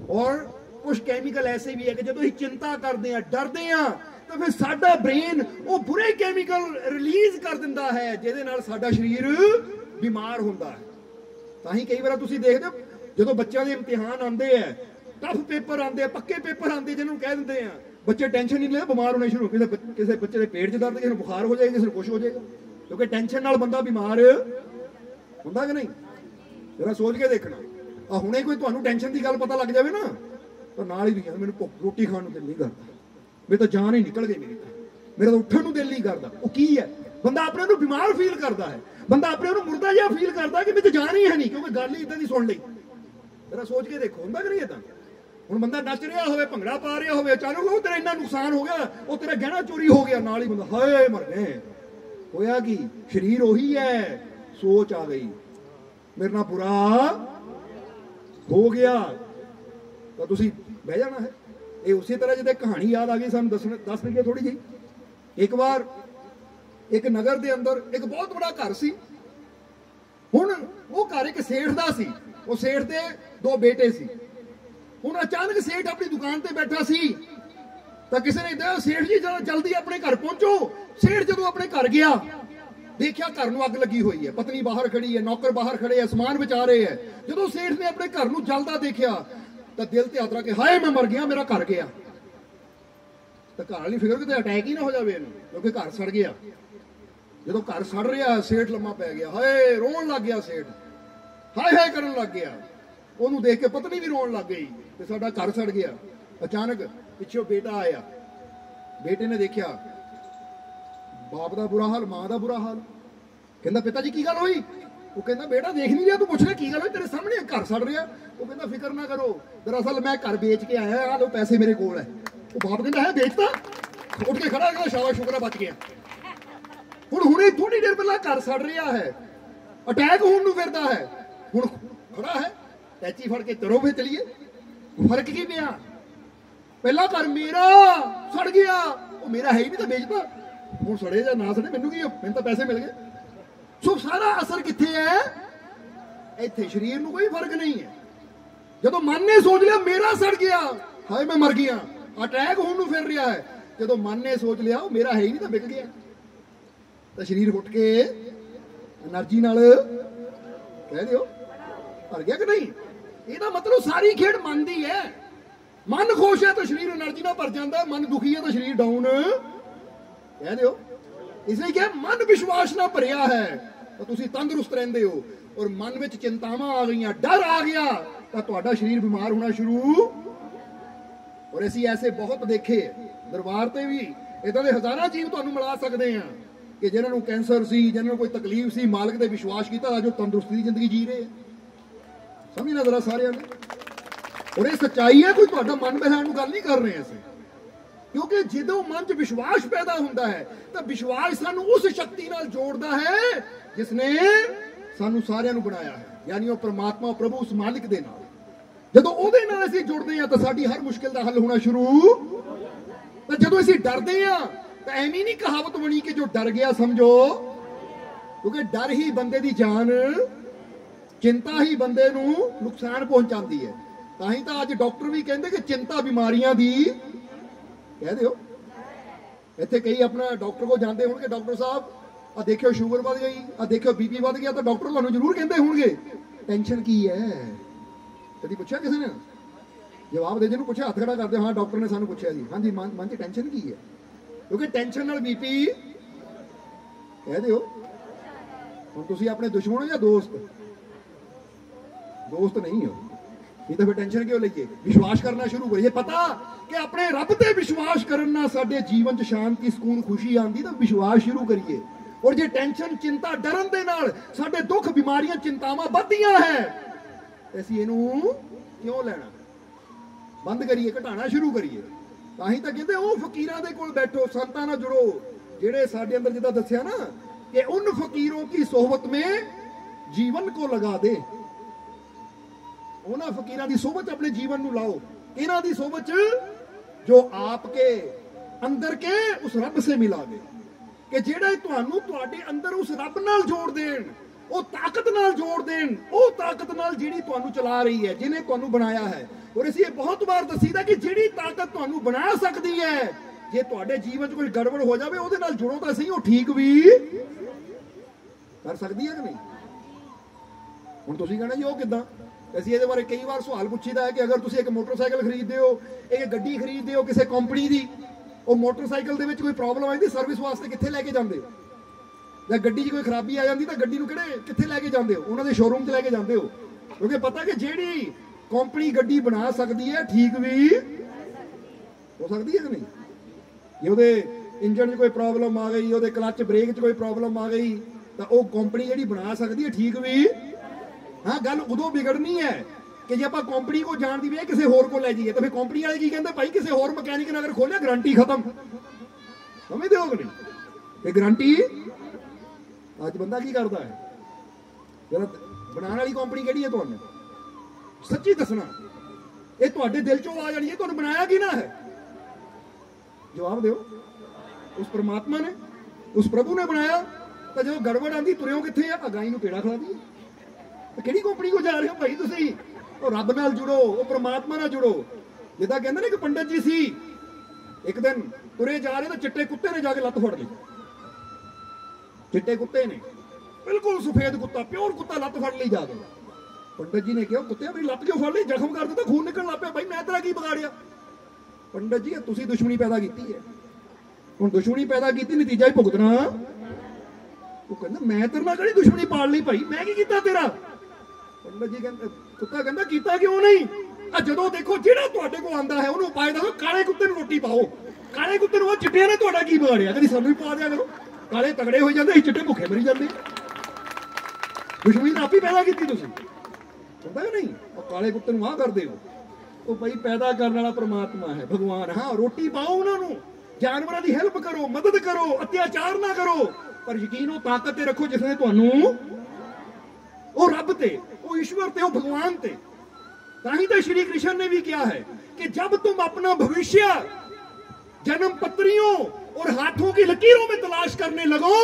ਔਰ ਕੁਝ ਕੈਮੀਕਲ ਐਸੇ ਵੀ ਹੈ ਕਿ ਜਦੋਂ ਅਸੀਂ ਚਿੰਤਾ ਕਰਦੇ ਆ, ਡਰਦੇ ਆ, ਤਾਂ ਫਿਰ ਸਾਡਾ ਬ੍ਰੇਨ ਉਹ ਬੁਰੇ ਕੈਮੀਕਲ ਰਿਲੀਜ਼ ਕਰ ਦਿੰਦਾ ਹੈ, ਜਿਹਦੇ ਨਾਲ ਸਾਡਾ ਸਰੀਰ ਬਿਮਾਰ ਹੁੰਦਾ ਹੈ। ਤਾਂ ਹੀ ਕਈ ਵਾਰ ਤੁਸੀਂ ਦੇਖਦੇ ਹੋ ਜਦੋਂ ਬੱਚਿਆਂ ਦੇ ਇਮਤਿਹਾਨ ਆਉਂਦੇ ਆ ਟਫ ਪੇਪਰ ਆਉਂਦੇ ਆ, ਪੱਕੇ ਪੇਪਰ ਆਉਂਦੇ ਜਿਹਨੂੰ ਕਹਿ ਦਿੰਦੇ ਆ, ਬੱਚੇ ਟੈਨਸ਼ਨ ਨਹੀਂ ਲੈਂਦੇ ਬਿਮਾਰ ਹੋਣੇ ਸ਼ੁਰੂ ਕਿਸੇ ਕਿਸੇ ਬੱਚੇ ਦੇ ਪੇਟ 'ਚ ਦਰਦ, ਕਿਸੇ ਨੂੰ ਬੁਖਾਰ ਹੋ ਜਾਏਗਾ, ਕਿਸੇ ਨੂੰ ਕੁਝ ਹੋ ਜਾਏਗਾ। ਕਿਉਂਕਿ ਟੈਨਸ਼ਨ ਨਾਲ ਬੰਦਾ ਬਿਮਾਰ ਹੁੰਦਾ ਕਿ ਨਹੀਂ? ਜਰਾ ਸੋਚ ਕੇ ਦੇਖਣਾ। ਆ ਹੁਣੇ ਕੋਈ ਤੁਹਾਨੂੰ ਟੈਨਸ਼ਨ ਦੀ ਗੱਲ ਪਤਾ ਲੱਗ ਜਾਵੇ ਨਾ, ਤਾਂ ਨਾਲ ਹੀ ਵੀ ਮੈਨੂੰ ਭੁੱਖ, ਰੋਟੀ ਖਾਣ ਨੂੰ ਦਿਲ ਨਹੀਂ ਕਰਦਾ। ਮੇਰੇ ਤਾਂ ਜਾਨ ਹੀ ਨਿਕਲ ਗਈ ਮੇਰੀ ਤਾਂ। ਮੇਰਾ ਤਾਂ ਉੱਠਣ ਨੂੰ ਦਿਲ ਨਹੀਂ ਕਰਦਾ। ਉਹ ਕੀ ਹੈ? ਬੰਦਾ ਆਪਣੇ ਨੂੰ ਬਿਮਾਰ ਫੀਲ ਕਰਦਾ ਹੈ। ਬੰਦਾ ਆਪਣੇ ਨੂੰ ਮੁਰਦਾ ਜਿਹਾ ਫੀਲ ਕਰਦਾ ਕਿ ਮੇਰੇ ਤਾਂ ਜਾਨ ਹੀ ਹੈ ਨਹੀਂ, ਕਿਉਂਕਿ ਗੱਲ ਹੀ ਇਦਾਂ ਦੀ ਸੁਣ ਲਈ। ਜਰਾ ਸੋਚ ਕੇ ਦੇਖੋ, ਹੁੰਦਾ ਕਿ ਨਹੀਂ ਇਦਾਂ ਹੁਣ ਬੰਦਾ ਨੱਚ ਰਿਹਾ ਹੋਵੇ, ਭੰਗੜਾ ਪਾ ਰਿਹਾ ਹੋਵੇ, ਅਚਾਨਕ ਉਹ ਤੇਰਾ ਇੰਨਾ ਨੁਕਸਾਨ ਹੋ ਗਿਆ, ਉਹ ਤੇਰਾ ਗਹਿਣਾ ਚੋਰੀ ਹੋ ਗਿਆ, ਨਾਲ ਹੀ ਬੰਦਾ, ਹਾਏ, ਮਰ ਗਏ। ਹੋਇਆ ਕੀ? ਸਰੀਰ ਉਹੀ ਹੈ। ਸੋਚ ਆ ਗਈ। ਮੇਰੇ ਨਾਲ ਬੁਰਾ ਹੋ ਗਿਆ। ਤਾਂ ਤੁਸੀਂ ਬਹਿ ਜਾਣਾ ਹੈ। ਇਹ ਉਸੇ ਤਰ੍ਹਾਂ ਜਿਹਦੇ ਕਹਾਣੀ ਯਾਦ ਆ ਗਈ ਸਾਨੂੰ ਦੱਸਣ ਦੱਸ ਦਈਏ ਥੋੜੀ ਜਿਹੀ। ਇੱਕ ਵਾਰ ਇੱਕ ਨਗਰ ਦੇ ਅੰਦਰ ਇੱਕ ਬਹੁਤ ਬੜਾ ਘਰ ਸੀ। ਹੁਣ ਉਹ ਘਰ ਇੱਕ ਸੇਠ ਦਾ ਸੀ। ਉਹ ਸੇਠ ਦੇ ਦੋ ਬੇਟੇ ਸੀ। ਹੁਣ ਅਚਾਨਕ ਸੇਠ ਆਪਣੀ ਦੁਕਾਨ ਤੇ ਬੈਠਾ ਸੀ। ਤਾਂ ਕਿਸੇ ਨੇ ਕਿਹਾ, ਸੇਠ ਜੀ ਜਰਾ ਜਲਦੀ ਆਪਣੇ ਘਰ ਪਹੁੰਚੋ, ਸੇਠ ਜਦੋਂ ਆਪਣੇ ਘਰ ਗਿਆ, ਦੇਖਿਆ ਘਰ ਨੂੰ ਅੱਗ ਲੱਗੀ ਹੋਈ ਹੈ। ਪਤਨੀ ਬਾਹਰ ਖੜੀ ਹੈ, ਨੌਕਰ ਬਾਹਰ ਖੜੇ ਹੈ, ਸਮਾਨ ਵਿਚਾ ਰਹੇ ਹੈ। ਜਦੋਂ ਸੇਠ ਨੇ ਆਪਣੇ ਘਰ ਨੂੰ ਜਲਦਾ ਦੇਖਿਆ, ਤਾਂ ਦਿਲ ਤੇ ਹੱਥ ਰੱਖ ਕੇ, ਹਾਏ, ਮੈਂ ਮਰ ਗਿਆ, ਮੇਰਾ ਘਰ ਗਿਆ। ਤਾਂ ਘਰ ਵਾਲੀ ਫਿਕਰ ਕਿਤੇ ਅਟੈਕ ਹੀ ਨਾ ਹੋ ਜਾਵੇ ਇਹਨੂੰ, ਕਿਉਂਕਿ ਘਰ ਸੜ ਗਿਆ। ਜਦੋਂ ਘਰ ਸੜ ਰਿਹਾ, ਸੇਠ ਲੰਮਾ ਪੈ ਗਿਆ। ਹਾਏ, ਰੋਣ ਲੱਗ ਗਿਆ ਸੇਠ। ਹਾਏ ਹਾਏ ਕਰਨ ਲੱਗ ਗਿਆ। ਉਹਨੂੰ ਦੇਖ ਕੇ ਪਤਨੀ ਵੀ ਰੋਣ ਲੱਗ ਗਈ ਤੇ ਸਾਡਾ ਘਰ ਸੜ ਗਿਆ। ਅਚਾਨਕ ਪਿੱਛੋਂ ਬੇਟਾ ਆਇਆ। ਬੇਟੇ ਨੇ ਦੇਖਿਆ, ਬਾਪ ਦਾ ਬੁਰਾ ਹਾਲ, ਮਾਂ ਦਾ ਬੁਰਾ ਹਾਲ। ਕਹਿੰਦਾ, ਪਿਤਾ ਜੀ, ਕੀ ਗੱਲ ਹੋਈ? ਉਹ ਕਹਿੰਦਾ, ਬੇਟਾ, ਦੇਖ ਨਹੀਂ ਰਿਹਾ, ਤੂੰ ਪੁੱਛ ਲੈ ਕੀ ਗੱਲ ਹੋਈ? ਤੇਰੇ ਸਾਹਮਣੇ ਘਰ ਸੜ ਰਿਹਾ। ਉਹ ਕਹਿੰਦਾ, ਫਿਕਰ ਨਾ ਕਰੋ। ਦਰਅਸਲ ਮੈਂ ਘਰ ਵੇਚ ਕੇ ਆਇਆ ਆ ਲੋ ਪੈਸੇ ਮੇਰੇ ਕੋਲ ਹੈ ਉਹ ਬਾਪ ਕਹਿੰਦਾ, ਹੈ, ਵੇਚਤਾ? ਉੱਠ ਕੇ ਖੜਾ ਕਹਿੰਦਾ ਸ਼ਾਬਾਸ਼, ਸ਼ੁਕਰ ਬਚ ਗਿਆ। ਹੁਣ ਹੁਣੇ ਥੋੜੀ ਦੇਰ ਪਹਿਲਾਂ ਘਰ ਸੜ ਰਿਹਾ ਹੈ। ਅਟੈਕ ਹੋਣ ਨੂੰ ਫਿਰਦਾ ਹੈ। ਹੁਣ ਖੜਾ ਹੈ। ਟੈਚੀ ਫੜ ਕੇ ਤਰੋ ਫੇ ਚਲੀਏ। ਫ਼ਰਕ ਕੀ ਪਿਆ? ਪਹਿਲਾ ਘਰ ਮੇਰਾ ਸੜ ਗਿਆ। ਉਹ ਮੇਰਾ ਹੈ ਹੀ ਨਹੀਂ ਤਾਂ ਵੇਚਦਾ ਹੁਣ ਸੜੇ ਜਾਂ ਨਾ ਸੜੇ, ਮੈਨੂੰ ਕੀ ਮੈਨੂੰ ਤਾਂ ਪੈਸੇ ਮਿਲ ਗਏ। ਸੋ ਸਾਰਾ ਅਸਰ ਕਿੱਥੇ ਹੈ? ਇੱਥੇ ਸਰੀਰ ਨੂੰ ਕੋਈ ਫ਼ਰਕ ਨਹੀਂ ਹੈ। ਜਦੋਂ ਮਨ ਨੇ ਸੋਚ ਲਿਆ, ਮੇਰਾ ਸੜ ਗਿਆ। ਹਾਏ, ਮੈਂ ਮਰ ਗਿਆ। ਅਟੈਕ ਹੋਣ ਨੂੰ ਫਿਰ ਰਿਹਾ ਹੈ। ਜਦੋਂ ਮਨ ਨੇ ਸੋਚ ਲਿਆ, ਉਹ ਮੇਰਾ ਹੈ ਹੀ ਨਹੀਂ ਤਾਂ ਵਿਕ ਗਿਆ। ਤਾਂ ਸਰੀਰ ਉੱਠ ਕੇ એનર્ਜੀ ਨਾਲ ਕਹਿ ਦਿਓ, ਭਰ ਗਿਆ ਕਿ ਨਹੀਂ? ਇਹਦਾ ਮਤਲਬ ਸਾਰੀ ਖੇਡ ਮੰਨਦੀ ਹੈ। ਮਨ ਖੁਸ਼ ਹੈ ਤਾਂ ਸਰੀਰ એનર્ਜੀ ਨਾਲ ਭਰ ਜਾਂਦਾ ਮਨ ਦੁਖੀ ਹੈ ਤਾਂ ਸਰੀਰ ਡਾਊਨ ਕਹਿ ਦਿਓ। ਇਸ ਲਈ ਕਿ ਮਨ ਵਿਸ਼ਵਾਸ ਨਾਲ ਭਰਿਆ ਹੈ, ਤਾਂ ਤੁਸੀਂ ਤੰਦਰੁਸਤ ਰਹਿੰਦੇ ਹੋ। ਔਰ ਮਨ ਵਿੱਚ ਚਿੰਤਾਵਾਂ ਆ ਗਈਆਂ, ਡਰ ਆ ਗਿਆ, ਤਾਂ ਤੁਹਾਡਾ ਸਰੀਰ ਬਿਮਾਰ ਹੋਣਾ ਸ਼ੁਰੂ। ਔਰ ਅਸੀਂ ਐਸੇ ਬਹੁਤ ਦੇਖੇ, ਦਰਬਾਰ ਤੇ ਵੀ ਇਦਾਂ ਦੇ ਹਜ਼ਾਰਾਂ ਜੀਵ ਤੁਹਾਨੂੰ ਮਿਲਾ ਸਕਦੇ ਆ ਕਿ ਜਿਹਨਾਂ ਨੂੰ ਕੈਂਸਰ ਸੀ ਜਿਹਨਾਂ ਨੂੰ ਕੋਈ ਤਕਲੀਫ ਸੀ, ਮਾਲਕ ਤੇ ਵਿਸ਼ਵਾਸ ਕੀਤਾ ਜੋ ਤੰਦਰੁਸਤੀ ਦੀ ਜ਼ਿੰਦਗੀ ਜੀ ਰਹੇ। ਆ ਸਮਝਣਾ ਜ਼ਰਾ ਸਾਰਿਆਂ ਨੇ? ਔਰ ਇਹ ਸੱਚਾਈ ਹੈ, ਕੋਈ ਤੁਹਾਡਾ ਮਨ ਬਹਿਲਾਉਣ ਨੂੰ ਗੱਲ ਨਹੀਂ ਕਰ ਰਹੇ ਅਸੀਂ। ਕਿਉਂਕਿ ਜਦੋਂ ਮਨ 'ਚ ਵਿਸ਼ਵਾਸ ਪੈਦਾ ਹੁੰਦਾ ਹੈ, ਤਾਂ ਵਿਸ਼ਵਾਸ ਸਾਨੂੰ ਉਸ ਸ਼ਕਤੀ ਨਾਲ ਜੋੜਦਾ ਹੈ ਜਿਸ ਨੇ ਸਾਨੂੰ ਸਾਰਿਆਂ ਨੂੰ ਬਣਾਇਆ ਹੈ। ਯਾਨੀ ਉਹ ਪ੍ਰਮਾਤਮਾ ਪ੍ਰਭੂ, ਉਸ ਮਾਲਿਕ ਦੇ ਨਾਲ। ਜਦੋਂ ਉਹਦੇ ਨਾਲ ਅਸੀਂ ਜੁੜਦੇ ਹਾਂ, ਤਾਂ ਸਾਡੀ ਹਰ ਮੁਸ਼ਕਿਲ ਦਾ ਹੱਲ ਹੋਣਾ ਸ਼ੁਰੂ। ਤਾਂ ਜਦੋਂ ਅਸੀਂ ਡਰਦੇ ਹਾਂ, ਤਾਂ ਐਵੇਂ ਨਹੀਂ ਕਹਾਵਤ ਬਣੀ ਕਿ ਜੋ ਡਰ ਗਿਆ ਸਮਝੋ। ਕਿਉਂਕਿ ਡਰ ਹੀ ਬੰਦੇ ਦੀ ਜਾਨ ਚਿੰਤਾ ਹੀ ਬੰਦੇ ਨੂੰ ਨੁਕਸਾਨ ਪਹੁੰਚਾਉਂਦੀ ਹੈ। ਤਾਂ ਹੀ ਤਾਂ ਅੱਜ ਡਾਕਟਰ ਵੀ ਕਹਿੰਦੇ ਕਿ ਚਿੰਤਾ ਬਿਮਾਰੀਆਂ ਦੀ ਕਹਿ ਦਿਓ। ਇੱਥੇ ਕਈ ਆਪਣਾ ਡਾਕਟਰ ਕੋ ਜਾਂਦੇ ਹੋਣਗੇ ਡਾਕਟਰ ਸਾਹਿਬ ਆ ਦੇਖਿਓ ਸ਼ੂਗਰ ਵੱਧ ਗਈ ਆ ਦੇਖਿਓ ਬੀਪੀ ਵੱਧ ਗਿਆ ਤਾਂ ਡਾਕਟਰ ਤੁਹਾਨੂੰ ਜ਼ਰੂਰ ਕਹਿੰਦੇ ਹੋਣਗੇ ਟੈਨਸ਼ਨ ਕੀ ਹੈ? ਕਦੀ ਪੁੱਛਿਆ ਕਿਸੇ ਨੇ? ਜਵਾਬ ਦੇ ਜਿਹਨੂੰ ਪੁੱਛਿਆ, ਹੱਥ ਖੜਾ ਕਰਦੇ, ਹਾਂ, ਡਾਕਟਰ ਨੇ ਸਾਨੂੰ ਪੁੱਛਿਆ ਜੀ ਹਾਂਜੀ, ਮਨ 'ਚ ਟੈਨਸ਼ਨ ਕੀ ਹੈ? ਕਿਉਂਕਿ ਟੈਨਸ਼ਨ ਨਾਲ ਬੀਪੀ ਕਹਿ ਦਿਓ। ਹੁਣ ਤੁਸੀਂ ਆਪਣੇ ਦੁਸ਼ਮਣ ਹੋ ਜਾਂ ਦੋਸਤ? ਦੋਸਤ ਨਹੀਂ ਹੋ। ਇਹ ਤਾਂ ਫਿਰ ਟੈਨਸ਼ਨ ਕਿਉਂ ਲਈਏ? ਵਿਸ਼ਵਾਸ ਕਰਨਾ ਸ਼ੁਰੂ ਕਰੀਏ ਪਤਾ ਕਿ ਆਪਣੇ ਰੱਬ ਤੇ ਵਿਸ਼ਵਾਸ ਕਰਨ ਨਾਲ ਸਾਡੇ ਜੀਵਨ 'ਚ ਸ਼ਾਂਤੀ, ਸਕੂਨ, ਖੁਸ਼ੀ ਆਉਂਦੀ ਤਾਂ ਵਿਸ਼ਵਾਸ ਸ਼ੁਰੂ ਕਰੀਏ। ਔਰ ਜੇ ਟੈਨਸ਼ਨ ਚਿੰਤਾ ਡਰਨ ਦੇ ਨਾਲ ਸਾਡੇ ਦੁੱਖ, ਬਿਮਾਰੀਆਂ, ਚਿੰਤਾਵਾਂ ਵੱਧਦੀਆਂ ਹੈ ਅਸੀਂ ਇਹਨੂੰ ਕਿਉਂ ਲੈਣਾ? ਬੰਦ ਕਰੀਏ ਘਟਾਣਾ ਸ਼ੁਰੂ ਕਰੀਏ। ਤਾਂ ਹੀ ਤਾਂ ਕਹਿੰਦੇ, ਉਹ ਫਕੀਰਾਂ ਦੇ ਕੋਲ ਬੈਠੋ, ਸੰਤਾਂ ਨਾਲ ਜੁੜੋ। ਜਿਹੜੇ ਸਾਡੇ ਅੰਦਰ ਜਿੱਦਾਂ ਦੱਸਿਆ ਨਾ ਕਿ ਉਨ ਫਕੀਰੋਂ ਕੀ ਸੋਹਬਤ ਮੇ ਜੀਵਨ ਕੋ ਲਗਾ ਦੇ। ਉਹਨਾਂ ਫਕੀਰਾਂ ਦੀ ਸੋਭਤ ਆਪਣੇ ਜੀਵਨ ਨੂੰ ਲਾਓ। ਇਹਨਾਂ ਦੀ ਸੋਭਤ ਜੋ ਆਪ ਕੇ ਅੰਦਰ ਕੇ ਉਸ ਰੱਬ ਸੇ ਮਿਲਾ ਦੇ। ਕਿ ਜਿਹੜਾ ਤੁਹਾਨੂੰ ਤੁਹਾਡੇ ਅੰਦਰ ਉਸ ਰੱਬ ਨਾਲ ਜੋੜ ਦੇਣ, ਉਹ ਤਾਕਤ ਨਾਲ ਜੋੜ ਦੇਣ, ਉਹ ਤਾਕਤ ਨਾਲ ਜਿਹੜੀ ਤੁਹਾਨੂੰ ਚਲਾ ਰਹੀ ਹੈ, ਜਿਹਨੇ ਤੁਹਾਨੂੰ ਬਣਾਇਆ ਹੈ। ਔਰ ਅਸੀਂ ਇਹ ਬਹੁਤ ਵਾਰ ਦਸੀਦਾ ਕਿ ਜਿਹੜੀ ਤਾਕਤ ਤੁਹਾਨੂੰ ਬਣਾ ਸਕਦੀ ਹੈ, ਜੇ ਤੁਹਾਡੇ ਜੀਵਨ 'ਚ ਕੋਈ ਗੜਬੜ ਹੋ ਜਾਵੇ, ਉਹਦੇ ਨਾਲ ਜੁੜੋ ਤਾਂ ਸਹੀ, ਉਹ ਠੀਕ ਵੀ ਕਰ ਸਕਦੀ ਹੈ ਕਿ ਨਹੀਂ? ਹੁਣ ਤੁਸੀਂ ਕਹਿੰਦੇ ਜੀ, ਉਹ ਕਿਦਾਂ? ਅਸੀਂ ਇਹਦੇ ਬਾਰੇ ਕਈ ਵਾਰ ਸਵਾਲ ਪੁੱਛੀਦਾ ਹੈ ਕਿ ਅਗਰ ਤੁਸੀਂ ਇੱਕ ਮੋਟਰਸਾਈਕਲ ਖਰੀਦਦੇ ਹੋ, ਇੱਕ ਗੱਡੀ ਖਰੀਦਦੇ ਹੋ ਕਿਸੇ ਕੰਪਨੀ ਦੀ, ਉਹ ਮੋਟਰਸਾਈਕਲ ਦੇ ਵਿੱਚ ਕੋਈ ਪ੍ਰੋਬਲਮ ਆਈ ਦੀ ਸਰਵਿਸ ਵਾਸਤੇ ਕਿੱਥੇ ਲੈ ਕੇ ਜਾਂਦੇ ਹੋ? ਜਾਂ ਗੱਡੀ 'ਚ ਕੋਈ ਖਰਾਬੀ ਆ ਜਾਂਦੀ ਤਾਂ ਗੱਡੀ ਨੂੰ ਕਿਹੜੇ, ਕਿੱਥੇ ਲੈ ਕੇ ਜਾਂਦੇ ਹੋ? ਉਹਨਾਂ ਦੇ ਸ਼ੋਰੂਮ 'ਚ ਲੈ ਕੇ ਜਾਂਦੇ ਹੋ। ਕਿਉਂਕਿ ਪਤਾ ਕਿ ਜਿਹੜੀ ਕੰਪਨੀ ਗੱਡੀ ਬਣਾ ਸਕਦੀ ਹੈ, ਠੀਕ ਵੀ ਹੋ ਸਕਦੀ ਹੈ ਕਿ ਨਹੀਂ? ਜੇ ਉਹਦੇ ਇੰਜਨ 'ਚ ਕੋਈ ਪ੍ਰੋਬਲਮ ਆ ਗਈ, ਉਹਦੇ ਕਲੱਚ ਬ੍ਰੇਕ 'ਚ ਕੋਈ ਪ੍ਰੋਬਲਮ ਆ ਗਈ, ਤਾਂ ਉਹ ਕੰਪਨੀ ਜਿਹੜੀ ਬਣਾ ਸਕਦੀ ਹੈ, ਠੀਕ ਵੀ ਹਾਂ, ਗੱਲ ਉਦੋਂ ਵਿਗੜਨੀ ਹੈ ਕਿ ਜੇ ਆਪਾਂ ਕੰਪਨੀ ਕੋ ਜਾਣ ਦੀ ਵੇ ਕਿਸੇ ਹੋਰ ਕੋ ਲੈ ਜਾਈਏ, ਤਾਂ ਫਿਰ ਕੰਪਨੀ ਵਾਲੇ ਕੀ ਕਹਿੰਦੇ? ਭਾਈ, ਕਿਸੇ ਹੋਰ ਮਕੈਨਿਕ ਨੇ ਅਗਰ ਖੋਲਿਆ ਗਾਰੰਟੀ ਖਤਮ। ਸਮਝਦੇ ਹੋ ਕਿ ਨਹੀਂ ਤੇ ਗਾਰੰਟੀ ਅੱਜ ਬੰਦਾ ਕੀ ਕਰਦਾ ਹੈ? ਜਰਾ ਬਣਾਉਣ ਵਾਲੀ ਕੰਪਨੀ ਕਿਹੜੀ ਹੈ ਤੁਹਾਨੂੰ? ਸੱਚੀ ਦੱਸਣਾ। ਇਹ ਤੁਹਾਡੇ ਦਿਲ ਚੋਂ ਆ ਜਾਣੀ ਹੈ, ਤੁਹਾਨੂੰ ਬਣਾਇਆ ਕੀ ਨਾ ਹੈ? ਜਵਾਬ ਦਿਓ। ਉਸ ਪਰਮਾਤਮਾ ਨੇ, ਉਸ ਪ੍ਰਭੂ ਨੇ ਬਣਾਇਆ। ਤਾਂ ਜਦੋਂ ਗੜਬੜ ਆਂਦੀ ਤੁਰਿਓ ਕਿੱਥੇ ਆ? ਅਗਾਈ ਨੂੰ ਪੇੜਾ ਖਲਾ ਦੀ ਕਿਹੜੀ ਕੰਪਨੀ ਕੋ ਜਾ ਰਹੇ ਹੋ ਭਾਈ ਤੁਸੀਂ? ਉਹ ਰੱਬ ਨਾਲ ਜੁੜੋ, ਉਹ ਪ੍ਰਮਾਤਮਾ ਨਾਲ ਜੁੜੋ। ਜਿੱਦਾਂ ਕਹਿੰਦੇ ਨੇ ਕਿ ਪੰਡਤ ਜੀ ਸੀ, ਇੱਕ ਦਿਨ ਤੁਰੇ ਜਾ ਰਹੇ ਤਾਂ ਚਿੱਟੇ ਕੁੱਤੇ ਨੇ ਜਾ ਕੇ ਲੱਤ ਫੜ ਲਈ। ਚਿੱਟੇ ਕੁੱਤੇ ਨੇ। ਬਿਲਕੁਲ ਸਫੇਦ ਕੁੱਤਾ ਪਿਓਰ ਕੁੱਤਾ ਲੱਤ ਫੜ ਲਈ ਜਾ ਕੇ। ਪੰਡਤ ਜੀ ਨੇ ਕਿਹਾ, ਕੁੱਤੇ ਮੇਰੀ ਲੱਤ ਕਿਉਂ ਫੜ ਲਈ? ਜ਼ਖਮ ਕਰ ਦਿੱਤਾ, ਖੂਨ ਨਿਕਲਣ ਲੱਗ ਪਿਆ। ਭਾਈ, ਮੈਂ ਤੇਰਾ ਕੀ ਵਿਗਾੜਿਆ? ਪੰਡਤ ਜੀ ਤੁਸੀਂ ਦੁਸ਼ਮਣੀ ਪੈਦਾ ਕੀਤੀ ਹੈ। ਹੁਣ ਦੁਸ਼ਮਣੀ ਪੈਦਾ ਕੀਤੀ, ਨਤੀਜਾ ਹੀ ਭੁਗਤਣਾ। ਉਹ ਕਹਿੰਦਾ, ਮੈਂ ਤੇਰੇ ਨਾਲ ਕਿਹੜੀ ਦੁਸ਼ਮਣੀ ਪਾਲ ਲਈ ਭਾਈ? ਮੈਂ ਕੀ ਕੀਤਾ ਤੇਰਾ? ਪੰਡਤ ਕਹਿੰਦਾ, ਕੁੱਤਾ ਕਹਿੰਦਾ, ਕੀਤਾ ਕਿਉਂ ਨਹੀਂ? ਆ ਜਦੋਂ ਦੇਖੋ, ਜਿਹੜਾ ਤੁਹਾਡੇ ਕੋਲ ਆਂਦਾ ਹੈ, ਉਹਨੂੰ ਉਪਾਏ ਦੱਸੋ, ਕਾਲੇ ਕੁੱਤੇ ਨੂੰ ਰੋਟੀ ਪਾਓ। ਕਾਲੇ ਕੁੱਤੇ ਨੂੰ ਉਹ ਚਿੱਟਿਆਂ ਨੇ ਤੁਹਾਡਾ ਕੀ ਵਿਗਾੜਿਆ? ਕਦੀ ਸਾਨੂੰ ਵੀ ਪਾ ਦਿਆ ਕਰੋ। ਕਾਲੇ ਤਗੜੇ ਹੋਈ ਜਾਂਦੇ ਸੀ ਚਿੱਟੇ ਭੁੱਖੇ ਮਰੀ ਜਾਂਦੇ। ਦੁਸ਼ਮਣੀ ਆਪੀ ਪੈਦਾ ਕੀਤੀ ਤੁਸੀਂ। ਹੁੰਦਾ ਨਹੀਂ? ਉਹ ਕਾਲੇ ਕੁੱਤੇ ਨੂੰ ਆਹ ਕਰਦੇ ਹੋ। ਉਹ ਭਾਈ ਪੈਦਾ ਕਰਨ ਵਾਲਾ ਪ੍ਰਮਾਤਮਾ ਹੈ, ਭਗਵਾਨ। ਹਾਂ, ਰੋਟੀ ਪਾਓ ਉਹਨਾਂ ਨੂੰ। ਜਾਨਵਰਾਂ ਦੀ ਹੈਲਪ ਕਰੋ, ਮਦਦ ਕਰੋ, ਅਤਿਆਚਾਰ ਨਾ ਕਰੋ। ਪਰ ਯਕੀਨ ਉਹ ਤਾਕਤ ਤੇ ਰੱਖੋ ਜਿਸ ਨੇ ਤੁਹਾਨੂੰ ਉਹ ਰੱਬ ਤੇ ਉਹ ਈਸ਼ਵਰ ਤੇ ਉਹ ਭਗਵਾਨ ਤੇ ਤਾਂ ਹੀ ਤਾਂ ਸ਼੍ਰੀ ਕ੍ਰਿਸ਼ਨ ਨੇ ਵੀ ਕਿਹਾ ਹੈ कि जब तुम अपना भविष्य जन्म पत्रियों और हाथों की लकीरों में तलाश करने लगो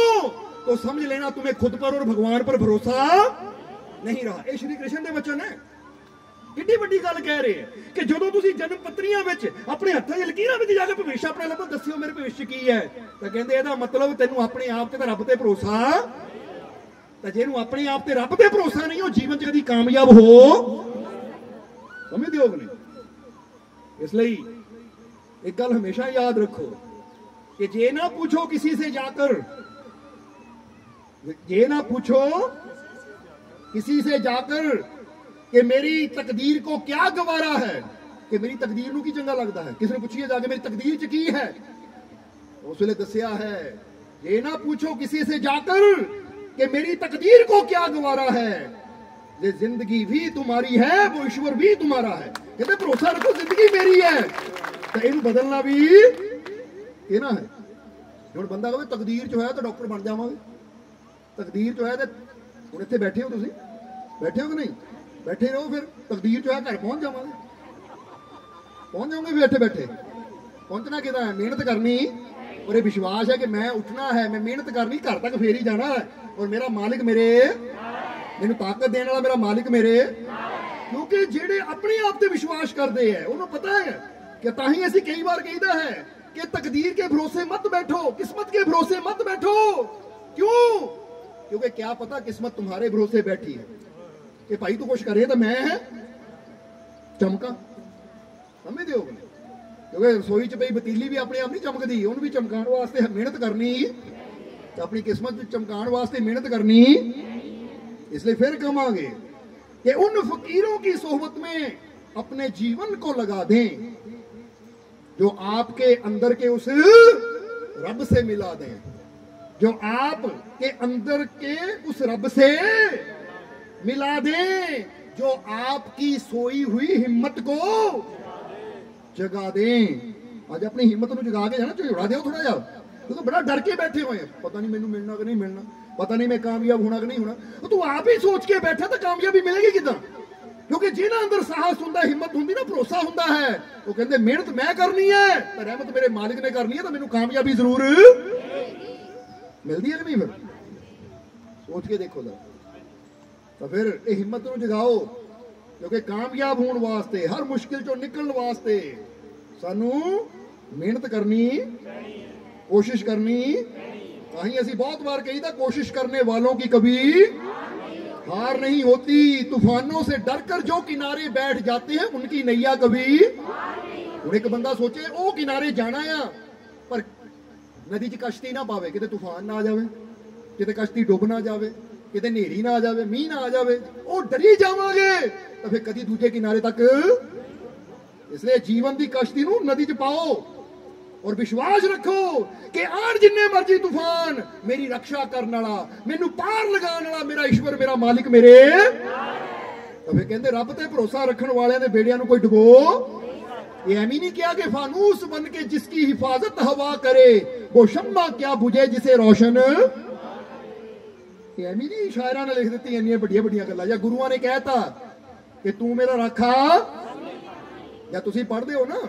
तो समझ लेना तुम्हें खुद पर और भगवान पर भरोसा नहीं रहा ਇਹ ਸ਼੍ਰੀ ਕ੍ਰਿਸ਼ਨ ਦੇ ਵਚਨ ਹੈ ਕਿੱਡੀ ਵੱਡੀ ਗੱਲ ਕਹਿ ਰਹੇ ਹੈ ਕਿ ਜਦੋਂ ਤੁਸੀਂ ਜਨਮ ਪੱਤਰੀਆਂ ਵਿੱਚ ਆਪਣੇ ਹੱਥਾਂ 'ਚ ਲਕੀਰਾਂ ਵਿੱਚ ਜਾ ਕੇ ਭਵਿੱਖ ਆਪਣਾ ਲੱਭੋ ਦੱਸਿਓ ਮੇਰੇ ਭਵਿੱਖ ਕੀ ਹੈ ਤਾਂ ਕਹਿੰਦੇ ਇਹਦਾ ਮਤਲਬ ਤੈਨੂੰ ਆਪਣੇ ਆਪ ਤੇ ਤਾਂ ਰੱਬ ਤੇ ਭਰੋਸਾ ਤਾਂ ਜਿਹਨੂੰ ਆਪਣੇ ਆਪ ਤੇ ਰੱਬ ਤੇ ਭਰੋਸਾ ਨਹੀਂ ਉਹ ਜੀਵਨ 'ਚ ਕਦੀ ਕਾਮਯਾਬ ਹੋ ਸਮਝਦੇ ਹੋ ਕਿ ਨਹੀਂ ਇਸ ਲਈ ਇੱਕ ਗੱਲ ਹਮੇਸ਼ਾ ਯਾਦ ਰੱਖੋ ਕਿ ਜੇ ਨਾ पूछो किसी से जाकर ये ना पूछो किसी से जाकर कि मेरी तकदीर को क्या गवारा है कि मेरी तकदीर ਨੂੰ ਕੀ ਚੰਗਾ ਲੱਗਦਾ ਹੈ ਕਿਸੇ ਨੂੰ ਪੁੱਛੀਏ ਜਾ ਕੇ ਮੇਰੀ ਤਕਦੀਰ ਚ ਕੀ ਹੈ ਉਸ ਵੇਲੇ ਦੱਸਿਆ ਹੈ ये ना पूछो किसी से जाकर कि मेरी तकदीर को क्या गवारा है ये जिंदगी भी तुम्हारी है वो ईश्वर भी तुम्हारा है कहते भरोसा रखो जिंदगी मेरी है तो ਇਹਨੂੰ ਬਦਲਣਾ ਵੀ ਇਹਨਾਂ ਹੈ ਹੁਣ ਬੰਦਾ ਕਹੇ ਤਕਦੀਰ ਚ ਹੋਇਆ ਤਾਂ ਡਾਕਟਰ ਬਣ ਜਾਵਾਂਗੇ ਤਕਦੀਰ ਚ ਹੋਇਆ ਤੇ ਹੁਣ ਇੱਥੇ ਬੈਠੇ ਹੋ ਤੁਸੀਂ ਬੈਠੇ ਹੋ ਕਿ ਨਹੀਂ ਬੈਠੇ ਰਹੋ ਫਿਰ ਤਕਦੀਰ ਚ ਹੋਇਆ ਘਰ ਪਹੁੰਚ ਜਾਵਾਂਗੇ ਪਹੁੰਚ ਜਾਓਗੇ ਵੀ ਇੱਥੇ ਬੈਠੇ ਪਹੁੰਚਣਾ ਕਿਦਾਂ ਹੈ ਮਿਹਨਤ ਕਰਨੀ ਔਰ ਇਹ ਵਿਸ਼ਵਾਸ ਹੈ ਕਿ ਮੈਂ ਉੱਠਣਾ ਹੈ ਮੈਂ ਮਿਹਨਤ ਕਰਨੀ ਘਰ ਤੱਕ ਫੇਰ ਹੀ ਜਾਣਾ ਹੈ ਔਰ ਮੇਰਾ ਮਾਲਿਕ ਮੇਰੇ ਮੈਨੂੰ ਤਾਕਤ ਦੇਣ ਵਾਲਾ ਮੇਰਾ ਮਾਲਿਕ ਮੇਰੇ ਕਿਉਂਕਿ ਜਿਹੜੇ ਆਪਣੇ ਆਪ ਤੇ ਵਿਸ਼ਵਾਸ ਕਰਦੇ ਹੈ ਉਹਨੂੰ ਪਤਾ ਹੈ ਕਿ ਤਾਂ ਹੀ ਅਸੀਂ ਕਈ ਵਾਰ ਕਹੀਦਾ ਹੈ ਕਿ ਤਕਦੀਰ ਕੇ ਭਰੋਸੇ ਮਤ ਬੈਠੋ ਕਿਸਮਤ ਕੇ ਭਰੋਸੇ ਮਤ बैठो क्यों क्योंकि क्या पता किस्मत तुम्हारे भरोसे बैठी है कि भाई तू कुछ करे तो मैं है ਚਮਕਾ ਸਮਝਦੇ ਹੋ ਕਿ ਨਹੀਂ? ਕਿਉਂਕਿ ਰਸੋਈ 'ਚ ਪਈ ਪਤੀਲੀ ਵੀ ਆਪਣੇ ਆਪ ਨਹੀਂ ਚਮਕਦੀ ਉਹਨੂੰ ਵੀ ਚਮਕਾਉਣ ਵਾਸਤੇ ਮਿਹਨਤ ਕਰਨੀ ਤੇ ਆਪਣੀ ਕਿਸਮਤ ਵਿੱਚ ਚਮਕਾਉਣ ਵਾਸਤੇ ਮਿਹਨਤ ਕਰਨੀ ਇਸ ਲਈ ਫਿਰ ਕਹਾਂਗੇ कि उन फकीरों की सोहबत में अपने जीवन को लगा दें जो आपके अंदर के उस रब से मिला दें जो आप के अंदर के उस रब से मिला दें जो आपकी सोई हुई हिम्मत को ਜਗਾ ਦੇ। ਅੱਜ ਆਪਣੀ ਹਿੰਮਤ ਨੂੰ ਜਗਾ ਕੇ ਜਾਣਾ ਝੋੜਾ ਦਿਓ ਥੋੜਾ ਜਿਹਾ। ਕਿਉਂਕਿ ਬੜਾ ਡਰ ਕੇ ਬੈਠੇ ਹੋਏ ਪਤਾ ਨਹੀਂ ਮੈਨੂੰ ਮਿਲਣਾ ਕਿ ਨਹੀਂ ਮਿਲਣਾ। ਪਤਾ ਨਹੀਂ ਮੈਂ ਕਾਮਯਾਬ ਹੋਣਾ ਕਿ ਨਹੀਂ ਹੋਣਾ। ਤੂੰ ਆਪ ਹੀ ਸੋਚ ਕੇ ਬੈਠਾ ਤਾਂ ਕਾਮਯਾਬੀ ਮਿਲੇਗੀ ਕਿਦਾਂ? ਕਿਉਂਕਿ ਜਿਹਨਾਂ ਅੰਦਰ ਸਾਹਸ ਹੁੰਦਾ, ਹਿੰਮਤ ਹੁੰਦੀ ਨਾ, ਭਰੋਸਾ ਹੁੰਦਾ ਹੈ। ਉਹ ਕਹਿੰਦੇ, ਮਿਹਨਤ ਮੈਂ ਕਰਨੀ ਹੈ ਤਾਂ ਰਹਿਮਤ ਮੇਰੇ ਮਾਲਕ ਨੇ ਕਰਨੀ ਹੈ, ਤਾਂ ਮੈਨੂੰ ਕਾਮਯਾਬੀ ਜ਼ਰੂਰ ਮਿਲਦੀ ਹੈ ਕਿ ਨਹੀਂ ਫਿਰ? ਸੋਚ ਕੇ ਦੇਖੋ ਜਰਾ। ਤਾਂ ਫਿਰ ਇਹ ਹਿੰਮਤ ਨੂੰ ਜਗਾਓ, ਕਿਉਂਕਿ ਕਾਮਯਾਬ ਹੋਣ ਵਾਸਤੇ, ਹਰ ਮੁਸ਼ਕਿਲ ਚੋਂ ਨਿਕਲਣ ਵਾਸਤੇ ਸਾਨੂੰ ਮਿਹਨਤ ਕਰਨੀ ਕੋਸ਼ਿਸ਼ ਕਰਨੀ ਤਾਂ ਹੀ ਅਸੀਂ ਬਹੁਤ ਵਾਰ ਕਹੀਦਾ ਕੋਸ਼ਿਸ਼ करने वालों की कभी हार नहीं होती तूफानों से डर कर जो किनारे बैठ जाते हैं उनकी नैया कभी ਹੁਣ ਇੱਕ ਬੰਦਾ ਸੋਚੇ ਉਹ ਕਿਨਾਰੇ ਜਾਣਾ ਆ ਪਰ ਨਦੀ 'ਚ ਕਸ਼ਤੀ ਨਾ ਪਾਵੇ ਕਿਤੇ ਤੂਫਾਨ ਨਾ ਆ ਜਾਵੇ ਕਿਤੇ ਕਸ਼ਤੀ ਡੁੱਬ ਨਾ ਜਾਵੇ ਕਿਤੇ ਹਨੇਰੀ ਨਾ ਆ ਜਾਵੇ ਮੀਂਹ ਨਾ ਆ ਜਾਵੇ ਉਹ ਡਰੀ ਜਾਵਾਂਗੇ ਤਾਂ ਫਿਰ ਕਦੀ ਦੂਜੇ ਕਿਨਾਰੇ ਤੱਕ ਇਸ ਲਈ ਜੀਵਨ ਦੀ ਕਸ਼ਤੀ ਨੂੰ ਨਦੀ 'ਚ ਪਾਓ ਔਰ ਵਿਸ਼ਵਾਸ ਰੱਖੋ ਕਿ ਆਣ ਜਿੰਨੇ ਮਰਜ਼ੀ ਤੂਫਾਨ ਮੇਰੀ ਰੱਖਿਆ ਕਰਨ ਵਾਲਾ, ਮੈਨੂੰ ਪਾਰ ਲਗਾਉਣ ਵਾਲਾ ਮੇਰਾ ਈਸ਼ਵਰ, ਮੇਰਾ ਮਾਲਿਕ ਮੇਰੇ ਤਾਂ ਕਹਿੰਦੇ, ਰੱਬ ਤੇ ਭਰੋਸਾ ਰੱਖਣ ਵਾਲਿਆਂ ਦੇ ਬੇੜਿਆਂ ਨੂੰ ਕੋਈ ਡੁਬੋ? ਇਹ ਐਵੇਂ ਨਹੀਂ ਕਿਹਾ ਕਿ ਫਾਨੂਸ ਬਨ ਕੇ ਜਿਸ ਕੀ ਹਿਫਾਜ਼ਤ ਹਵਾ ਕਰੇ, ਉਹ ਸ਼ਮਾ ਕਿਆ 부ਝੇ ਜਿਸੇ ਰੋਸ਼ਨ? ਇਹ ਐਵੇਂ ਨਹੀਂ ਸ਼ਾਇਰਾਂ ਨੇ ਲਿਖ ਦਿੱਤੀ ਇੰਨੀਆਂ ਵੱਡੀਆਂ ਵੱਡੀਆਂ ਗੱਲਾਂ। ਜਾਂ ਗੁਰੂਆਂ ਨੇ ਕਹਿਤਾ ਕਿ ਤੂੰ ਮੇਰਾ ਰਾਖਾ ਜਾਂ ਤੁਸੀਂ ਪੜ੍ਹਦੇ ਹੋ ਨਾ?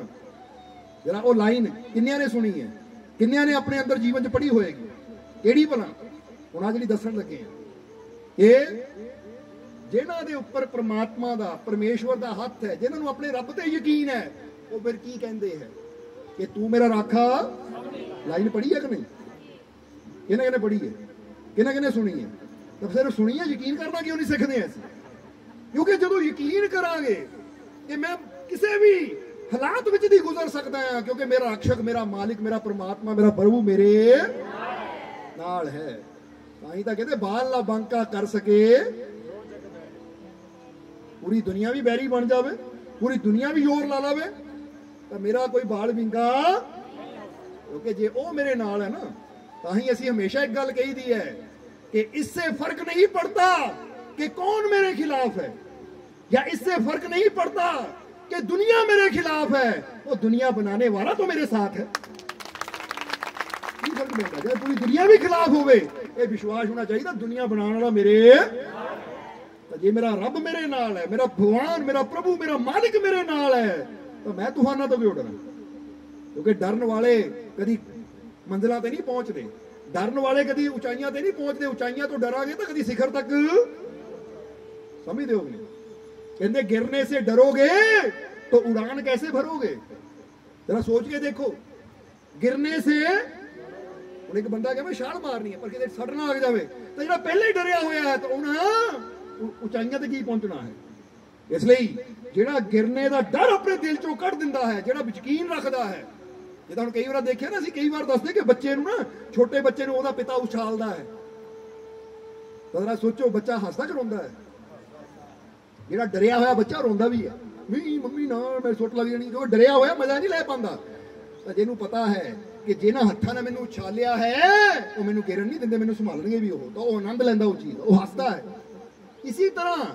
ਜਿਹੜਾ ਉਹ ਲਾਈਨ ਕਿੰਨਿਆਂ ਨੇ ਸੁਣੀ ਹੈ? ਕਿੰਨਿਆਂ ਨੇ ਆਪਣੇ ਅੰਦਰ ਜੀਵਨ 'ਚ ਪੜ੍ਹੀ ਹੋਏਗੀ? ਕਿਹੜੀ ਭਲਾ? ਹੁਣ ਆ ਜਿਹੜੀ ਦੱਸਣ ਲੱਗੇ ਆ। ਇਹ ਜਿਨ੍ਹਾਂ ਦੇ ਉੱਪਰ ਪ੍ਰਮਾਤਮਾ ਦਾ, ਪਰਮੇਸ਼ਵਰ ਦਾ ਹੱਥ ਹੈ, ਜਿਨ੍ਹਾਂ ਨੂੰ ਆਪਣੇ ਰੱਬ ਤੇ ਯਕੀਨ ਹੈ, ਉਹ ਫਿਰ ਕੀ ਕਹਿੰਦੇ ਹੈ? ਕਿ ਤੂੰ ਮੇਰਾ ਰਾਖਾ? ਲਾਈਨ ਪੜ੍ਹੀ ਹੈ ਕਿ ਨਹੀਂ? ਕਿਹਨੇ ਕਿਹਨੇ ਪੜ੍ਹੀ ਹੈ? ਕਿਹਨੇ ਕਿਹਨੇ ਸੁਣੀ ਹੈ? ਤਾਂ ਫਿਰ ਸੁਣੀ ਹੈ ਯਕੀਨ ਕਰਨਾ ਕਿਉਂ ਨਹੀਂ ਸਿੱਖਦੇ ਅਸੀਂ? ਕਿਉਂਕਿ ਜਦੋਂ ਯਕੀਨ ਕਰਾਂਗੇ ਕਿ ਮੈਂ ਕਿਸੇ ਵੀ ਹਾਲਾਤ ਵਿੱਚ ਦੀ ਗੁਜ਼ਰ ਸਕਦਾ ਹੈ ਕਿਉਂਕਿ ਮੇਰਾ ਰਖਸ਼ਕ ਮੇਰਾ ਮਾਲਿਕ, ਮੇਰਾ ਪ੍ਰਮਾਤਮਾ, ਮੇਰਾ ਪ੍ਰਭੂ ਮੇਰੇ ਨਾਲ ਹੈ। ਤਾਂ ਹੀ ਤਾਂ ਕਹਿੰਦੇ ਬਾਹਲਾ ਬੰਕਾ ਕਰ ਸਕੇ। ਪੂਰੀ ਦੁਨੀਆ ਵੀ ਬੈਰੀ ਬਣ ਜਾਵੇ, ਪੂਰੀ ਦੁਨੀਆ ਵੀ ਜ਼ੋਰ ਲਾ ਲਾਵੇ, ਤਾਂ ਮੇਰਾ ਕੋਈ ਬਾਲ ਵਿੰਗਾ ਕਿਉਂਕਿ ਜੇ ਉਹ ਮੇਰੇ ਨਾਲ ਹੈ ਨਾ, ਤਾਂ ਹੀ ਅਸੀਂ ਹਮੇਸ਼ਾ ਇੱਕ ਗੱਲ ਕਹੀਦੀ ਹੈ ਕਿ ਇਸੇ ਫ਼ਰਕ ਨਹੀਂ ਪੜਤਾ ਕਿ ਕੌਣ ਮੇਰੇ ਖਿਲਾਫ ਹੈ, ਜਾਂ ਇਸੇ ਫ਼ਰਕ ਨਹੀਂ ਪੜਤਾ कि दुनिया मेरे खिलाफ है वो दुनिया बनाने वाला तो मेरे साथ है ਕੀ ਫਰਕ ਪੈਂਦਾ ਜੇ ਪੂਰੀ ਦੁਨੀਆ ਵੀ ਖਿਲਾਫ ਹੋਵੇ ਇਹ ਵਿਸ਼ਵਾਸ ਹੋਣਾ ਚਾਹੀਦਾ ਦੁਨੀਆ ਬਣਾਉਣ ਵਾਲਾ ਮੇਰੇ ਤਾਂ ਜੇ ਮੇਰਾ ਰੱਬ ਮੇਰੇ ਨਾਲ ਹੈ ਮੇਰਾ ਭਗਵਾਨ ਮੇਰਾ ਪ੍ਰਭੂ ਮੇਰਾ ਮਾਲਿਕ ਮੇਰੇ ਨਾਲ ਹੈ ਤਾਂ ਮੈਂ ਤੂਫਾਨਾਂ ਤੋਂ ਕਿਉਂ ਡਰਾਂ ਕਿਉਂਕਿ ਡਰਨ ਵਾਲੇ ਕਦੀ ਮੰਜ਼ਲਾਂ ਤੇ ਨਹੀਂ ਪਹੁੰਚਦੇ ਡਰਨ ਵਾਲੇ ਕਦੀ ਉਚਾਈਆਂ ਤੇ ਨਹੀਂ ਪਹੁੰਚਦੇ ਉਚਾਈਆਂ ਤੋਂ ਡਰਾਂਗੇ ਤਾਂ ਕਦੀ ਸਿਖਰ ਤੱਕ ਸਮਝਦੇ ਹੋ ਨਹੀਂ ਕਹਿੰਦੇ ਗਿਰਨੇ ਸੇ ਡਰੋਗੇ तो उड़ान कैसे भरोगे जरा सोच के देखो गिरने से ਹੁਣ ਇੱਕ ਬੰਦਾ ਕਹੇ ਮੈਂ ਛਾਲ ਮਾਰਨੀ ਹੈ ਪਰ ਕਿਤੇ ਸੜਨਾ ਲੱਗ ਜਾਵੇ ਤਾਂ ਜਿਹੜਾ ਪਹਿਲੇ ਹੀ ਡਰਿਆ ਹੋਇਆ ਹੈ ਤਾਂ ਉਹਨਾਂ ਉਚਾਈਆਂ ਤੇ ਕੀ ਪਹੁੰਚਣਾ ਹੈ ਇਸ ਲਈ ਜਿਹੜਾ ਗਿਰਨੇ ਦਾ ਡਰ ਆਪਣੇ ਦਿਲ ਚੋਂ ਕੱਢ ਦਿੰਦਾ ਹੈ ਜਿਹੜਾ ਯਕੀਨ ਰੱਖਦਾ ਹੈ ਜਿੱਦਾਂ ਹੁਣ ਕਈ ਵਾਰ ਦੇਖਿਆ ਨਾ ਅਸੀਂ ਕਈ ਵਾਰ ਦੱਸਦੇ ਕਿ ਬੱਚੇ ਨੂੰ ਨਾ ਛੋਟੇ ਬੱਚੇ ਨੂੰ ਉਹਦਾ ਪਿਤਾ ਉਛਾਲਦਾ ਹੈ ਤਾਂ ਜਰਾ ਸੋਚੋ ਬੱਚਾ ਹੱਸਦਾ ਕਿ ਰੋਂਦਾ ਹੈ ਜਿਹੜਾ ਡਰਿਆ ਹੋਇਆ ਬੱਚਾ ਰੋਂਦਾ ਵੀ ਹੈ ਨਹੀਂ, ਮੰਮੀ, ਨਾ ਮੇਰੇ ਸੁੱਟ ਲੱਗ ਜਾਣੀ। ਜੋ ਡਰਿਆ ਹੋਇਆ, ਮਜ਼ਾ ਨਹੀਂ ਲੈ ਪਾਉਂਦਾ। ਤਾਂ ਜਿਹਨੂੰ ਪਤਾ ਹੈ ਕਿ ਜਿਹਨਾਂ ਹੱਥਾਂ ਨੇ ਮੈਨੂੰ ਉਛਾਲਿਆ ਹੈ, ਉਹ ਮੈਨੂੰ ਗਿਰਨ ਨਹੀਂ ਦਿੰਦੇ, ਮੈਨੂੰ ਸੰਭਾਲਣਗੇ ਵੀ ਉਹ। ਤਾਂ ਉਹ ਆਨੰਦ ਲੈਂਦਾ ਉਹ ਚੀਜ਼, ਉਹ ਹੱਸਦਾ ਹੈ। ਇਸੇ ਤਰ੍ਹਾਂ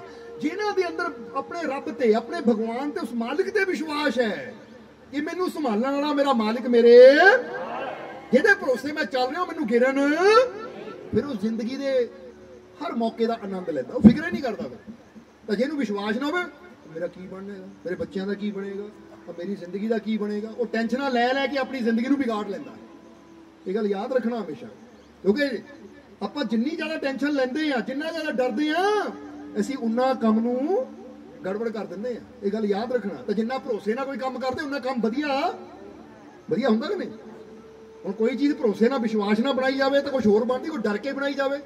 ਜਿਨ੍ਹਾਂ ਦੇ ਅੰਦਰ ਆਪਣੇ ਰੱਬ ਤੇ, ਆਪਣੇ ਭਗਵਾਨ ਤੇ ਉਸ ਮਾਲਿਕ ਤੇ ਵਿਸ਼ਵਾਸ ਹੈ ਕਿ ਮੈਨੂੰ ਸੰਭਾਲਣ ਵਾਲਾ ਮੇਰਾ ਮਾਲਿਕ ਮੇਰੇ, ਜਿਹਦੇ ਭਰੋਸੇ ਮੈਂ ਚੱਲ ਰਿਹਾ ਮੈਨੂੰ ਗਿਰਨ ਫਿਰ ਉਹ ਜ਼ਿੰਦਗੀ ਦੇ ਹਰ ਮੌਕੇ ਦਾ ਆਨੰਦ ਲੈਂਦਾ। ਉਹ ਫਿਕਰ ਹੀ ਨਹੀਂ ਕਰਦਾ। ਫਿਰ ਤਾਂ ਜਿਹਨੂੰ ਵਿਸ਼ਵਾਸ ਨਾ ਹੋਵੇ ਮੇਰਾ ਕੀ ਬਣੇਗਾ ਮੇਰੇ ਬੱਚਿਆਂ ਦਾ ਕੀ ਬਣੇਗਾ? ਤਾਂ ਮੇਰੀ ਜ਼ਿੰਦਗੀ ਦਾ ਕੀ ਬਣੇਗਾ? ਉਹ ਟੈਨਸ਼ਨਾਂ ਲੈ ਲੈ ਕੇ ਆਪਣੀ ਜ਼ਿੰਦਗੀ ਨੂੰ ਵਿਗਾੜ ਲੈਂਦਾ ਇਹ ਗੱਲ ਯਾਦ ਰੱਖਣਾ ਹਮੇਸ਼ਾ। ਕਿਉਂਕਿ ਆਪਾਂ ਜਿੰਨੀ ਜ਼ਿਆਦਾ ਟੈਨਸ਼ਨ ਲੈਂਦੇ ਆ ਜਿੰਨਾ ਜ਼ਿਆਦਾ ਡਰਦੇ ਆ ਅਸੀਂ ਉਨਾ ਕੰਮ ਨੂੰ ਗੜਬੜ ਕਰ ਦਿੰਦੇ ਆ ਇਹ ਗੱਲ ਯਾਦ ਰੱਖਣਾ। ਤਾਂ ਜਿੰਨਾ ਭਰੋਸੇ ਨਾਲ ਕੋਈ ਕੰਮ ਕਰਦੇ, ਉਨਾ ਕੰਮ ਵਧੀਆ। ਵਧੀਆ ਹੁੰਦਾ ਕਿ ਨਹੀਂ? ਹੁਣ ਕੋਈ ਚੀਜ਼ ਭਰੋਸੇ ਨਾਲ, ਵਿਸ਼ਵਾਸ ਨਾਲ ਬਣਾਈ ਜਾਵੇ ਤਾਂ ਕੁਝ ਹੋਰ ਬਣਦੀ, ਕੋਈ ਡਰ ਕੇ ਬਣਾਈ ਜਾਵੇ।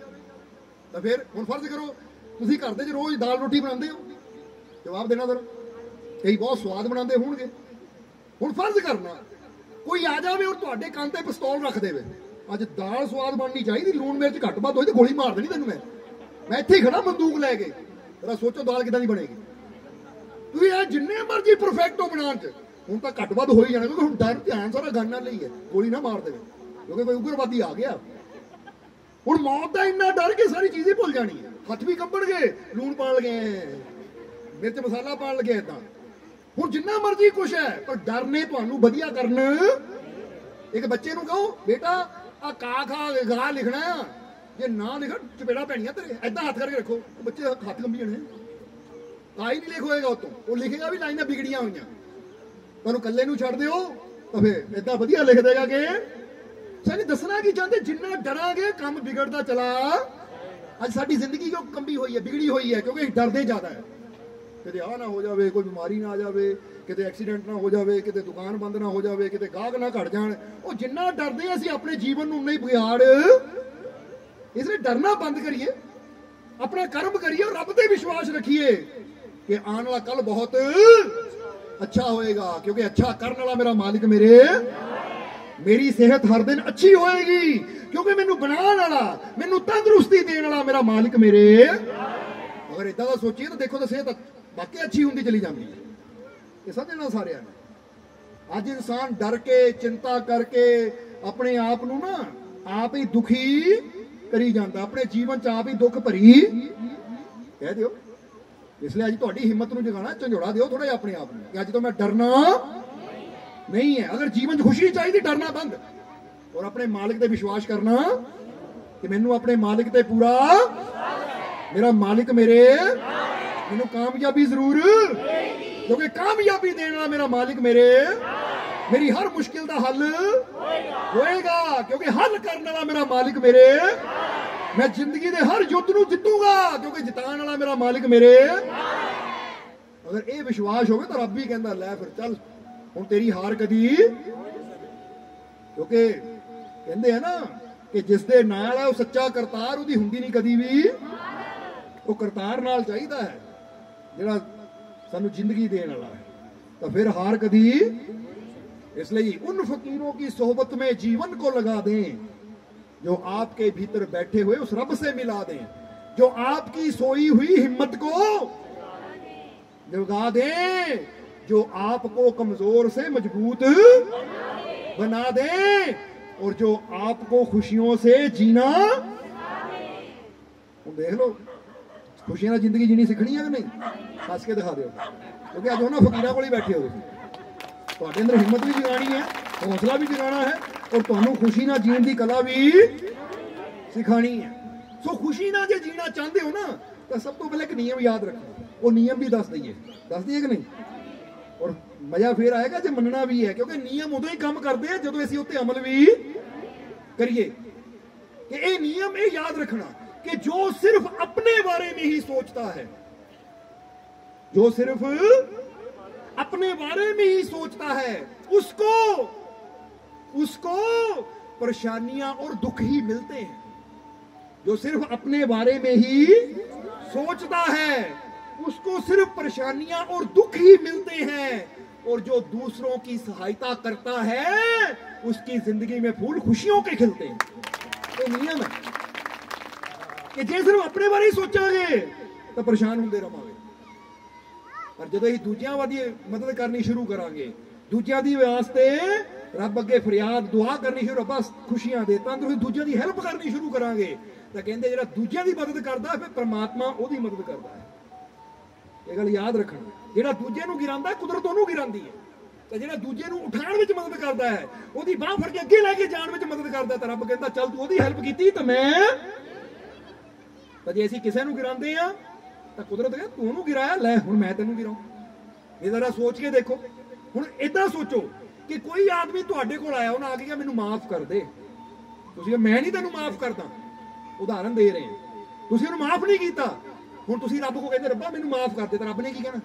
ਤਾਂ ਫਿਰ ਹੁਣ ਫਰਜ਼ ਕਰੋ ਤੁਸੀਂ ਘਰ ਦੇ ਚ ਰੋਜ਼ ਦਾਲ ਰੋਟੀ ਬਣਾਉਂਦੇ ਹੋ? ਜਵਾਬ ਦੇਣਾ ਦਰ ਕਈ ਬਹੁਤ ਸਵਾਦ ਬਣਾਉਂਦੇ ਹੋਣਗੇ। ਹੁਣ ਫਰਜ਼ ਕਰਨਾ, ਕੋਈ ਆ ਜਾਵੇ ਔਰ ਤੁਹਾਡੇ ਕੰਨ ਤੇ ਪਿਸਤੌਲ ਰੱਖ ਦੇਵੇ। ਅੱਜ ਦਾਲ ਸਵਾਦ ਬਣਨੀ ਚਾਹੀਦੀ, ਲੂਣ ਮਿਰਚ ਘੱਟ ਵੱਧ ਹੋਈ ਤੇ ਗੋਲੀ ਮਾਰ ਦੇਣੀ ਤੈਨੂੰ ਮੈਂ। ਮੈਂ ਇੱਥੇ ਹੀ ਖੜਾ ਬੰਦੂਕ ਲੈ ਕੇ। ਤੇਰਾ ਸੋਚੋ ਦਾਲ ਕਿਦਾਂ ਦੀ ਬਣੇਗੀ। ਤੁਸੀਂ ਇਹ ਜਿੰਨੇ ਮਰਜ਼ੀ ਪਰਫੈਕਟ ਹੋ ਬਣਾਉਣ ਚ। ਹੁਣ ਤਾਂ ਘੱਟ ਵੱਧ ਹੋ ਹੀ ਜਾਣਾ, ਕਿਉਂਕਿ ਹੁਣ ਡਰ ਧਿਆਨ ਸਾਰਾ ਗਨ ਨਾਲ ਲਈ ਹੈ। ਗੋਲੀ ਨਾ ਮਾਰ ਦੇਵੇ। ਕਿਉਂਕਿ ਕੋਈ ਉਗਰਵਾਦੀ ਆ ਗਿਆ। ਹੁਣ ਮੌਤ ਦਾ ਇੰਨਾ ਡਰ ਕਿ ਸਾਰੀ ਚੀਜ਼ ਹੀ ਭੁੱਲ ਜਾਣੀ ਹੈ। ਹੱਥ ਵੀ ਕੰਬਣਗੇ ਲੂਣ ਪਾਣ ਲਗੇ। ਮਿਰਚ ਮਸਾਲਾ ਪਾਣ ਲਗੇ ਇਦਾਂ ਹੁਣ ਜਿੰਨਾ ਮਰਜ਼ੀ ਕੁਛ ਹੈ, ਪਰ ਡਰ ਨੇ ਤੁਹਾਨੂੰ ਵਧੀਆ ਕਰਨ। ਇੱਕ ਬੱਚੇ ਨੂੰ ਕਹੋ, ਬੇਟਾ ਆ ਕਾ ਖਾ, ਗਾ ਲਿਖਣਾ ਆ। ਜੇ ਨਾ ਲਿਖ, ਚਪੇੜਾ ਪੈਣੀਆਂ ਤੇਰੇ। ਐਦਾਂ ਹੱਥ ਕਰਕੇ ਰੱਖੋ। ਬੱਚੇ ਹੱਥ ਕੰਬੀ ਜਾਣੇ। ਤਾਂ ਹੀ ਨਹੀਂ ਲਿਖ ਹੋਏਗਾ ਉਤੋਂ। ਉਹ ਲਿਖੇਗਾ ਵੀ ਲਾਈਨਾਂ ਵਿਗੜੀਆਂ ਹੋਈਆਂ। ਤੁਹਾਨੂੰ ਇਕੱਲੇ ਨੂੰ ਛੱਡ ਦਿਓ। ਤਾਂ ਫੇਰ ਐਦਾਂ ਵਧੀਆ ਲਿਖ ਦੇਗਾ ਕਿ ਸਾਨੂੰ ਦੱਸਣਾ ਕੀ ਚਾਹੁੰਦੇ? ਜਿੰਨਾ ਡਰਾਂਗੇ, ਕੰਮ ਵਿਗੜਦਾ ਚਲਾ। ਅੱਜ ਸਾਡੀ ਜ਼ਿੰਦਗੀ ਕਿਉਂ ਕੰਬੀ ਹੋਈ ਹੈ, ਵਿਗੜੀ ਹੋਈ ਹੈ? ਕਿਉਂਕਿ ਡਰਦੇ ਜ਼ਿਆਦਾ ਹੈ। ਕਿਤੇ ਆ ਨਾ ਹੋ ਜਾਵੇ, ਕੋਈ ਬਿਮਾਰੀ ਨਾ ਆ ਜਾਵੇ, ਕਿਤੇ ਐਕਸੀਡੈਂਟ ਨਾ ਹੋ ਜਾਵੇ, ਕਿਤੇ ਦੁਕਾਨ ਬੰਦ ਨਾ ਹੋ ਜਾਵੇ, ਕਿਤੇ ਗਾਹਕ ਨਾ ਘਟ ਜਾਣ। ਉਹ ਜਿੰਨਾ ਡਰਦੇ ਅਸੀਂ ਆਪਣੇ ਜੀਵਨ ਨੂੰ ਹੀ ਵਿਗਾੜ। ਇਸ ਲਈ ਡਰਨਾ ਬੰਦ ਕਰੀਏ। ਆਪਣਾ ਕਰਮ ਕਰੀਏ ਔਰ ਰੱਬ ਤੇ ਵਿਸ਼ਵਾਸ ਰੱਖੀਏ ਕਿ ਆਉਣ ਵਾਲਾ ਕੱਲ ਬਹੁਤ ਅੱਛਾ ਹੋਏਗਾ। ਕਿਉਂਕਿ ਅੱਛਾ ਕਰਨ ਵਾਲਾ ਮੇਰਾ ਮਾਲਿਕ ਮੇਰੇ ਮੇਰੀ ਸਿਹਤ ਹਰ ਦਿਨ ਅੱਛੀ ਹੋਏਗੀ, ਕਿਉਂਕਿ ਮੈਨੂੰ ਬਣਾਉਣ ਵਾਲਾ, ਮੈਨੂੰ ਤੰਦਰੁਸਤੀ ਦੇਣ ਵਾਲਾ ਮੇਰਾ ਮਾਲਿਕ ਮੇਰੇ। ਅਗਰ ਇਦਾਂ ਦਾ ਸੋਚੀਏ ਤਾਂ ਦੇਖੋ ਤਾਂ ਸਿਹਤ ਵਾਕਈ ਅੱਛੀ ਹੁੰਦੀ ਚਲੀ ਜਾਂਦੀ ਹੈ। ਇਹ ਸਮਝਣਾ ਸਾਰਿਆਂ ਨੇ। ਅੱਜ ਇਨਸਾਨ ਡਰ ਕੇ, ਚਿੰਤਾ ਕਰਕੇ ਆਪਣੇ ਆਪ ਨੂੰ ਨਾ ਆਪ ਹੀ ਦੁਖੀ ਕਰੀ ਜਾਂਦਾ, ਆਪਣੇ ਜੀਵਨ ਚ ਆਪ ਹੀ ਦੁੱਖ ਭਰੀ। ਕਹਿ ਦਿਓ। ਇਸ ਲਈ ਅੱਜ ਤੁਹਾਡੀ ਹਿੰਮਤ ਨੂੰ ਜਗਾਣਾ ਝੰਜੋੜਾ ਦਿਓ ਥੋੜਾ ਜਿਹਾ ਆਪਣੇ ਆਪ ਨੂੰ ਕਿ ਅੱਜ ਤੋਂ ਮੈਂ ਡਰਨਾ ਨਹੀਂ ਹੈ। ਅਗਰ ਜੀਵਨ 'ਚ ਖੁਸ਼ੀ ਚਾਹੀਦੀ, ਡਰਨਾ ਬੰਦ। ਔਰ ਆਪਣੇ ਮਾਲਿਕ ਤੇ ਵਿਸ਼ਵਾਸ ਕਰਨਾ ਕਿ ਮੈਨੂੰ ਆਪਣੇ ਮਾਲਿਕ ਤੇ ਪੂਰਾ ਮੇਰਾ ਮਾਲਿਕ ਮੇਰੇ ਮੈਨੂੰ ਕਾਮਯਾਬੀ ਜ਼ਰੂਰ ਕਿਉਂਕਿ ਕਾਮਯਾਬੀ ਦੇਣ ਵਾਲਾ ਮੇਰਾ ਮਾਲਿਕ ਮੇਰੇ, ਮੇਰੀ ਹਰ ਮੁਸ਼ਕਿਲ ਦਾ ਹੱਲ ਹੋਏਗਾ। ਕਿਉਂਕਿ ਹੱਲ ਕਰਨ ਵਾਲਾ ਮੇਰਾ ਮਾਲਿਕ ਮੇਰੇ, ਮੈਂ ਜ਼ਿੰਦਗੀ ਦੇ ਹਰ ਯੁੱਧ ਨੂੰ ਜਿੱਤੂਗਾ। ਕਿਉਂਕਿ ਜਿਤਾਉਣ ਵਾਲਾ ਮੇਰਾ ਮਾਲਿਕ ਮੇਰੇ। ਅਗਰ ਇਹ ਵਿਸ਼ਵਾਸ ਹੋਵੇ ਤਾਂ ਰੱਬ ਵੀ ਕਹਿੰਦਾ, ਲੈ ਫਿਰ ਚੱਲ। ਹੁਣ ਤੇਰੀ ਹਾਰ ਕਦੀ ਕਿਉਂਕਿ ਕਹਿੰਦੇ ਆ ਨਾ ਕਿ ਜਿਸ ਦੇ ਨਾਲ ਹੈ ਉਹ ਸੱਚਾ ਕਰਤਾਰ ਉਹਦੀ ਹੁੰਦੀ ਨਹੀਂ ਕਦੀ ਵੀ ਉਹ ਕਰਤਾਰ ਨਾਲ ਚਾਹੀਦਾ ਹੈ ਜਿਹੜਾ ਸਾਨੂੰ ਜ਼ਿੰਦਗੀ ਦੇਣ ਵਾਲਾ ਹੈ ਤਾਂ ਫਿਰ ਹਾਰ ਕਦੀ इसलिए उन फकीरों की सोहबत में जीवन को लगा दें जो आपके भीतर बैठे हुए उस रब से मिला दें जो आपकी सोई हुई हिम्मत को जगा दें जो आपको कमजोर से मजबूत बना दें और जो आपको खुशियों से जीना ਹੁਣ ਦੇਖ ਲਓ ਖੁਸ਼ੀਆਂ ਨਾਲ ਜ਼ਿੰਦਗੀ ਜੀਣੀ ਸਿੱਖਣੀ ਹੈ ਕਿ ਨਹੀਂ ਹੱਸ ਕੇ ਦਿਖਾ ਦਿਓ ਕਿਉਂਕਿ ਅੱਜ ਉਹਨਾਂ ਫਕੀਰਾਂ ਕੋਲ ਹੀ ਬੈਠੇ ਹੋ ਤੁਸੀਂ ਤੁਹਾਡੇ ਅੰਦਰ ਹਿੰਮਤ ਵੀ ਜਗਾਣੀ ਹੈ ਹੌਸਲਾ ਵੀ ਜਗਾਣਾ ਹੈ ਔਰ ਤੁਹਾਨੂੰ ਖੁਸ਼ੀ ਨਾਲ ਜੀਣ ਦੀ ਕਲਾ ਵੀ ਸਿਖਾਣੀ ਹੈ ਸੋ ਖੁਸ਼ੀ ਨਾਲ ਜੇ ਜੀਣਾ ਚਾਹੁੰਦੇ ਹੋ ਨਾ ਤਾਂ ਸਭ ਤੋਂ ਪਹਿਲੇ ਇੱਕ ਨਿਯਮ ਯਾਦ ਰੱਖੋ ਉਹ ਨਿਯਮ ਵੀ ਦੱਸ ਦਈਏ ਦੱਸ ਦਈਏ ਕਿ ਨਹੀਂ ਔਰ ਮਜ਼ਾ ਫੇਰ ਆਏਗਾ ਜੇ ਮੰਨਣਾ ਵੀ ਹੈ ਕਿਉਂਕਿ ਨਿਯਮ ਉਦੋਂ ਹੀ ਕੰਮ ਕਰਦੇ ਆ ਜਦੋਂ ਅਸੀਂ ਉੱਤੇ ਅਮਲ ਵੀ ਕਰੀਏ कि ये नियम ये याद रखना कि जो सिर्फ अपने बारे में ही सोचता है जो सिर्फ अपने बारे में ही सोचता है उसको उसको परेशानियां और दुख ही मिलते हैं जो सिर्फ अपने बारे में ही सोचता है उसको सिर्फ परेशानियां और दुख ही मिलते हैं और जो दूसरों की सहायता करता है उसकी जिंदगी में फूल खुशियों के खिलते हैं ਇਹ ਨਿਯਮ ਹੈ ਕਿ ਜੇ ਸਿਰਫ ਆਪਣੇ ਬਾਰੇ ਹੀ ਸੋਚਾਂਗੇ ਤਾਂ ਪਰੇਸ਼ਾਨ ਹੁੰਦੇ ਰਵਾਂਗੇ ਪਰ ਜਦੋਂ ਅਸੀਂ ਦੂਜਿਆਂ ਵਾਦੀ ਮਦਦ ਕਰਨੀ ਸ਼ੁਰੂ ਕਰਾਂਗੇ ਦੂਜਿਆਂ ਦੀ ਵਾਸਤੇ ਰੱਬ ਅੱਗੇ ਫਰਿਆਦ ਦੁਆ ਕਰਨੀ ਸ਼ੁਰੂ ਰੱਬਾ ਖੁਸ਼ੀਆਂ ਦੇ ਤਾਂ ਤੁਸੀਂ ਦੂਜਿਆਂ ਦੀ ਹੈਲਪ ਕਰਨੀ ਸ਼ੁਰੂ ਕਰਾਂਗੇ ਤਾਂ ਕਹਿੰਦੇ ਜਿਹੜਾ ਦੂਜਿਆਂ ਦੀ ਮਦਦ ਕਰਦਾ ਫਿਰ ਪ੍ਰਮਾਤਮਾ ਉਹਦੀ ਮਦਦ ਕਰਦਾ ਹੈ ਇਹ ਗੱਲ ਯਾਦ ਰੱਖਣਾ ਜਿਹੜਾ ਦੂਜੇ ਨੂੰ ਗਿਰਾਉਂਦਾ, ਕੁਦਰਤ ਉਹਨੂੰ ਗਿਰਾਉਂਦੀ ਹੈ। ਤੇ ਜਿਹੜਾ ਦੂਜੇ ਨੂੰ ਉਠਾਉਣ ਵਿੱਚ ਮਦਦ ਕਰਦਾ ਹੈ, ਉਹਦੀ ਬਾਹ ਫੜ ਕੇ ਅੱਗੇ ਲੈ ਕੇ ਜਾਣ ਵਿੱਚ ਮਦਦ ਕਰਦਾ ਤਾਂ ਰੱਬ ਕਹਿੰਦਾ, ਚੱਲ ਤੂੰ ਉਹਦੀ ਹੈਲਪ ਕੀਤੀ ਤਾਂ ਮੈਂ ਤਾਂ ਜੇ ਅਸੀਂ ਕਿਸੇ ਨੂੰ ਗਿਰਾਉਂਦੇ ਆ ਤਾਂ ਕੁਦਰਤ ਕਹਿੰਦਾ, ਤੂੰ ਉਹਨੂੰ ਗਿਰਾਇਆ, ਲੈ ਹੁਣ ਮੈਂ ਤੈਨੂੰ ਗਿਰਾਉਂ। ਇਹ ਜ਼ਰਾ ਸੋਚ ਕੇ ਦੇਖੋ। ਹੁਣ ਇਦਾਂ ਸੋਚੋ ਕਿ ਕੋਈ ਆਦਮੀ ਤੁਹਾਡੇ ਕੋਲ ਆਇਆ, ਉਹਨਾਂ ਆ ਕੇ ਕਿਹਾ, ਮੈਨੂੰ ਮਾਫ ਕਰ ਦੇ। ਤੁਸੀਂ ਮੈਂ ਨਹੀਂ ਤੈਨੂੰ ਮਾਫ ਕਰਦਾ। ਉਦਾਹਰਨ ਦੇ ਰਹੇ ਹਾਂ। ਤੁਸੀਂ ਉਹਨੂੰ ਮਾਫ ਨਹੀਂ ਕੀਤਾ। ਹੁਣ ਤੁਸੀਂ ਰੱਬ ਕੋ ਕਹਿੰਦੇ ਰੱਬਾ ਮੈਨੂੰ ਮਾਫ ਕਰ ਦੇ ਤਾਂ ਰੱਬ ਨੇ ਕੀ ਕਹਿਣਾ?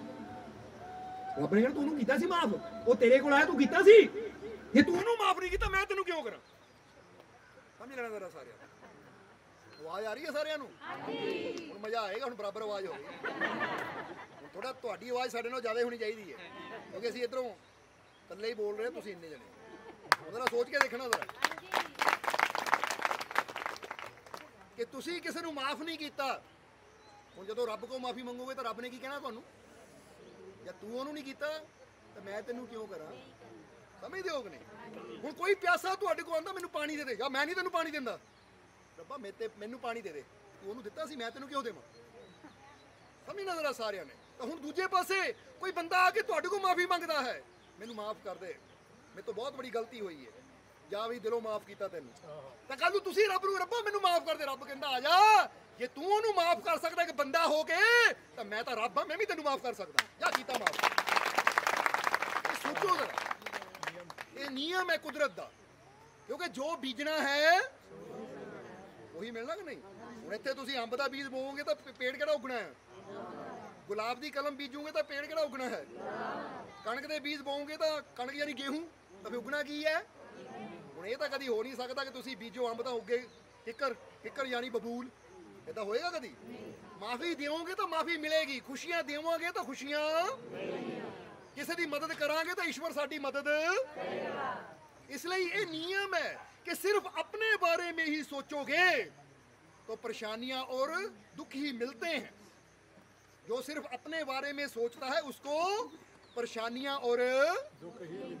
ਰੱਬ ਨੇ ਕਹਿਣਾ ਤੂੰ ਉਹਨੂੰ ਕੀਤਾ ਸੀ ਮਾਫ? ਉਹ ਤੇਰੇ ਕੋਲ ਆਇਆ ਤੂੰ ਕੀਤਾ ਸੀ? ਜੇ ਤੂੰ ਉਹਨੂੰ ਮਾਫ ਨਹੀਂ ਕੀਤਾ ਮੈਂ ਤੈਨੂੰ ਕਿਉਂ ਕਰਾਂ? ਸਮਝ ਲੈਣਾ ਜ਼ਰਾ ਸਾਰਿਆਂ। ਆਵਾਜ਼ ਆ ਰਹੀ ਹੈ ਸਾਰਿਆਂ ਨੂੰ? ਹਾਂਜੀ। ਹੁਣ ਮਜ਼ਾ ਆਏਗਾ ਹੁਣ ਬਰਾਬਰ ਆਵਾਜ਼ ਹੋਵੇ ਥੋੜਾ ਤੁਹਾਡੀ ਆਵਾਜ਼ ਸਾਡੇ ਨਾਲ ਜ਼ਿਆਦਾ ਹੋਣੀ ਚਾਹੀਦੀ ਹੈ ਕਿਉਂਕਿ ਅਸੀਂ ਇਧਰੋਂ ਇਕੱਲੇ ਹੀ ਬੋਲ ਰਹੇ ਹਾਂ, ਤੁਸੀਂ ਇੰਨੇ ਜਣੇ। ਉਹਦਾ ਸੋਚ ਕੇ ਦੇਖਣਾ ਜ਼ਰਾ। ਕਿ ਤੁਸੀਂ ਕਿਸੇ ਨੂੰ ਮਾਫ ਨਹੀਂ ਕੀਤਾ ਹੁਣ ਜਦੋਂ ਰੱਬ ਕੋਲ ਮਾਫੀ ਮੰਗੋਗੇ ਤਾਂ ਰੱਬ ਨੇ ਕੀ ਕਹਿਣਾ ਤੁਹਾਨੂੰ? ਜਾਂ ਤੂੰ ਉਹਨੂੰ ਨਹੀਂ ਕੀਤਾ, ਤਾਂ ਮੈਂ ਤੈਨੂੰ ਕਿਉਂ ਕਰਾਂ? ਸਮਝਦੇ ਹੋ ਕਿ ਨਹੀਂ? ਹੁਣ ਕੋਈ ਪਿਆਸਾ ਤੁਹਾਡੇ ਕੋਲ ਆਂਦਾ ਮੈਨੂੰ ਪਾਣੀ ਦੇ ਦੇ। ਜਾਂ ਮੈਂ ਨਹੀਂ ਤੈਨੂੰ ਪਾਣੀ ਦਿੰਦਾ। ਰੱਬਾ ਮੈਂ ਤੇ ਮੈਨੂੰ ਪਾਣੀ ਦੇ ਦੇ। ਤੂੰ ਉਹਨੂੰ ਦਿੱਤਾ ਸੀ, ਮੈਂ ਤੈਨੂੰ ਕਿਉਂ ਦੇਵਾਂ? ਸਮਝਣਾ ਜ਼ਰਾ ਸਾਰਿਆਂ ਨੇ। ਤਾਂ ਹੁਣ ਦੂਜੇ ਪਾਸੇ ਕੋਈ ਬੰਦਾ ਆ ਕੇ ਤੁਹਾਡੇ ਕੋਲ ਮਾਫੀ ਮੰਗਦਾ ਹੈ, ਮੈਨੂੰ ਮਾਫ ਕਰ ਦੇ। ਮੇਰੇ ਤੋਂ ਬਹੁਤ ਬੜੀ ਗਲਤੀ ਹੋਈ ਹੈ। ਜਾਂ ਵੀ ਦਿਲੋਂ ਮਾਫ ਕੀਤਾ ਤੈਨੂੰ। ਤਾਂ ਕੱਲ ਨੂੰ ਤੁਸੀਂ ਰੱਬ ਨੂੰ ਰੱਬਾ ਮੈਨੂੰ ਮਾਫ ਕਰ ਦੇ ਰੱਬ ਕਹਿੰਦਾ ਆ ਜਾ। ਜੇ ਤੂੰ ਉਹਨੂੰ ਮਾਫ ਕਰ ਸਕਦਾ ਇੱਕ ਬੰਦਾ ਹੋ ਕੇ ਤਾਂ ਮੈਂ ਤਾਂ ਰੱਬ ਹਾਂ ਮੈਂ ਵੀ ਤੈਨੂੰ ਮਾਫ ਕਰ ਸਕਦਾ। ਜਾਂ ਕੀਤਾ ਮਾਫ। ਇਹ ਸੋਚੋ ਜ਼ਰਾ। ਇਹ ਨਿਯਮ ਹੈ ਕੁਦਰਤ ਦਾ। ਕਿਉਂਕਿ ਜੋ ਬੀਜਣਾ ਹੈ ਉਹੀ ਮਿਲਣਾ ਕਿ ਨਹੀਂ? ਹੁਣ ਇੱਥੇ ਤੁਸੀਂ ਅੰਬ ਦਾ ਬੀਜ ਬੋਵੋਗੇ ਤਾਂ ਪੇੜ ਕਿਹੜਾ ਉਗਣਾ ਹੈ? ਗੁਲਾਬ ਦੀ ਕਲਮ ਬੀਜੋਗੇ ਤਾਂ ਪੇੜ ਕਿਹੜਾ ਉਗਣਾ ਹੈ? ਕਣਕ ਦੇ ਬੀਜ ਬੋਵੋਗੇ ਤਾਂ ਕਣਕ ਯਾਨੀ ਗੇਹੂੰ ਤਾਂ ਫਿਰ ਉਗਣਾ ਕੀ ਹੈ? ਹੁਣ ਇਹ ਤਾਂ ਕਦੀ ਹੋ ਨਹੀਂ ਸਕਦਾ ਕਿ ਤੁਸੀਂ ਬੀਜੋ ਅੰਬ ਤਾਂ ਉੱਗੇ ਕਿੱਕਰ ਕਿੱਕਰ ਯਾਨੀ ਬਬੂਲ ਇਦਾਂ ਹੋਏਗਾ ਕਦੀ ਮਾਫੀ ਦਿਓਗੇ ਤਾਂ ਮਾਫੀ ਮਿਲੇਗੀ ਖੁਸ਼ੀਆਂ ਦੇਵਾਂਗੇ ਤਾਂ ਖੁਸ਼ੀਆਂ ਕਿਸੇ ਦੀ ਮਦਦ ਕਰਾਂਗੇ ਤਾਂ ਈਸ਼ਵਰ ਸਾਡੀ ਮਦਦ ਇਸ ਲਈ ਇਹ ਨਿਯਮ ਹੈ ਕਿ ਸਿਰਫ ਆਪਣੇ ਬਾਰੇ में ही सोचोगे तो परेशानियां और दुख ही मिलते हैं जो सिर्फ अपने बारे में सोचता है उसको परेशानियां और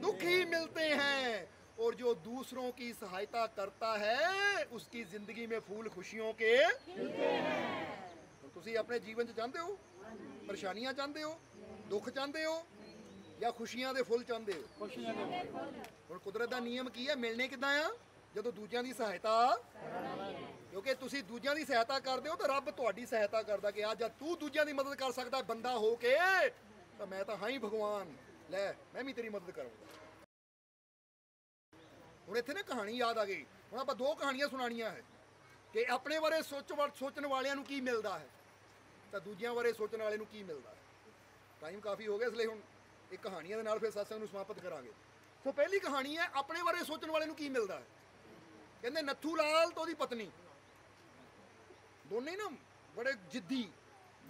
दुख ही मिलते हैं और जो दूसरों की सहायता करता है उसकी जिंदगी में फूल खुशियों के ਹੁਣ ਤੁਸੀਂ ਆਪਣੇ ਜੀਵਨ 'ਚ ਚਾਹੁੰਦੇ ਹੋ ਪਰੇਸ਼ਾਨੀਆਂ ਚਾਹੁੰਦੇ ਹੋ ਦੁੱਖ ਚਾਹੁੰਦੇ ਹੋ ਜਾਂ ਖੁਸ਼ੀਆਂ ਦੇ ਫੁੱਲ ਚਾਹੁੰਦੇ ਹੋ ਖੁਸ਼ੀਆਂ ਦੇ ਹੁਣ ਕੁਦਰਤ ਦਾ ਨਿਯਮ ਕੀ ਹੈ ਮਿਲਣੇ ਕਿਦਾਂ ਆ ਜਦੋਂ ਦੂਜਿਆਂ ਦੀ ਸਹਾਇਤਾ ਕਿਉਂਕਿ ਤੁਸੀਂ ਦੂਜਿਆਂ ਦੀ ਸਹਾਇਤਾ ਕਰਦੇ ਹੋ ਤਾਂ ਰੱਬ ਤੁਹਾਡੀ ਸਹਾਇਤਾ ਕਰਦਾ ਕਿ ਆ ਜਦ ਤੂੰ ਦੂਜਿਆਂ ਦੀ ਮਦਦ ਕਰ ਸਕਦਾ ਬੰਦਾ ਹੋ ਕੇ ਤਾਂ ਮੈਂ ਤਾਂ ਹਾਂ ਹੀ ਭਗਵਾਨ ਲੈ ਮੈਂ ਵੀ ਤੇਰੀ ਮਦਦ ਕਰਾਂਗਾ ਹੁਣ ਇੱਥੇ ਨਾ ਕਹਾਣੀ ਯਾਦ ਆ ਗਈ। ਹੁਣ ਆਪਾਂ ਦੋ ਕਹਾਣੀਆਂ ਸੁਣਾਣੀਆਂ ਹੈ ਕਿ ਆਪਣੇ ਬਾਰੇ ਸੋਚ ਸੋਚਣ ਵਾਲਿਆਂ ਨੂੰ ਕੀ ਮਿਲਦਾ ਹੈ। ਤਾਂ ਦੂਜਿਆਂ ਬਾਰੇ ਸੋਚਣ ਵਾਲੇ ਨੂੰ ਕੀ ਮਿਲਦਾ ਹੈ। ਟਾਈਮ ਕਾਫੀ ਹੋ ਗਿਆ ਇਸ ਲਈ ਹੁਣ ਇਹ ਕਹਾਣੀਆਂ ਦੇ ਨਾਲ ਫਿਰ satsang ਨੂੰ ਸਮਾਪਤ ਕਰਾਂਗੇ। ਸੋ ਪਹਿਲੀ ਕਹਾਣੀ ਹੈ, ਆਪਣੇ ਬਾਰੇ ਸੋਚਣ ਵਾਲੇ ਨੂੰ ਕੀ ਮਿਲਦਾ ਹੈ? ਕਹਿੰਦੇ ਨੱਥੂ ਲਾਲ ਤੇ ਉਹਦੀ ਪਤਨੀ। ਦੋਨੇ ਨਾ ਬੜੇ ਜਿੱਦੀ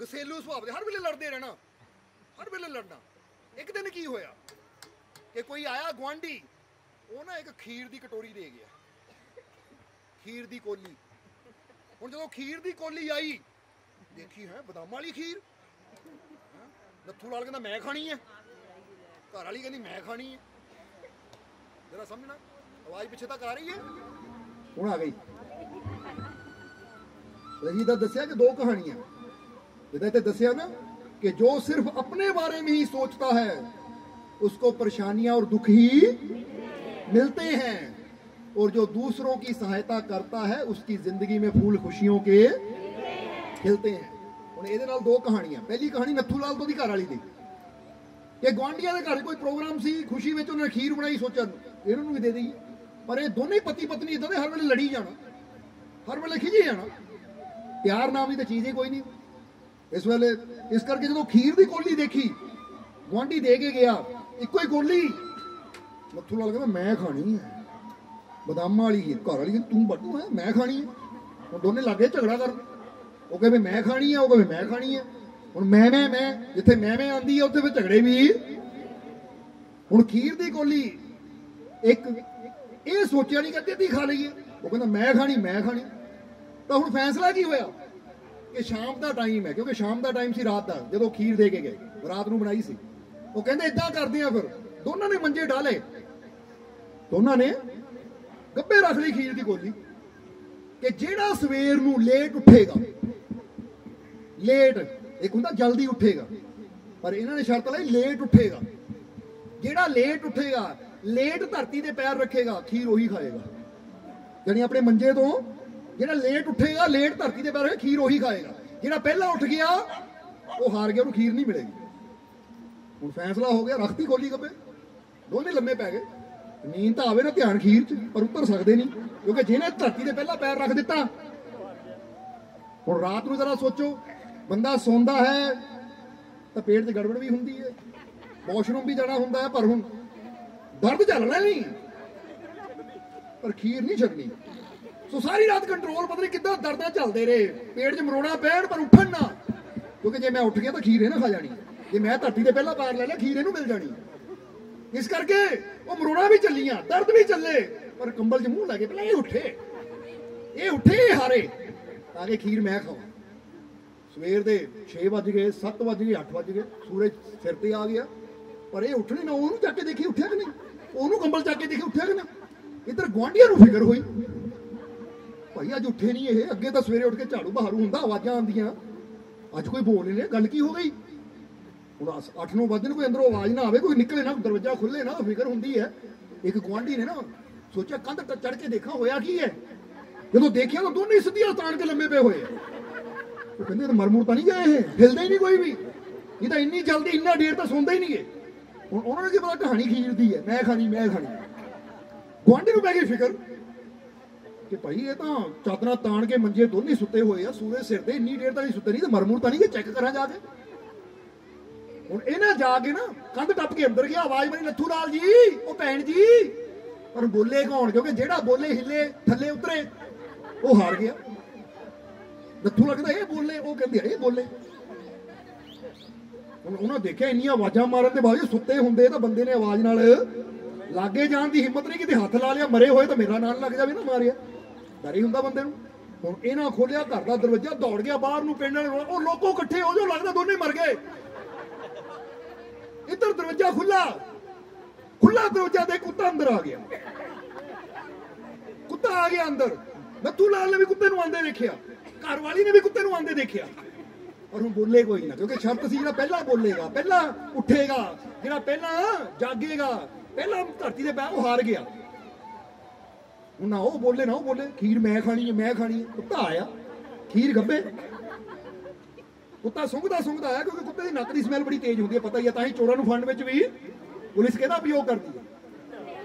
ਗਸੇਲੂ ਸੁਭਾਅ ਦੇ, ਹਰ ਵੇਲੇ ਲੜਦੇ ਰਹਿਣਾ, ਹਰ ਵੇਲੇ ਲੜਨਾ। ਇੱਕ ਦਿਨ ਕੀ ਹੋਇਆ ਕਿ ਕੋਈ ਆਇਆ ਗਵਾਂਢੀ ਉਹ ਨਾ ਇੱਕ ਖੀਰ ਦੀ ਕਟੋਰੀ ਦੇ ਗਿਆ ਖੀਰ ਦੀ ਕੋਲੀ ਹੁਣ ਜਦੋਂ ਖੀਰ ਦੀ ਕੋਲੀ ਆਈ ਦੇਖੀ ਹੈ ਬਦਾਮਾਂ ਵਾਲੀ ਖੀਰ ਹੈਂ? ਨੱਥੂ ਲਾਲ ਕਹਿੰਦਾ ਮੈਂ ਖਾਣੀ ਹੈ ਘਰ ਵਾਲੀ ਕਹਿੰਦੀ ਮੈਂ ਖਾਣੀ ਹੈ ਜਰਾ ਸਮਝਣਾ ਆਵਾਜ਼ ਪਿੱਛੇ ਤੱਕ ਆ ਰਹੀ ਹੈ ਹੁਣ ਆ ਗਈ रही तो दसिया कि दो कहानियां जिदा इतने दसिया ना कि जो सिर्फ अपने बारे में ही सोचता है उसको परेशानियां और दुख ही मिलते हैं और जो दूसरों की सहायता करता है उसकी जिंदगी में फूल खुशियों के खिलते हैं ਹੁਣ ਇਹਦੇ ਨਾਲ ਦੋ ਕਹਾਣੀਆਂ ਪਹਿਲੀ ਕਹਾਣੀ ਨੱਥੂ ਲਾਲ ਤੋਂ ਦੀ ਘਰ ਵਾਲੀ ਦੀ ਕਿ ਗਵਾਂਡੀਆਂ ਦੇ ਘਰ ਕੋਈ ਪ੍ਰੋਗਰਾਮ ਸੀ ਖੁਸ਼ੀ ਵਿੱਚ ਉਹਨਾਂ ਨੇ ਖੀਰ ਬਣਾਈ ਸੋਚਿਆ ਇਹਨਾਂ ਨੂੰ ਵੀ ਦੇ ਦਈਏ ਪਰ ਇਹ ਦੋਨੇ ਪਤੀ ਪਤਨੀ ਇਦਾਂ ਦੇ ਹਰ ਵੇਲੇ ਲੜੀ ਜਾਣਾ ਹਰ ਵੇਲੇ ਖਿਜੀ ਜਾਣਾ ਪਿਆਰ ਨਾਮ ਦੀ ਤਾਂ ਚੀਜ਼ ਹੀ ਕੋਈ ਨਹੀਂ ਇਸ ਵੇਲੇ ਇਸ ਕਰਕੇ ਜਦੋਂ ਖੀਰ ਦੀ ਕੋਲੀ ਦੇਖੀ ਗੁਆਂਢੀ ਦੇ ਕੇ ਗਿਆ ਇੱਕੋ ਹੀ ਕੋਲੀ ਮੱਥੂ ਲਾਲ ਕਹਿੰਦਾ ਮੈਂ ਖਾਣੀ ਹੈ। ਬਦਾਮਾਂ ਵਾਲੀ ਹੈ ਘਰ ਵਾਲੀ ਕਹਿੰਦੀ, ਤੂੰ ਬੱਟੂ ਹੈ ਮੈਂ ਖਾਣੀ ਹੈ। ਹੁਣ ਦੋਨੇ ਲੱਗੇ ਝਗੜਾ ਕਰਨ। ਉਹ ਕਹਿੰਦੇ ਮੈਂ ਖਾਣੀ ਹੈ? ਉਹ ਕਹਿੰਦੇ ਮੈਂ ਖਾਣੀ ਹੈ। ਹੁਣ ਮੈਂ ਮੈਂ ਮੈਂ ਜਿੱਥੇ ਮੈਂ ਮੈਂ ਆਂਦੀ ਹੈ ਉੱਥੇ ਫਿਰ ਝਗੜੇ ਵੀ। ਹੁਣ ਖੀਰ ਦੀ ਕੋਲੀ ਇੱਕ ਇਹ ਸੋਚਿਆ ਨਹੀਂ ਕਿ ਅੱਧੀ ਖਾ ਲਈਏ। ਉਹ ਕਹਿੰਦਾ ਮੈਂ ਖਾਣੀ ਮੈਂ ਖਾਣੀ। ਤਾਂ ਹੁਣ ਫੈਸਲਾ ਕੀ ਹੋਇਆ? ਕਿ ਸ਼ਾਮ ਦਾ ਟਾਈਮ ਹੈ ਕਿਉਂਕਿ ਸ਼ਾਮ ਦਾ ਟਾਈਮ ਸੀ ਰਾਤ ਦਾ ਜਦੋਂ ਖੀਰ ਦੇ ਕੇ ਗਏ ਰਾਤ ਨੂੰ ਬਣਾਈ ਸੀ। ਉਹ ਕਹਿੰਦੇ ਇਦਾਂ ਕਰਦੇ ਆ ਫਿਰ। ਦੋਨਾਂ ਨੇ ਮੰਜੇ ਡਾਲੇ ਦੋਨਾਂ ਨੇ ਗੱਬੇ ਰੱਖ ਲਈ ਖੀਰ ਦੀ ਗੋਲੀ ਕਿ ਜਿਹੜਾ ਸਵੇਰ ਨੂੰ ਲੇਟ ਉੱਠੇਗਾ ਲੇਟ ਇੱਕ ਹੁੰਦਾ ਜਲਦੀ ਉੱਠੇਗਾ, ਪਰ ਇਹਨਾਂ ਨੇ ਸ਼ਰਤ ਲਾਈ ਲੇਟ ਉੱਠੇਗਾ। ਜਿਹੜਾ ਲੇਟ ਉੱਠੇਗਾ ਲੇਟ ਧਰਤੀ ਤੇ ਪੈਰ ਰੱਖੇਗਾ, ਖੀਰ ਉਹੀ ਖਾਏਗਾ। ਯਾਨੀ ਆਪਣੇ ਮੰਜੇ ਤੋਂ ਜਿਹੜਾ ਲੇਟ ਉੱਠੇਗਾ ਲੇਟ ਧਰਤੀ ਤੇ ਪੈਰ ਰੱਖੇ ਖੀਰ ਉਹੀ ਖਾਏਗਾ। ਜਿਹੜਾ ਪਹਿਲਾਂ ਉੱਠ ਗਿਆ, ਉਹ ਹਾਰ ਗਿਆ, ਉਹਨੂੰ ਖੀਰ ਨਹੀਂ ਮਿਲੇਗੀ। ਹੁਣ ਫੈਸਲਾ ਹੋ ਗਿਆ, ਰਖਤੀ ਖੋਲੀ ਗੱਬੇ। ਦੋਨੇ ਲੰਮੇ ਪੈ ਗਏ। ਨੀਂਦ ਤਾਂ ਆਵੇ ਨਾ ਧਿਆਨ ਖੀਰ 'ਚ, ਪਰ ਉੱਤਰ ਸਕਦੇ ਨਹੀਂ, ਕਿਉਂਕਿ ਜਿਹਨੇ ਧਰਤੀ ਦੇ ਪਹਿਲਾਂ ਪੈਰ ਰੱਖ ਦਿੱਤਾ, ਹੁਣ ਰਾਤ ਨੂੰ ਜ਼ਰਾ ਸੋਚੋ, ਬੰਦਾ ਸੌਂਦਾ ਹੈ, ਤਾਂ ਪੇਟ 'ਚ ਗੜਬੜ ਵੀ ਹੁੰਦੀ ਹੈ, ਵਾਸ਼ਰੂਮ ਵੀ ਜਾਣਾ ਹੁੰਦਾ ਹੈ, ਪਰ ਹੁਣ ਦਰਦ ਚੱਲਣਾ ਨਹੀਂ ਪਰ ਖੀਰ ਨਹੀਂ ਛੱਡਣੀ। ਸੋ ਸਾਰੀ ਰਾਤ ਕੰਟਰੋਲ ਪਤਾ ਨਹੀਂ ਕਿੱਦਾਂ ਦਰਦਾਂ ਚੱਲਦੇ ਰਹੇ, ਪੇਟ 'ਚ ਮਰੋੜਾ ਪੈਣ, ਪਰ ਉੱਠਣ ਨਾ, ਕਿਉਂਕਿ ਜੇ ਮੈਂ ਉੱਠ ਗਿਆ ਤਾਂ ਖੀਰ ਇਹ ਨਾ ਖਾ ਜਾਣੀ। ਜੇ ਮੈਂ ਧਰਤੀ ਦੇ ਪਹਿਲਾਂ ਪੈਰ ਲੈ ਲਿਆ ਖੀਰ ਇਹਨੂੰ ਮਿਲ ਜਾਣੀ। ਇਸ ਕਰਕੇ ਉਹ ਮਰੋੜਾ ਵੀ ਚੱਲੀਆਂ, ਦਰਦ ਵੀ ਚੱਲੇ, ਪਰ ਕੰਬਲ 'ਚ ਮੂੰਹ ਲਾ ਕੇ ਪਹਿਲਾਂ ਇਹ ਉੱਠੇ। ਇਹ ਉੱਠੇ ਹਾਰੇ, ਤਾਂ ਕਿ ਖੀਰ ਮੈਂ ਖਾਵਾਂ। ਸਵੇਰ ਦੇ 6 ਵਜ ਗਏ 7 ਵਜ ਗਏ 8 ਵਜ ਗਏ, ਸੂਰਜ ਸਿਰ ਤੇ ਆ ਗਿਆ। ਪਰ ਇਹ ਉੱਠਣੇ ਨਾ, ਉਹਨੂੰ ਚੱਕ ਕੇ ਦੇਖੀ ਉੱਠਿਆ ਕਿ ਨਹੀਂ? ਉਹਨੂੰ ਕੰਬਲ ਚੱਕ ਕੇ ਦੇਖੀ ਉੱਠਿਆ ਕਿ ਨਾ? ਇੱਧਰ ਗੁਆਂਢੀਆਂ ਨੂੰ ਫਿਕਰ ਹੋਈ। ਭਾਈ, ਅੱਜ ਉੱਠੇ ਨਹੀਂ ਇਹ, ਅੱਗੇ ਤਾਂ ਸਵੇਰੇ ਉੱਠ ਕੇ ਝਾੜੂ ਬਹਾਰੂ ਹੁੰਦਾ, ਆਵਾਜ਼ਾਂ ਆਉਂਦੀਆਂ। ਅੱਜ ਕੋਈ ਬੋਲ ਨਹੀਂ ਰਿਹਾ, ਗੱਲ ਕੀ ਹੋ ਗਈ? ਹੁਣ 8-9 ਵਜੇ ਨੂੰ ਕੋਈ ਅੰਦਰੋਂ ਆਵਾਜ਼ ਨਾ ਆਵੇ, ਕੋਈ ਨਿਕਲੇ ਨਾ, ਦਰਵਾਜ਼ਾ ਖੁੱਲੇ ਨਾ, ਫਿਕਰ ਹੁੰਦੀ ਹੈ। ਇੱਕ ਗੁਆਂਢੀ ਨੇ ਨਾ ਸੋਚਿਆ, ਕੰਧ ਚੜ ਕੇ ਦੇਖਾਂ, ਹੋਇਆ ਕੀ ਹੈ? ਜਦੋਂ ਦੇਖਿਆ ਤਾਂ ਦੋਨੇ ਸਿੱਧੀਆਂ ਤਾਣ ਕੇ ਲੰਮੇ ਪਏ ਹੋਏ ਉਹ ਕਹਿੰਦੇ, ਇਹ ਮਰਮੂਰ ਤਾਂ ਨਹੀਂ ਗਏ ਇਹ, ਹਿਲਦੇ ਹੀ ਨਹੀਂ ਕੋਈ ਵੀ। ਇਹ ਤਾਂ ਇੰਨੀ ਜਲਦੀ, ਇੰਨਾ ਡੇਰ ਤਾਂ ਸੌਂਦਾ ਹੀ ਨਹੀਂ ਗਏ ਹੁਣ ਉਹਨਾਂ ਨੂੰ ਕੀ ਪਤਾ ਕਹਾਣੀ ਖੀਰਦੀ ਹੈ, ਮੈਂ ਖਾਣੀ ਮੈਂ ਖਾਣੀ। ਗੁਆਂਢੀ ਨੂੰ ਪੈ ਗਈ ਫਿਕਰ ਕਿ ਭਾਈ, ਇਹ ਤਾਂ ਚਾਦਰਾਂ ਤਾਣ ਕੇ ਮੰਜੇ ਦੋਨੇ ਸੁੱਤੇ ਹੋਏ ਆ ਸੂਰਜ ਸਿਰ ਤੇ ਇੰਨੀ ਢੇਰ ਤਾਂ ਨਹੀਂ ਸੁੱਤੇ, ਨਹੀਂ ਤੇ ਮਰਮੂਰ ਤਾਂ ਨਹੀਂ ਕਿ ਚੈੱਕ ਕਰਾਂ ਜਾ ਕੇ। ਹੁਣ ਇਹਨਾਂ ਜਾ ਕੇ ਨਾ ਕੰਧ ਟੱਪ ਕੇ ਅੰਦਰ ਗਿਆ, ਆਵਾਜ਼ ਮਾਰੀ ਨੱਥੂ ਲਾਲ ਜੀ, ਉਹ ਭੈਣ ਜੀ। ਪਰ ਬੋਲੇ ਕੌਣ? ਕਿਉਂਕਿ ਜਿਹੜਾ ਬੋਲੇ ਹਿੱਲੇ, ਥੱਲੇ ਉਤਰੇ, ਉਹ ਹਾਰ ਗਿਆ। ਨੱਥੂ ਲੱਗਦਾ ਇਹ ਬੋਲੇ, ਉਹ ਕਹਿੰਦੇ, ਇਹ ਬੋਲੇ। ਹੁਣ ਉਹਨਾਂ ਦੇਖਿਆ ਇੰਨੀਆਂ ਆਵਾਜ਼ਾਂ ਮਾਰਨ ਦੇ ਬਾਵਜੂਦ ਸੁੱਤੇ ਹੁੰਦੇ ਤਾਂ ਬੰਦੇ ਨੇ ਆਵਾਜ਼ ਨਾਲ ਲਾਗੇ ਜਾਣ ਦੀ ਹਿੰਮਤ ਨਹੀਂ, ਕਿਤੇ ਹੱਥ ਲਾ ਲਿਆ, ਮਰੇ ਹੋਏ ਤਾਂ ਮੇਰਾ ਨਾਲ ਲੱਗ ਜਾਵੇ ਨਾ ਮਾਰਿਆ। ਡਰ ਹੀ ਹੁੰਦਾ ਬੰਦੇ ਨੂੰ। ਹੁਣ ਇਹਨਾਂ ਖੋਲਿਆ, ਘਰ ਦਾ ਦਰਵਾਜ਼ਾ ਦੌੜ ਗਿਆ, ਬਾਹਰ ਨੂੰ ਪਿੰਡ ਵਾਲੇ ਉਹ ਲੋਕੋ ਇਕੱਠੇ ਹੋ ਜੋ ਲੱਗਦਾ ਦੋਨੇ ਮਰ ਗਏ। ਇੱਧਰ ਦਰਵਾਜ਼ਾ ਖੁੱਲਾ ਖੁੱਲਾ ਦਰਵਾਜ਼ਾ ਦੇ ਕੁੱਤਾ ਅੰਦਰ ਆ ਗਿਆ। ਕੁੱਤਾ ਆ ਗਿਆ ਅੰਦਰ। ਨੱਥੂ ਲਾਲ ਨੇ ਵੀ ਕੁੱਤੇ ਨੂੰ ਆਂਦੇ ਦੇਖਿਆ। ਘਰ ਵਾਲੀ ਨੇ ਵੀ ਕੁੱਤੇ ਨੂੰ ਆਂਦੇ ਦੇਖਿਆ। ਔਰ ਹੁਣ ਬੋਲੇ ਕੋਈ ਨਾ, ਕਿਉਂਕਿ ਸ਼ਰਤ ਸੀ ਜਿਹੜਾ ਪਹਿਲਾਂ ਬੋਲੇਗਾ, ਪਹਿਲਾਂ ਉੱਠੇਗਾ, ਜਿਹੜਾ ਪਹਿਲਾਂ ਜਾਗੇਗਾ, ਪਹਿਲਾਂ ਧਰਤੀ ਦੇ ਪੈ ਉਹ ਹਾਰ ਗਿਆ। ਹੁਣ ਨਾ ਉਹ ਬੋਲੇ, ਨਾ ਉਹ ਬੋਲੇ, ਖੀਰ ਮੈਂ ਖਾਣੀ ਹੈ, ਮੈਂ ਖਾਣੀ ਹੈ, ਕੁੱਤਾ ਆਇਆ। ਖੀਰ ਗੱਬੇ ਕੁੱਤਾ ਸੁੰਘਦਾ ਸੁੰਘਦਾ ਆਇਆ ਕਿਉਂਕਿ ਕੁੱਤੇ ਦੀ ਨੱਕ ਦੀ ਸਮੈਲ ਬੜੀ ਤੇਜ਼ ਹੁੰਦੀ ਹੈ, ਪਤਾ ਹੀ ਹੈ, ਤਾਂ ਹੀ ਚੋਰਾਂ ਨੂੰ ਫੜਨ ਵਿੱਚ ਵੀ ਪੁਲਿਸ ਕਿਹਦਾ ਉਪਯੋਗ ਕਰਦੀ ਹੈ?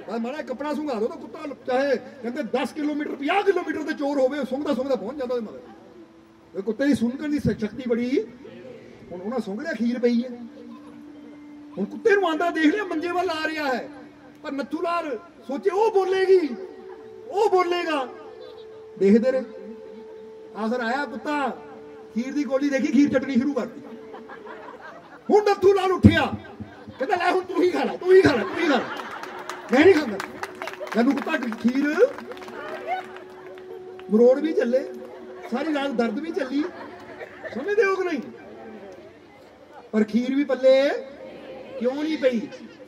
ਬਸ ਮਾੜਾ ਕੱਪੜਾ ਸੁੰਘਾ ਦੋ ਤਾਂ ਕੁੱਤਾ ਚਾਹੇ ਕਹਿੰਦੇ 10 ਕਿਲੋਮੀਟਰ 50 ਕਿਲੋਮੀਟਰ ਤੇ ਚੋਰ ਹੋਵੇ, ਸੁੰਘਦਾ ਸੁੰਘਦਾ ਪਹੁੰਚ ਜਾਂਦਾ ਉਹਦੇ ਮਗਰ। ਇਹ ਕੁੱਤੇ ਦੀ ਸੁੰਘਣ ਦੀ ਸ਼ਕਤੀ ਬੜੀ, ਹੁਣ ਉਹਨਾਂ ਸੁੰਘ ਲਿਆ, ਖੀਰ ਪਈ ਹੈ। ਹੁਣ ਕੁੱਤੇ ਨੂੰ ਆਂਦਾ, ਦੇਖ ਲਿਆ, ਮੰਜੇ ਵੱਲ ਆ ਰਿਹਾ ਹੈ। ਪਰ ਨੱਥੂ ਲਾਲ ਸੋਚੇ, ਉਹ ਬੋਲੇਗੀ, ਉਹ ਬੋਲੇਗਾ। ਦੇਖਦੇ ਰਹੇ। ਆਖਰ ਆਇਆ ਕੁੱਤਾ ਖੀਰ ਦੀ ਗੋਲੀ ਦੇਖੀ, ਖੀਰ ਚਟਣੀ ਸ਼ੁਰੂ ਕਰਤੀ ਹੁਣ ਨੱਥੂ ਲਾਲ ਉੱਠਿਆ। ਕਹਿੰਦਾ, ਲੈ ਹੁਣ ਤੂੰ ਹੀ ਖਾ ਲੈ, ਤੂੰ ਹੀ ਖਾ ਲੈ, ਤੂੰ ਹੀ ਖਾ ਲੈ। ਮੈਂ ਨਹੀਂ ਖਾਂਦਾ। ਮੈਨੂੰ ਕੁੱਤਾ ਖੀਰ। ਮਰੋੜ ਵੀ ਚੱਲੇ। ਸਾਰੀ ਰਾਤ ਦਰਦ ਵੀ ਚੱਲੀ। ਸਮਝਦੇ ਹੋ ਕਿ ਨਹੀਂ? ਪਰ ਖੀਰ ਵੀ ਪੱਲੇ। ਕਿਉਂ ਨਹੀਂ ਪਈ?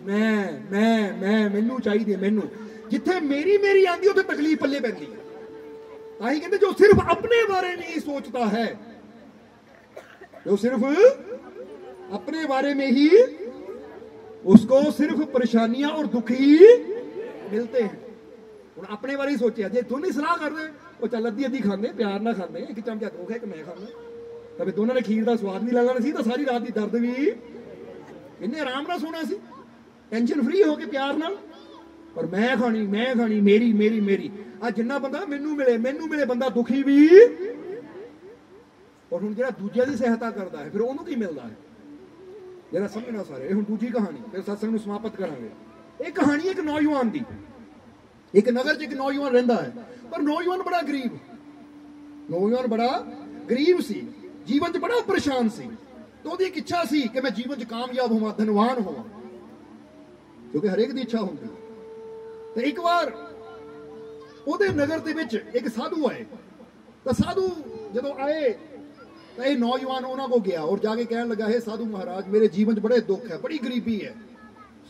ਮੈਂ ਮੈਂ ਮੈਂ, ਮੈਨੂੰ ਚਾਹੀਦੀ ਮੈਨੂੰ। ਜਿੱਥੇ ਮੇਰੀ ਮੇਰੀ ਆਂਦੀ, ਉੱਥੇ ਤਕਲੀਫ ਪੱਲੇ ਪੈਂਦੀ ਹੈ। ਤਾਂ ਹੀ ਕਹਿੰਦੇ, ਜੋ ਸਿਰਫ ਆਪਣੇ ਬਾਰੇ ਨਹੀਂ ਸੋਚਦਾ ਹੈ जो सिर्फ अपने बारे में ही उसको सिर्फ परेशानियां और दुख ही मिलते हैं ਹੁਣ ਆਪਣੇ ਬਾਰੇ ਹੀ ਸੋਚਿਆ ਜੇ ਦੋਨੇ ਸਲਾਹ ਕਰਦੇ ਉਹ ਚੱਲ ਅੱਧੀ ਅੱਧੀ ਖਾਂਦੇ ਪਿਆਰ ਨਾਲ ਖਾਂਦੇ ਇੱਕ ਚਮਚਾ ਤੂੰ ਖਾ ਇੱਕ ਮੈਂ ਖਾਂਦਾ ਤਾਂ ਵੀ ਦੋਨਾਂ ਨੇ ਖੀਰ ਦਾ ਸਵਾਦ ਵੀ ਲੈ ਲੈਣਾ ਸੀ ਤਾਂ ਸਾਰੀ ਰਾਤ ਦੀ ਦਰਦ ਵੀ ਇੰਨੇ ਆਰਾਮ ਨਾਲ ਸੋਣਾ ਸੀ ਟੈਨਸ਼ਨ ਫ੍ਰੀ ਹੋ ਕੇ ਪਿਆਰ ਨਾਲ ਪਰ ਮੈਂ ਖਾਣੀ ਮੈਂ ਖਾਣੀ ਮੇਰੀ ਮੇਰੀ ਮੇਰੀ ਆ ਜਿੰਨਾ ਬੰਦਾ ਮੈਨੂੰ ਮਿਲੇ ਮੈਨੂੰ ਮਿਲੇ ਬੰਦਾ ਦੁਖੀ ਵੀ ਔਰ ਹੁਣ ਜਿਹੜਾ ਦੂਜਿਆਂ ਦੀ ਸਹਾਇਤਾ ਕਰਦਾ ਹੈ, ਫਿਰ ਉਹਨੂੰ ਕੀ ਮਿਲਦਾ ਹੈ? ਜਿਹੜਾ ਸਮਝਣਾ ਸਾਰੇ, ਇਹ ਹੁਣ ਦੂਜੀ ਕਹਾਣੀ, ਫਿਰ ਸਤਸੰਗ ਨੂੰ ਸਮਾਪਤ ਕਰਾਂਗੇ। ਇਹ ਕਹਾਣੀ ਇੱਕ ਨੌਜਵਾਨ ਦੀ। ਇੱਕ ਨਗਰ 'ਚ ਇੱਕ ਨੌਜਵਾਨ ਰਹਿੰਦਾ ਹੈ, ਪਰ ਨੌਜਵਾਨ ਬੜਾ ਗਰੀਬ। ਨੌਜਵਾਨ ਬੜਾ ਗਰੀਬ ਸੀ, ਜੀਵਨ 'ਚ ਬੜਾ ਪਰੇਸ਼ਾਨ ਸੀ। ਤੇ ਉਹਦੀ ਇੱਕ ਇੱਛਾ ਸੀ ਕਿ ਮੈਂ ਜੀਵਨ 'ਚ ਕਾਮਯਾਬ ਹੋਵਾਂ, ਧਨਵਾਨ ਹੋਵਾਂ। ਕਿਉਂਕਿ ਹਰੇਕ ਦੀ ਇੱਛਾ ਹੁੰਦੀ ਤੇ ਇੱਕ ਵਾਰ ਉਹਦੇ ਨਗਰ ਦੇ ਵਿੱਚ ਇੱਕ ਸਾਧੂ ਆਏ। ਤਾਂ ਸਾਧੂ ਜਦੋਂ ਆਏ ਤਾਂ ਇਹ ਨੌਜਵਾਨ ਉਹਨਾਂ ਕੋ ਗਿਆ ਔਰ ਜਾ ਕੇ ਕਹਿਣ ਲੱਗਾ, ਹੈ ਸਾਧੂ ਮਹਾਰਾਜ, ਮੇਰੇ ਜੀਵਨ 'ਚ ਬੜੇ ਦੁੱਖ ਹੈ, ਬੜੀ ਗਰੀਬੀ ਹੈ।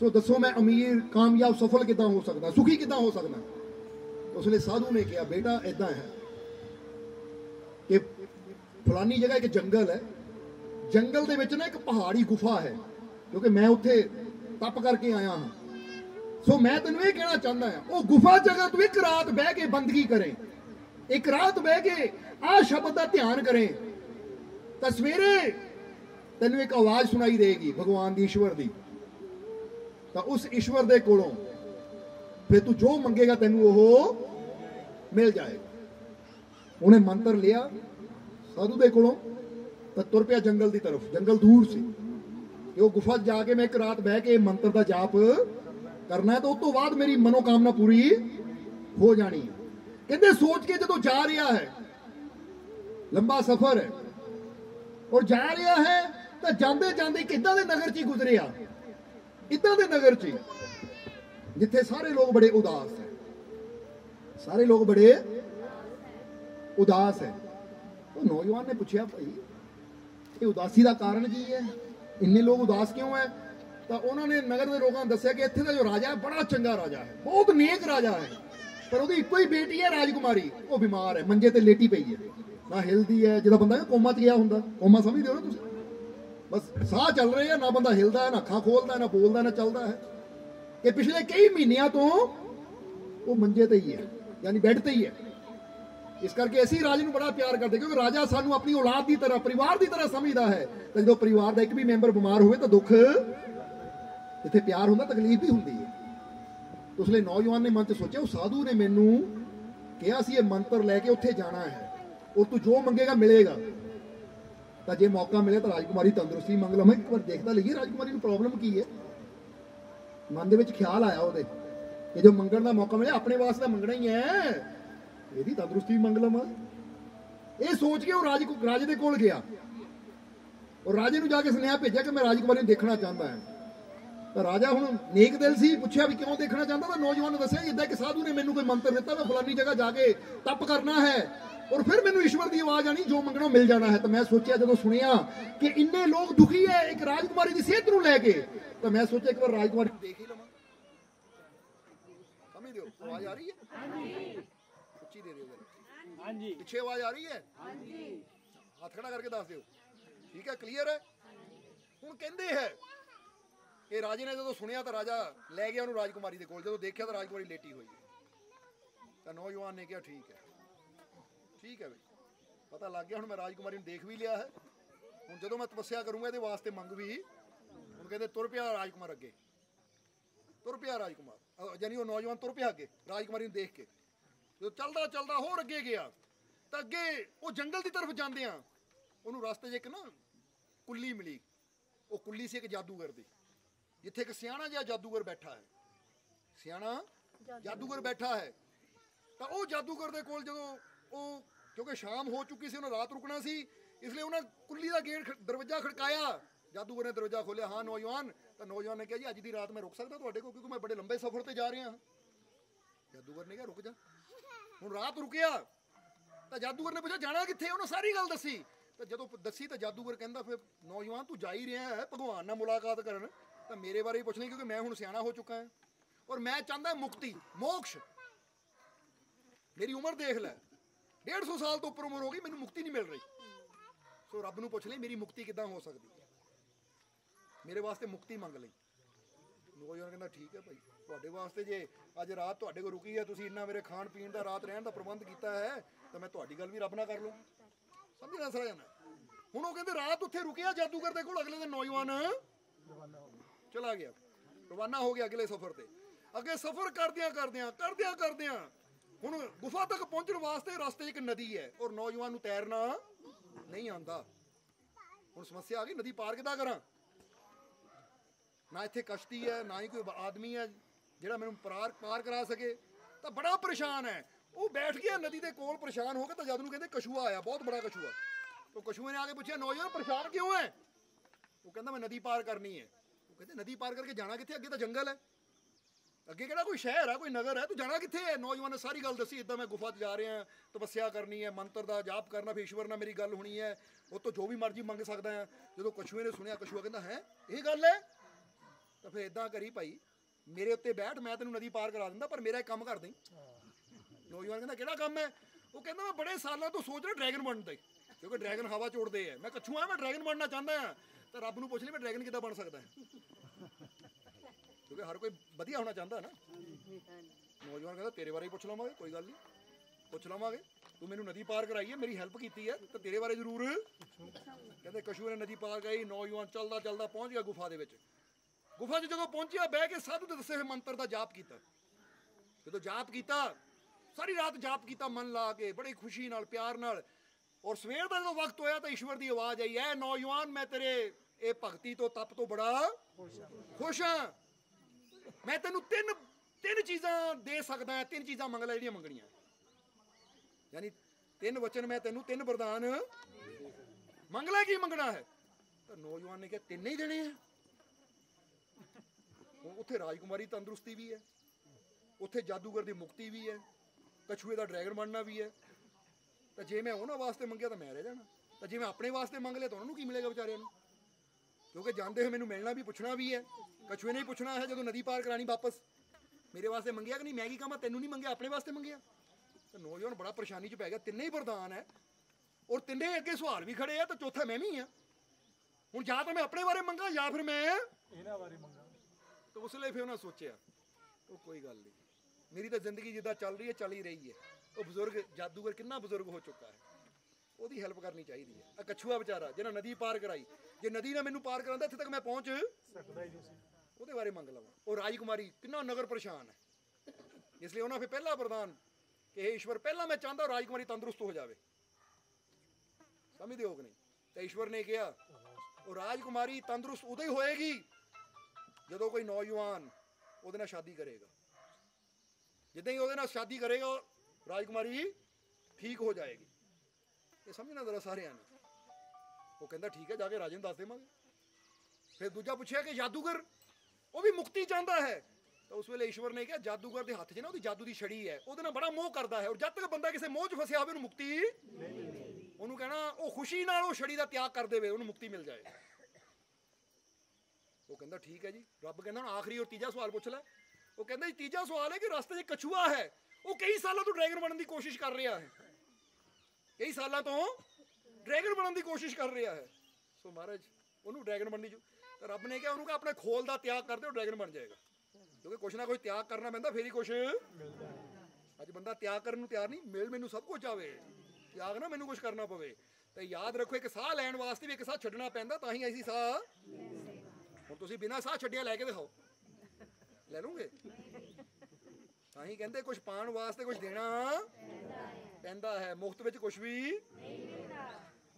ਸੋ ਦੱਸੋ ਮੈਂ ਅਮੀਰ, ਕਾਮਯਾਬ, ਸਫਲ ਕਿਦਾਂ ਹੋ ਸਕਦਾ, ਸੁਖੀ ਕਿਦਾਂ ਹੋ ਸਕਦਾ? ਉਸ ਲਈ ਸਾਧੂ ਨੇ ਕਿਹਾ, ਬੇਟਾ ਇਦਾਂ ਹੈ ਕਿ ਫਲਾਨੀ ਜਗ੍ਹਾ ਇੱਕ ਜੰਗਲ ਹੈ। ਜੰਗਲ ਦੇ ਵਿੱਚ ਨਾ ਇੱਕ ਪਹਾੜੀ ਗੁਫਾ ਹੈ ਕਿਉਂਕਿ ਮੈਂ ਉੱਥੇ ਤਪ ਕਰਕੇ ਆਇਆ ਹਾਂ। ਸੋ ਮੈਂ ਤੈਨੂੰ ਇਹ ਕਹਿਣਾ ਚਾਹੁੰਦਾ ਹਾਂ, ਉਹ ਗੁਫਾ ਜਗ੍ਹਾ ਤੂੰ ਇੱਕ ਰਾਤ ਬਹਿ ਕੇ ਬੰਦਗੀ ਕਰੇ। ਇੱਕ ਰਾਤ ਬਹਿ ਕੇ ਆਹ ਸ਼ਬਦ ਦਾ ਧਿਆਨ ਕਰੇ। ਤਾਂ ਸਵੇਰੇ ਤੈਨੂੰ ਇੱਕ ਆਵਾਜ਼ ਸੁਣਾਈ ਦੇਗੀ ਭਗਵਾਨ ਦੀ ਈਸ਼ਵਰ ਦੀ। ਤਾਂ ਉਸ ਈਸ਼ਵਰ ਦੇ ਕੋਲੋਂ ਫਿਰ ਤੂੰ ਜੋ ਮੰਗੇਗਾ ਤੈਨੂੰ ਉਹ ਮਿਲ ਜਾਏਗਾ। ਉਹਨੇ ਮੰਤਰ ਲਿਆ ਸਾਧੂ ਦੇ ਕੋਲੋਂ, ਤਾਂ ਤੁਰ ਪਿਆ ਜੰਗਲ ਦੀ ਤਰਫ। ਜੰਗਲ ਦੂਰ ਸੀ। ਤੇ ਉਹ ਗੁਫਾ ਜਾ ਕੇ ਮੈਂ ਇੱਕ ਰਾਤ ਬਹਿ ਕੇ ਮੰਤਰ ਦਾ ਜਾਪ ਕਰਨਾ ਤਾਂ ਉਸ ਤੋਂ ਬਾਅਦ ਮੇਰੀ ਮਨੋਕਾਮਨਾ ਪੂਰੀ ਹੋ ਜਾਣੀ ਹੈ। ਕਹਿੰਦੇ ਸੋਚ ਕੇ ਜਦੋਂ ਜਾ ਰਿਹਾ ਹੈ, ਲੰਬਾ ਸਫ਼ਰ ਹੈ ਔਰ ਜਾ ਰਿਹਾ ਹੈ ਤਾਂ ਜਾਂਦੇ ਜਾਂਦੇ ਕਿੱਦਾਂ ਦੇ ਨਗਰ 'ਚ ਹੀ ਗੁਜ਼ਰਿਆ ਇਦਾਂ ਦੇ ਨਗਰ 'ਚ ਹੀ, ਜਿੱਥੇ ਸਾਰੇ ਲੋਕ ਬੜੇ ਉਦਾਸ ਹੈ। ਸਾਰੇ ਲੋਕ ਬੜੇ ਉਦਾਸ ਹੈ। ਉਹ ਨੌਜਵਾਨ ਨੇ ਪੁੱਛਿਆ ਭਾਈ ਇਹ ਉਦਾਸੀ ਦਾ ਕਾਰਨ ਕੀ ਹੈ? ਇੰਨੇ ਲੋਕ ਉਦਾਸ ਕਿਉਂ ਹੈ? ਤਾਂ ਉਹਨਾਂ ਨੇ ਨਗਰ ਦੇ ਲੋਕਾਂ ਨੂੰ ਦੱਸਿਆ ਕਿ ਇੱਥੇ ਦਾ ਜੋ ਰਾਜਾ ਹੈ ਬੜਾ ਚੰਗਾ ਰਾਜਾ ਹੈ। ਬਹੁਤ ਨੇਕ ਰਾਜਾ ਹੈ। ਪਰ ਉਹਦੀ ਇੱਕੋ ਹੀ ਬੇਟੀ ਹੈ ਰਾਜਕੁਮਾਰੀ। ਉਹ ਬਿਮਾਰ ਹੈ ਮੰਜੇ ਤੇ ਲੇਟੀ ਪਈ ਹੈ। ਨਾ ਹਿਲਦੀ ਹੈ ਜਿਹਦਾ ਬੰਦਾ ਕੋਮਾ 'ਚ ਗਿਆ ਹੁੰਦਾ, ਕੋਮਾ ਸਮਝਦੇ ਹੋ ਨਾ ਤੁਸੀਂ? ਬਸ ਸਾਹ ਚੱਲ ਰਹੇ ਆ, ਨਾ ਬੰਦਾ ਹਿਲਦਾ ਹੈ, ਨਾ ਅੱਖਾਂ ਖੋਲਦਾ, ਨਾ ਬੋਲਦਾ, ਨਾ ਚੱਲਦਾ ਹੈ। ਇਹ ਪਿਛਲੇ ਕਈ ਮਹੀਨਿਆਂ ਤੋਂ ਉਹ ਮੰਜੇ ਤੇ ਹੀ ਹੈ, ਯਾਨੀ ਬੈੱਡ ਤੇ ਹੀ ਹੈ। ਇਸ ਕਰਕੇ ਅਸੀਂ ਰਾਜੇ ਨੂੰ ਬੜਾ ਪਿਆਰ ਕਰਦੇ, ਕਿਉਂਕਿ ਰਾਜਾ ਸਾਨੂੰ ਆਪਣੀ ਔਲਾਦ ਦੀ ਤਰ੍ਹਾਂ, ਪਰਿਵਾਰ ਦੀ ਤਰ੍ਹਾਂ ਸਮਝਦਾ ਹੈ। ਤਾਂ ਜਦੋਂ ਪਰਿਵਾਰ ਦਾ ਇੱਕ ਵੀ ਮੈਂਬਰ ਬਿਮਾਰ ਹੋਵੇ ਤਾਂ ਦੁੱਖ ਜਿੱਥੇ ਪਿਆਰ ਹੁੰਦਾ, ਤਕਲੀਫ ਵੀ ਹੁੰਦੀ ਹੈ। ਉਸ ਲਈ ਨੌਜਵਾਨ ਨੇ ਮਨ 'ਚ ਸੋਚਿਆ, ਉਹ ਸਾਧੂ ਨੇ ਮੈਨੂੰ ਕਿਹਾ ਸੀ, ਇਹ ਮੰਤਰ ਲੈ ਕੇ ਉੱਥੇ ਜਾਣਾ ਹੈ। ਉਹ ਤੂੰ ਜੋ ਮੰਗੇਗਾ ਮਿਲੇਗਾ। ਤਾਂ ਜੇ ਮੌਕਾ ਮਿਲੇ ਤਾਂ ਰਾਜਕੁਮਾਰੀ ਤੰਦਰੁਸਤੀ ਮੰਗ ਲਵਾਂ ਇੱਕ ਵਾਰ ਦੇਖਦਾ ਲਈਏ ਰਾਜਕੁਮਾਰੀ ਨੂੰ ਪ੍ਰੋਬਲਮ ਕੀ ਹੈ। ਮਨ ਦੇ ਵਿੱਚ ਖਿਆਲ ਆਇਆ ਉਹਦੇ। ਕਿ ਜੋ ਮੰਗਣ ਦਾ ਮੌਕਾ ਮਿਲੇ ਆਪਣੇ ਵਾਸਤੇ ਮੰਗਣਾ ਹੀ ਹੈ। ਇਹਦੀ ਤੰਦਰੁਸਤੀ ਮੰਗ ਲਵਾਂ। ਇਹ ਸੋਚ ਕੇ ਉਹ ਰਾਜ ਰਾਜੇ ਦੇ ਕੋਲ ਗਿਆ। ਔਰ ਰਾਜੇ ਨੂੰ ਜਾ ਕੇ ਸੁਨੇਹਾ ਭੇਜਿਆ ਕਿ ਮੈਂ ਰਾਜਕੁਮਾਰੀ ਨੂੰ ਦੇਖਣਾ ਚਾਹੁੰਦਾ ਹਾਂ। ਤਾਂ ਰਾਜਾ ਹੁਣ ਨੇਕ ਦਿਲ ਸੀ, ਪੁੱਛਿਆ ਵੀ ਕਿਉਂ ਦੇਖਣਾ ਚਾਹੁੰਦਾ? ਤਾਂ ਨੌਜਵਾਨ ਨੇ ਦੱਸਿਆ, ਇਦਾਂ ਕਿ ਸਾਧੂ ਨੇ ਮੈਨੂੰ ਕੋਈ ਮੰਤਰ ਦਿੱਤਾ, ਮੈਂ ਫਲਾਨੀ ਜਗ੍ਹਾ ਜਾ ਕੇ ਤਪ ਕਰਨਾ ਹੈ। ਔਰ ਫਿਰ ਮੈਨੂੰ ਈਸ਼ਵਰ ਦੀ ਆਵਾਜ਼ ਆਣੀ ਜੋ ਮੰਗਣਾ ਮਿਲ ਜਾਣਾ ਹੈ ਤਾਂ ਮੈਂ ਸੋਚਿਆ ਜਦੋਂ ਸੁਣਿਆ ਕਿ ਇੰਨੇ ਲੋਕ ਦੁਖੀ ਹੈ ਇੱਕ ਰਾਜਕੁਮਾਰੀ ਦੀ ਸਿਹਤ ਨੂੰ ਲੈ ਕੇ ਤਾਂ ਮੈਂ ਸੋਚਿਆ ਇੱਕ ਵਾਰ ਰਾਜਕੁਮਾਰੀ ਦੇਖ ਹੀ ਲਵਾਂ। ਸਮਝਦੇ ਹੋ ਆਵਾਜ਼ ਆ ਰਹੀ ਹੈ ਹਾਂਜੀ ਉੱਚੀ ਦੇ ਦਿਓ ਜਰਾ। ਹਾਂਜੀ। ਪਿੱਛੇ ਆਵਾਜ਼ ਆ ਰਹੀ ਹੈ ਹਾਂਜੀ। ਹੱਥ ਖੜਾ ਕਰਕੇ ਦੱਸ ਦਿਓ। ਠੀਕ ਹੈ ਕਲੀਅਰ ਹੈ ਹੁਣ ਕਹਿੰਦੇ ਹੈ ਕਿ ਰਾਜੇ ਨੇ ਜਦੋਂ ਸੁਣਿਆ ਤਾਂ ਰਾਜਾ ਲੈ ਗਿਆ ਉਹਨੂੰ ਰਾਜਕੁਮਾਰੀ ਦੇ ਕੋਲ ਜਦੋਂ ਦੇਖਿਆ ਤਾਂ ਰਾਜਕੁਮਾਰੀ ਲੇਟੀ ਹੋਈ ਤਾਂ ਨੌਜਵਾਨ ਨੇ ਕਿਹਾ ਠੀਕ ਹੈ ਠੀਕ ਹੈ ਬਈ। ਪਤਾ ਲੱਗ ਗਿਆ ਹੁਣ ਮੈਂ ਰਾਜਕੁਮਾਰੀ ਨੂੰ ਦੇਖ ਵੀ ਲਿਆ ਹੈ। ਹੁਣ ਜਦੋਂ ਮੈਂ ਤਪੱਸਿਆ ਕਰੂੰਗਾ ਇਹਦੇ ਵਾਸਤੇ ਮੰਗ ਵੀ। ਹੁਣ ਕਹਿੰਦੇ ਤੁਰ ਪਿਆ ਰਾਜਕੁਮਾਰ ਅੱਗੇ। ਤੁਰ ਪਿਆ ਰਾਜਕੁਮਾਰ। ਯਾਨੀ ਉਹ ਨੌਜਵਾਨ ਤੁਰ ਪਿਆ ਅੱਗੇ ਰਾਜਕੁਮਾਰੀ ਨੂੰ ਦੇਖ ਕੇ। ਜਦੋਂ ਚੱਲਦਾ ਚੱਲਦਾ ਹੋਰ ਅੱਗੇ ਗਿਆ ਤਾਂ ਅੱਗੇ ਉਹ ਜੰਗਲ ਦੀ ਤਰਫ ਜਾਂਦੇ ਆ। ਉਹਨੂੰ ਰਸਤੇ 'ਚ ਇੱਕ ਨਾ ਕੁੱਲੀ ਮਿਲੀ। ਉਹ ਕੁੱਲੀ ਸੀ ਇੱਕ ਜਾਦੂਗਰ ਦੀ। ਜਿੱਥੇ ਇੱਕ ਸਿਆਣਾ ਜਿਹਾ ਜਾਦੂਗਰ ਬੈਠਾ ਹੈ। ਸਿਆਣਾ ਜਾਦੂਗਰ ਬੈਠਾ ਹੈ। ਤਾਂ ਉਹ ਜਾਦੂਗਰ ਦੇ ਕੋਲ ਜਦੋਂ ਉਹ ਕਿਉਂਕਿ ਸ਼ਾਮ ਹੋ ਚੁੱਕੀ ਸੀ, ਉਹਨਾਂ ਰਾਤ ਰੁਕਣਾ ਸੀ, ਇਸ ਲਈ ਉਹਨਾਂ ਕੁੱਲੀ ਦਾ ਗੇਟ ਖ- ਦਰਵਾਜ਼ਾ ਖੜਕਾਇਆ। ਜਾਦੂਗਰ ਨੇ ਦਰਵਾਜ਼ਾ ਖੋਲ੍ਹਿਆ, ਹਾਂ ਨੌਜਵਾਨ, ਤਾਂ ਨੌਜਵਾਨ ਨੇ ਕਿਹਾ ਜੀ, ਅੱਜ ਦੀ ਰਾਤ ਮੈਂ ਰੁਕ ਸਕਦਾ ਤੁਹਾਡੇ ਕੋਲ, ਕਿਉਂਕਿ ਮੈਂ ਬੜੇ ਲੰਬੇ ਸਫ਼ਰ ਤੇ ਜਾ ਰਿਹਾ ਹਾਂ। ਜਾਦੂਗਰ ਨੇ ਕਿਹਾ, ਰੁਕ ਜਾ। ਹੁਣ ਰਾਤ ਰੁਕਿਆ, ਤਾਂ ਜਾਦੂਗਰ ਨੇ ਪੁੱਛਿਆ, ਜਾਣਾ ਕਿੱਥੇ? ਉਹਨੇ ਸਾਰੀ ਗੱਲ ਦੱਸੀ। ਤਾਂ ਜਦੋਂ ਦੱਸੀ, ਤਾਂ ਜਾਦੂਗਰ ਕਹਿੰਦਾ, ਫਿਰ ਨੌਜਵਾਨ, ਤੂੰ ਜਾ ਹੀ ਰਿਹਾ ਹੈ, ਭਗਵਾਨ ਨਾਲ ਮੁਲਾਕਾਤ ਕਰਨ। ਤਾਂ ਮੇਰੇ ਬਾਰੇ ਹੀ ਪੁੱਛਣੀ ਕਿਉਂਕਿ ਮੈਂ ਹੁਣ ਸਿਆਣਾ ਹੋ ਚੁੱਕਾ ਹਾਂ। ਔਰ ਮੈਂ ਚਾਹੁੰਦਾ ਮੁਕਤੀ, ਮੋਕਸ਼। ਮੇਰੀ ਉਮਰ ਦੇਖ ਲੈ 150 ਸਾਲ ਤੋਂ ਉੱਪਰ ਉਮਰ ਹੋ ਗਈ, ਮੈਨੂੰ ਮੁਕਤੀ ਨਹੀਂ ਮਿਲ ਰਹੀ। ਸੋ ਰੱਬ ਨੂੰ ਪੁੱਛ ਲਈ ਮੇਰੀ ਮੁਕਤੀ ਕਿੱਦਾਂ ਹੋ ਸਕਦੀ ਮੇਰੇ ਵਾਸਤੇ ਮੁਕਤੀ ਮੰਗ ਲਈ। ਨੌਜਵਾਨ ਕਹਿੰਦਾ, ਠੀਕ ਹੈ ਭਾਈ, ਤੁਹਾਡੇ ਵਾਸਤੇ ਜੇ ਅੱਜ ਰਾਤ ਤੁਹਾਡੇ ਕੋਲ ਰੁਕੀ ਹੈ, ਤੁਸੀਂ ਇੰਨਾ ਮੇਰੇ ਖਾਣ ਪੀਣ ਦਾ, ਰਾਤ ਰਹਿਣ ਦਾ ਪ੍ਰਬੰਧ ਕੀਤਾ ਹੈ, ਤਾਂ ਮੈਂ ਤੁਹਾਡੀ ਗੱਲ ਵੀ ਰੱਬ ਨਾਲ ਕਰ ਲੂੰ। ਸਮਝਣਾ ਸਾਰਾ ਜਾਣਾ ਹੁਣ ਉਹ ਕਹਿੰਦੇ, ਰਾਤ ਉੱਥੇ ਰੁਕਿਆ ਜਾਦੂਗਰ ਦੇ ਕੋਲ, ਅਗਲੇ ਦਿਨ ਨੌਜਵਾਨ ਚਲਾ ਗਿਆ। ਰਵਾਨਾ ਹੋ ਗਿਆ ਅਗਲੇ ਸਫ਼ਰ ਤੇ। ਅੱਗੇ ਸਫ਼ਰ ਕਰਦਿਆਂ ਕਰਦਿਆਂ ਕਰਦਿਆਂ ਕਰਦਿਆਂ ਹੁਣ ਗੁਫਾ ਤੱਕ ਪਹੁੰਚਣ ਵਾਸਤੇ ਰਸਤੇ 'ਚ ਇੱਕ ਨਦੀ ਹੈ ਔਰ ਨੌਜਵਾਨ ਨੂੰ ਤੈਰਨਾ ਨਹੀਂ ਆਉਂਦਾ। ਹੁਣ ਸਮੱਸਿਆ ਆ ਗਈ, ਨਦੀ ਪਾਰ ਕਿੱਦਾਂ ਕਰਾਂ? ਨਾ ਇੱਥੇ ਕਸ਼ਤੀ ਹੈ, ਨਾ ਹੀ ਕੋਈ ਆਦਮੀ ਹੈ ਜਿਹੜਾ ਮੈਨੂੰ ਪਾਰ ਪਾਰ ਕਰਾ ਸਕੇ। ਤਾਂ ਬੜਾ ਪਰੇਸ਼ਾਨ ਹੈ। ਉਹ ਬੈਠ ਗਿਆ ਨਦੀ ਦੇ ਕੋਲ ਪਰੇਸ਼ਾਨ ਹੋ ਕੇ ਤਾਂ ਜਦ ਨੂੰ ਕਹਿੰਦੇ ਕਛੂਆ ਆਇਆ, ਬਹੁਤ ਬੜਾ ਕਛੂਆ। ਉਹ ਕਛੂਏ ਨੇ ਆ ਕੇ ਪੁੱਛਿਆ, ਨੌਜਵਾਨ, ਪਰੇਸ਼ਾਨ ਕਿਉਂ ਹੈ? ਉਹ ਕਹਿੰਦਾ, ਮੈਂ ਨਦੀ ਪਾਰ ਕਰਨੀ ਹੈ। ਉਹ ਕਹਿੰਦੇ, ਨਦੀ ਪਾਰ ਕਰਕੇ ਜਾਣਾ ਕਿੱਥੇ? ਅੱਗੇ ਤਾਂ ਜੰਗਲ ਹੈ। ਅੱਗੇ ਕਿਹੜਾ ਕੋਈ ਸ਼ਹਿਰ ਹੈ ਕੋਈ ਨਗਰ ਹੈ ਤੂੰ ਜਾਣਾ ਕਿੱਥੇ ਹੈ ਨੌਜਵਾਨ ਨੇ ਸਾਰੀ ਗੱਲ ਦੱਸੀ, ਇਦਾਂ ਮੈਂ ਗੁਫਾ 'ਚ ਜਾ ਰਿਹਾ, ਤਪੱਸਿਆ ਕਰਨੀ ਹੈ, ਮੰਤਰ ਦਾ ਜਾਪ ਕਰਨਾ, ਫਿਰ ਈਸ਼ਵਰ ਨਾਲ ਮੇਰੀ ਗੱਲ ਹੋਣੀ ਹੈ, ਉਹ ਤੋਂ ਜੋ ਵੀ ਮਰਜ਼ੀ ਮੰਗ ਸਕਦਾ ਹੈ। ਜਦੋਂ ਕਛੂਏ ਨੇ ਸੁਣਿਆ, ਕਛੂਆ ਕਹਿੰਦਾ, ਹੈ? ਇਹ ਗੱਲ ਹੈ? ਤਾਂ ਫਿਰ ਇਦਾਂ ਕਰੀ ਭਾਈ, ਮੇਰੇ ਉੱਤੇ ਬੈਠ, ਮੈਂ ਤੈਨੂੰ ਨਦੀ ਪਾਰ ਕਰਾ ਦਿੰਦਾ, ਪਰ ਮੇਰਾ ਇੱਕ ਕੰਮ ਕਰ ਦੇ ਨੌਜਵਾਨ ਕਹਿੰਦਾ, ਕਿਹੜਾ ਕੰਮ ਹੈ? ਉਹ ਕਹਿੰਦਾ, ਮੈਂ ਬੜੇ ਸਾਲਾਂ ਤੋਂ ਸੋਚ ਰਿਹਾ ਡਰੈਗਨ ਬਣਨ ਦਾ ਕਿਉਂਕਿ ਡਰੈਗਨ ਹਵਾ ਚੋੜਦੇ ਉੱਡਦੇ ਆ। ਮੈਂ ਕੱਛੂਆ ਮੈਂ ਡਰੈਗਨ ਬਣਨਾ ਚਾਹੁੰਦਾ ਹਾਂ, ਤਾਂ ਰੱਬ ਨੂੰ ਪੁੱਛ ਲਈ ਮੈਂ ਡਰੈਗਨ ਕਿੱਦਾਂ ਬਣ ਸਕਦਾ ਕਿਉਂਕਿ ਹਰ ਕੋਈ ਵਧੀਆ ਹੋਣਾ ਚਾਹੁੰਦਾ ਨਾ। ਨੌਜਵਾਨ ਕਹਿੰਦਾ ਤੇਰੇ ਬਾਰੇ ਹੀ ਪੁੱਛ ਲਵਾਂਗੇ ਕੋਈ ਗੱਲ ਨਹੀਂ। ਪੁੱਛ ਲਵਾਂਗੇ। ਤੂੰ ਮੈਨੂੰ ਨਦੀ ਪਾਰ ਕਰਾਈ ਹੈ ਮੇਰੀ ਹੈਲਪ ਕੀਤੀ ਹੈ ਤਾਂ ਤੇਰੇ ਬਾਰੇ ਜ਼ਰੂਰ। ਕਹਿੰਦੇ ਕਸ਼ੂ ਨੇ ਨਦੀ ਪਾਰ ਕਰਾਈ ਨੌਜਵਾਨ ਚੱਲਦਾ ਚੱਲਦਾ ਪਹੁੰਚ ਗਿਆ ਗੁਫਾ ਦੇ ਵਿੱਚ। ਗੁਫਾ 'ਚ ਜਦੋਂ ਪਹੁੰਚਿਆ ਬਹਿ ਕੇ ਸਾਧੂ ਦੇ ਦੱਸੇ ਹੋਏ ਮੰਤਰ ਦਾ ਜਾਪ ਕੀਤਾ। ਜਦੋਂ ਜਾਪ ਕੀਤਾ ਸਾਰੀ ਰਾਤ ਜਾਪ ਕੀਤਾ ਮਨ ਲਾ ਕੇ ਬੜੀ ਖੁਸ਼ੀ ਨਾਲ ਪਿਆਰ ਨਾਲ। ਔਰ ਸਵੇਰ ਦਾ ਜਦੋਂ ਵਕਤ ਹੋਇਆ ਤਾਂ ਈਸ਼ਵਰ ਦੀ ਆਵਾਜ਼ ਆਈ ਐ ਨੌਜਵਾਨ ਮੈਂ ਤੇਰੇ ਇਹ ਭਗਤੀ ਤੋਂ ਤਪ ਤੋਂ ਬੜਾ ਖੁਸ਼ ਹਾਂ। ਮੈਂ ਤੈਨੂੰ ਤਿੰਨ ਤਿੰਨ ਚੀਜ਼ਾਂ ਦੇ ਸਕਦਾ ਹਾਂ ਤਿੰਨ ਚੀਜ਼ਾਂ ਮੰਗ ਲੈ ਜਿਹੜੀਆਂ ਮੰਗਣੀਆਂ। ਯਾਨੀ ਤਿੰਨ ਵਚਨ ਮੈਂ ਤੈਨੂੰ ਤਿੰਨ ਵਰਦਾਨ ਮੰਗ ਲੈ ਕੀ ਮੰਗਣਾ ਹੈ। ਤਾਂ ਨੌਜਵਾਨ ਨੇ ਕਿਹਾ, ਤਿੰਨੇ ਹੀ ਦੇਣੇ ਆ। ਉੱਥੇ ਰਾਜਕੁਮਾਰੀ ਤੰਦਰੁਸਤੀ ਵੀ ਹੈ। ਉੱਥੇ ਜਾਦੂਗਰ ਦੀ ਮੁਕਤੀ ਵੀ ਹੈ। ਕਛੂਏ ਦਾ ਡਰੈਗਨ ਬਣਨਾ ਵੀ ਹੈ। ਤਾਂ ਜੇ ਮੈਂ ਉਹਨਾਂ ਵਾਸਤੇ ਮੰਗਿਆ ਤਾਂ ਮੈਂ ਰਹਿ ਜਾਣਾ। ਤਾਂ ਜੇ ਮੈਂ ਆਪਣੇ ਵਾਸਤੇ ਮੰਗ ਲਿਆ ਤਾਂ ਉਹਨਾਂ ਨੂੰ ਕੀ ਮਿਲੇਗਾ ਵਿਚਾਰਿਆਂ ਨੂੰ? ਕਿਉਂਕਿ ਜਾਂਦੇ ਹੋਏ ਮੈਨੂੰ ਮਿਲਣਾ ਵੀ ਪੁੱਛਣਾ ਵੀ ਹੈ। ਕਛੂਏ ਨੇ ਹੀ ਪੁੱਛਣਾ ਹੈ ਜਦੋਂ ਨਦੀ ਪਾਰ ਕਰਾਣੀ ਵਾਪਸ। ਮੇਰੇ ਵਾਸਤੇ ਮੰਗਿਆ ਕਿ ਨਹੀਂ? ਮੈਂ ਕੀ ਕਹਾਂ? ਤੈਨੂੰ ਨਹੀਂ ਮੰਗਿਆ ਆਪਣੇ ਵਾਸਤੇ ਮੰਗਿਆ। ਤਾਂ ਨੌਜਵਾਨ ਬੜਾ ਪਰੇਸ਼ਾਨੀ 'ਚ ਪੈ ਗਿਆ। ਤਿੰਨੇ ਹੀ ਵਰਦਾਨ ਹੈ। ਔਰ ਤਿੰਨੇ ਅੱਗੇ ਸਵਾਲ ਵੀ ਖੜੇ ਆ ਤਾਂ ਚੌਥਾ ਮੈਂ ਵੀ ਆ ਹੁਣ ਜਾਂ ਤਾਂ ਮੈਂ ਆਪਣੇ ਬਾਰੇ ਮੰਗਾ ਜਾਂ ਫਿਰ ਮੈਂ ਇਹਨਾਂ ਬਾਰੇ ਮੰਗਾ। ਤਾਂ ਉਸ ਲਈ ਫਿਰ ਉਹਨਾਂ ਸੋਚਿਆ ਉਹ ਕੋਈ ਗੱਲ ਨਹੀਂ। ਮੇਰੀ ਤਾਂ ਜ਼ਿੰਦਗੀ ਜਿੱਦਾਂ ਚੱਲ ਰਹੀ ਹੈ ਚੱਲ ਹੀ ਰਹੀ ਹੈ। ਉਹ ਬਜ਼ੁਰਗ ਜਾਦੂਗਰ ਕਿੰਨਾ ਬਜ਼ੁਰਗ ਹੋ ਚੁੱਕਾ ਹੈ। ਉਹਦੀ ਹੈਲਪ ਕਰਨੀ ਚਾਹੀਦੀ ਹੈ। ਆ ਕਛੂਆ ਵਿਚਾਰਾ ਜਿਹਨਾਂ ਨਦੀ ਪਾਰ ਕਰਾਈ। ਜੇ ਨਦੀ ਨਾ ਮੈਨੂੰ ਪਾਰ ਕਰਾਉਂਦਾ ਇੱਥੇ ਤੱਕ ਮੈਂ ਪਹੁੰਚ ਸਕਦਾ ਹੀ ਨਹੀਂ ਸੀ। ਉਹਦੇ ਬਾਰੇ ਮੰਗ ਲਵਾਂ। ਉਹ ਰਾਜਕੁਮਾਰੀ ਕਿੰਨਾ ਨਗਰ ਪਰੇਸ਼ਾਨ ਹੈ। ਇਸ ਲਈ ਉਹਨਾਂ ਫਿਰ ਪਹਿਲਾ ਵਰਦਾਨ ਕਿ ਇਹ ਈਸ਼ਵਰ ਪਹਿਲਾਂ ਮੈਂ ਚਾਹੁੰਦਾ ਰਾਜਕੁਮਾਰੀ ਤੰਦਰੁਸਤ ਹੋ ਜਾਵੇ। ਸਮਝਦੇ ਹੋ ਕਿ ਨਹੀਂ? ਤਾਂ ਈਸ਼ਵਰ ਨੇ ਕਿਹਾ ਉਹ ਰਾਜਕੁਮਾਰੀ ਤੰਦਰੁਸਤ ਉਦੋਂ ਹੀ ਹੋਏਗੀ ਜਦੋਂ ਕੋਈ ਨੌਜਵਾਨ ਉਹਦੇ ਨਾਲ ਸ਼ਾਦੀ ਕਰੇਗਾ। ਜਿੱਦਾਂ ਹੀ ਉਹਦੇ ਨਾਲ ਸ਼ਾਦੀ ਕਰੇਗਾ ਰਾਜਕੁਮਾਰੀ ਠੀਕ ਹੋ ਜਾਏਗੀ। ਇਹ ਸਮਝਣਾ ਜ਼ਰਾ ਸਾਰਿਆਂ ਨੇ। ਉਹ ਕਹਿੰਦਾ, ਠੀਕ ਹੈ, ਜਾ ਕੇ ਰਾਜੇ ਨੂੰ ਦੱਸ ਦੇਵਾਂਗੇ। ਫਿਰ ਦੂਜਾ ਪੁੱਛਿਆ ਕਿ ਜਾਦੂਗਰ, ਉਹ ਵੀ ਮੁਕਤੀ ਚਾਹੁੰਦਾ ਹੈ। ਤਾਂ ਉਸ ਵੇਲੇ ਈਸ਼ਵਰ ਨੇ ਕਿਹਾ, ਜਾਦੂਗਰ ਦੇ ਹੱਥ 'ਚ ਨਾ ਉਹਦੀ ਜਾਦੂ ਦੀ ਛੜੀ ਹੈ। ਉਹਦੇ ਨਾਲ ਬੜਾ ਮੋਹ ਕਰਦਾ ਹੈ। ਔਰ ਜਦ ਤੱਕ ਬੰਦਾ ਕਿਸੇ ਮੋਹ 'ਚ ਫਸਿਆ ਹੋਵੇ, ਉਹਨੂੰ ਮੁਕਤੀ ਉਹਨੂੰ ਕਹਿਣਾ, ਉਹ ਖੁਸ਼ੀ ਨਾਲ ਉਹ ਛੜੀ ਦਾ ਤਿਆਗ ਕਰ ਦੇਵੇ, ਉਹਨੂੰ ਮੁਕਤੀ ਮਿਲ ਜਾਏ। ਉਹ ਕਹਿੰਦਾ, ਠੀਕ ਹੈ ਜੀ। ਰੱਬ ਕਹਿੰਦਾ, ਹੁਣ ਆਖਰੀ ਔਰ ਤੀਜਾ ਸਵਾਲ ਪੁੱਛ ਲੈ। ਉਹ ਕਹਿੰਦਾ, ਜੀ, ਤੀਜਾ ਸਵਾਲ ਹੈ ਕਿ ਰਸਤੇ 'ਚ ਕਛੂਆ ਹੈ। ਉਹ ਕਈ ਸਾਲਾਂ ਤੋਂ ਡਰੈਗਨ ਬਣਨ ਦੀ ਕੋਸ਼ਿਸ਼ ਕਰ ਰਿਹਾ ਹੈ। ਕਈ ਸਾਲਾਂ ਤੋਂ ਡਰੈਗਨ ਬਣਨ ਦੀ ਕੋਸ਼ਿਸ਼ ਕਰ ਰਿਹਾ ਹੈ ਸੋ ਮਹਾਰਾਜ ਉਹਨੂੰ ਡਰੈਗਨ ਬਣਨ ਜੋ- ਤਾਂ ਰੱਬ ਨੇ ਕਿਹਾ ਉਹਨੂੰ ਕਿ ਆਪਣੇ ਖੋਲ ਦਾ ਤਿਆਗ ਕਰ ਦਿਓ ਡਰੈਗਨ ਬਣ ਜਾਏਗਾ ਕਿਉਂਕਿ ਕੁਛ ਨਾ ਕੁਛ ਤਿਆਗ ਕਰਨਾ ਪੈਂਦਾ ਫੇਰ ਹੀ ਕੁਛ ਮਿਲਦਾ ਅੱਜ ਬੰਦਾ ਤਿਆਗ ਕਰਨ ਨੂੰ ਤਿਆਰ ਨਹੀਂ ਮਿਲ ਮੈਨੂੰ ਸਭ ਕੁਝ ਆਵੇ ਤਿਆਗ ਨਾ ਮੈਨੂੰ ਕੁਝ ਕਰਨਾ ਪਵੇ ਤੇ ਯਾਦ ਰੱਖੋ ਇੱਕ ਸਾਹ ਲੈਣ ਵਾਸਤੇ ਵੀ ਇੱਕ ਸਾਹ ਛੱਡਣਾ ਪੈਂਦਾ ਤਾਂ ਹੀ ਅਸੀਂ ਸਾਹ ਹੁਣ ਤੁਸੀਂ ਬਿਨਾਂ ਸਾਹ ਛੱਡਿਆ ਲੈ ਕੇ ਦਿਖਾਓ ਲੈ ਲਓਗੇ ਤਾਂ ਹੀ ਕਹਿੰਦੇ ਕੁਝ ਪਾਣ ਵਾਸਤੇ ਕੁਝ ਦੇਣਾ। ਪੈਂਦਾ ਹੈ। ਮੁਫਤ ਵਿੱਚ ਕੁਝ ਵੀ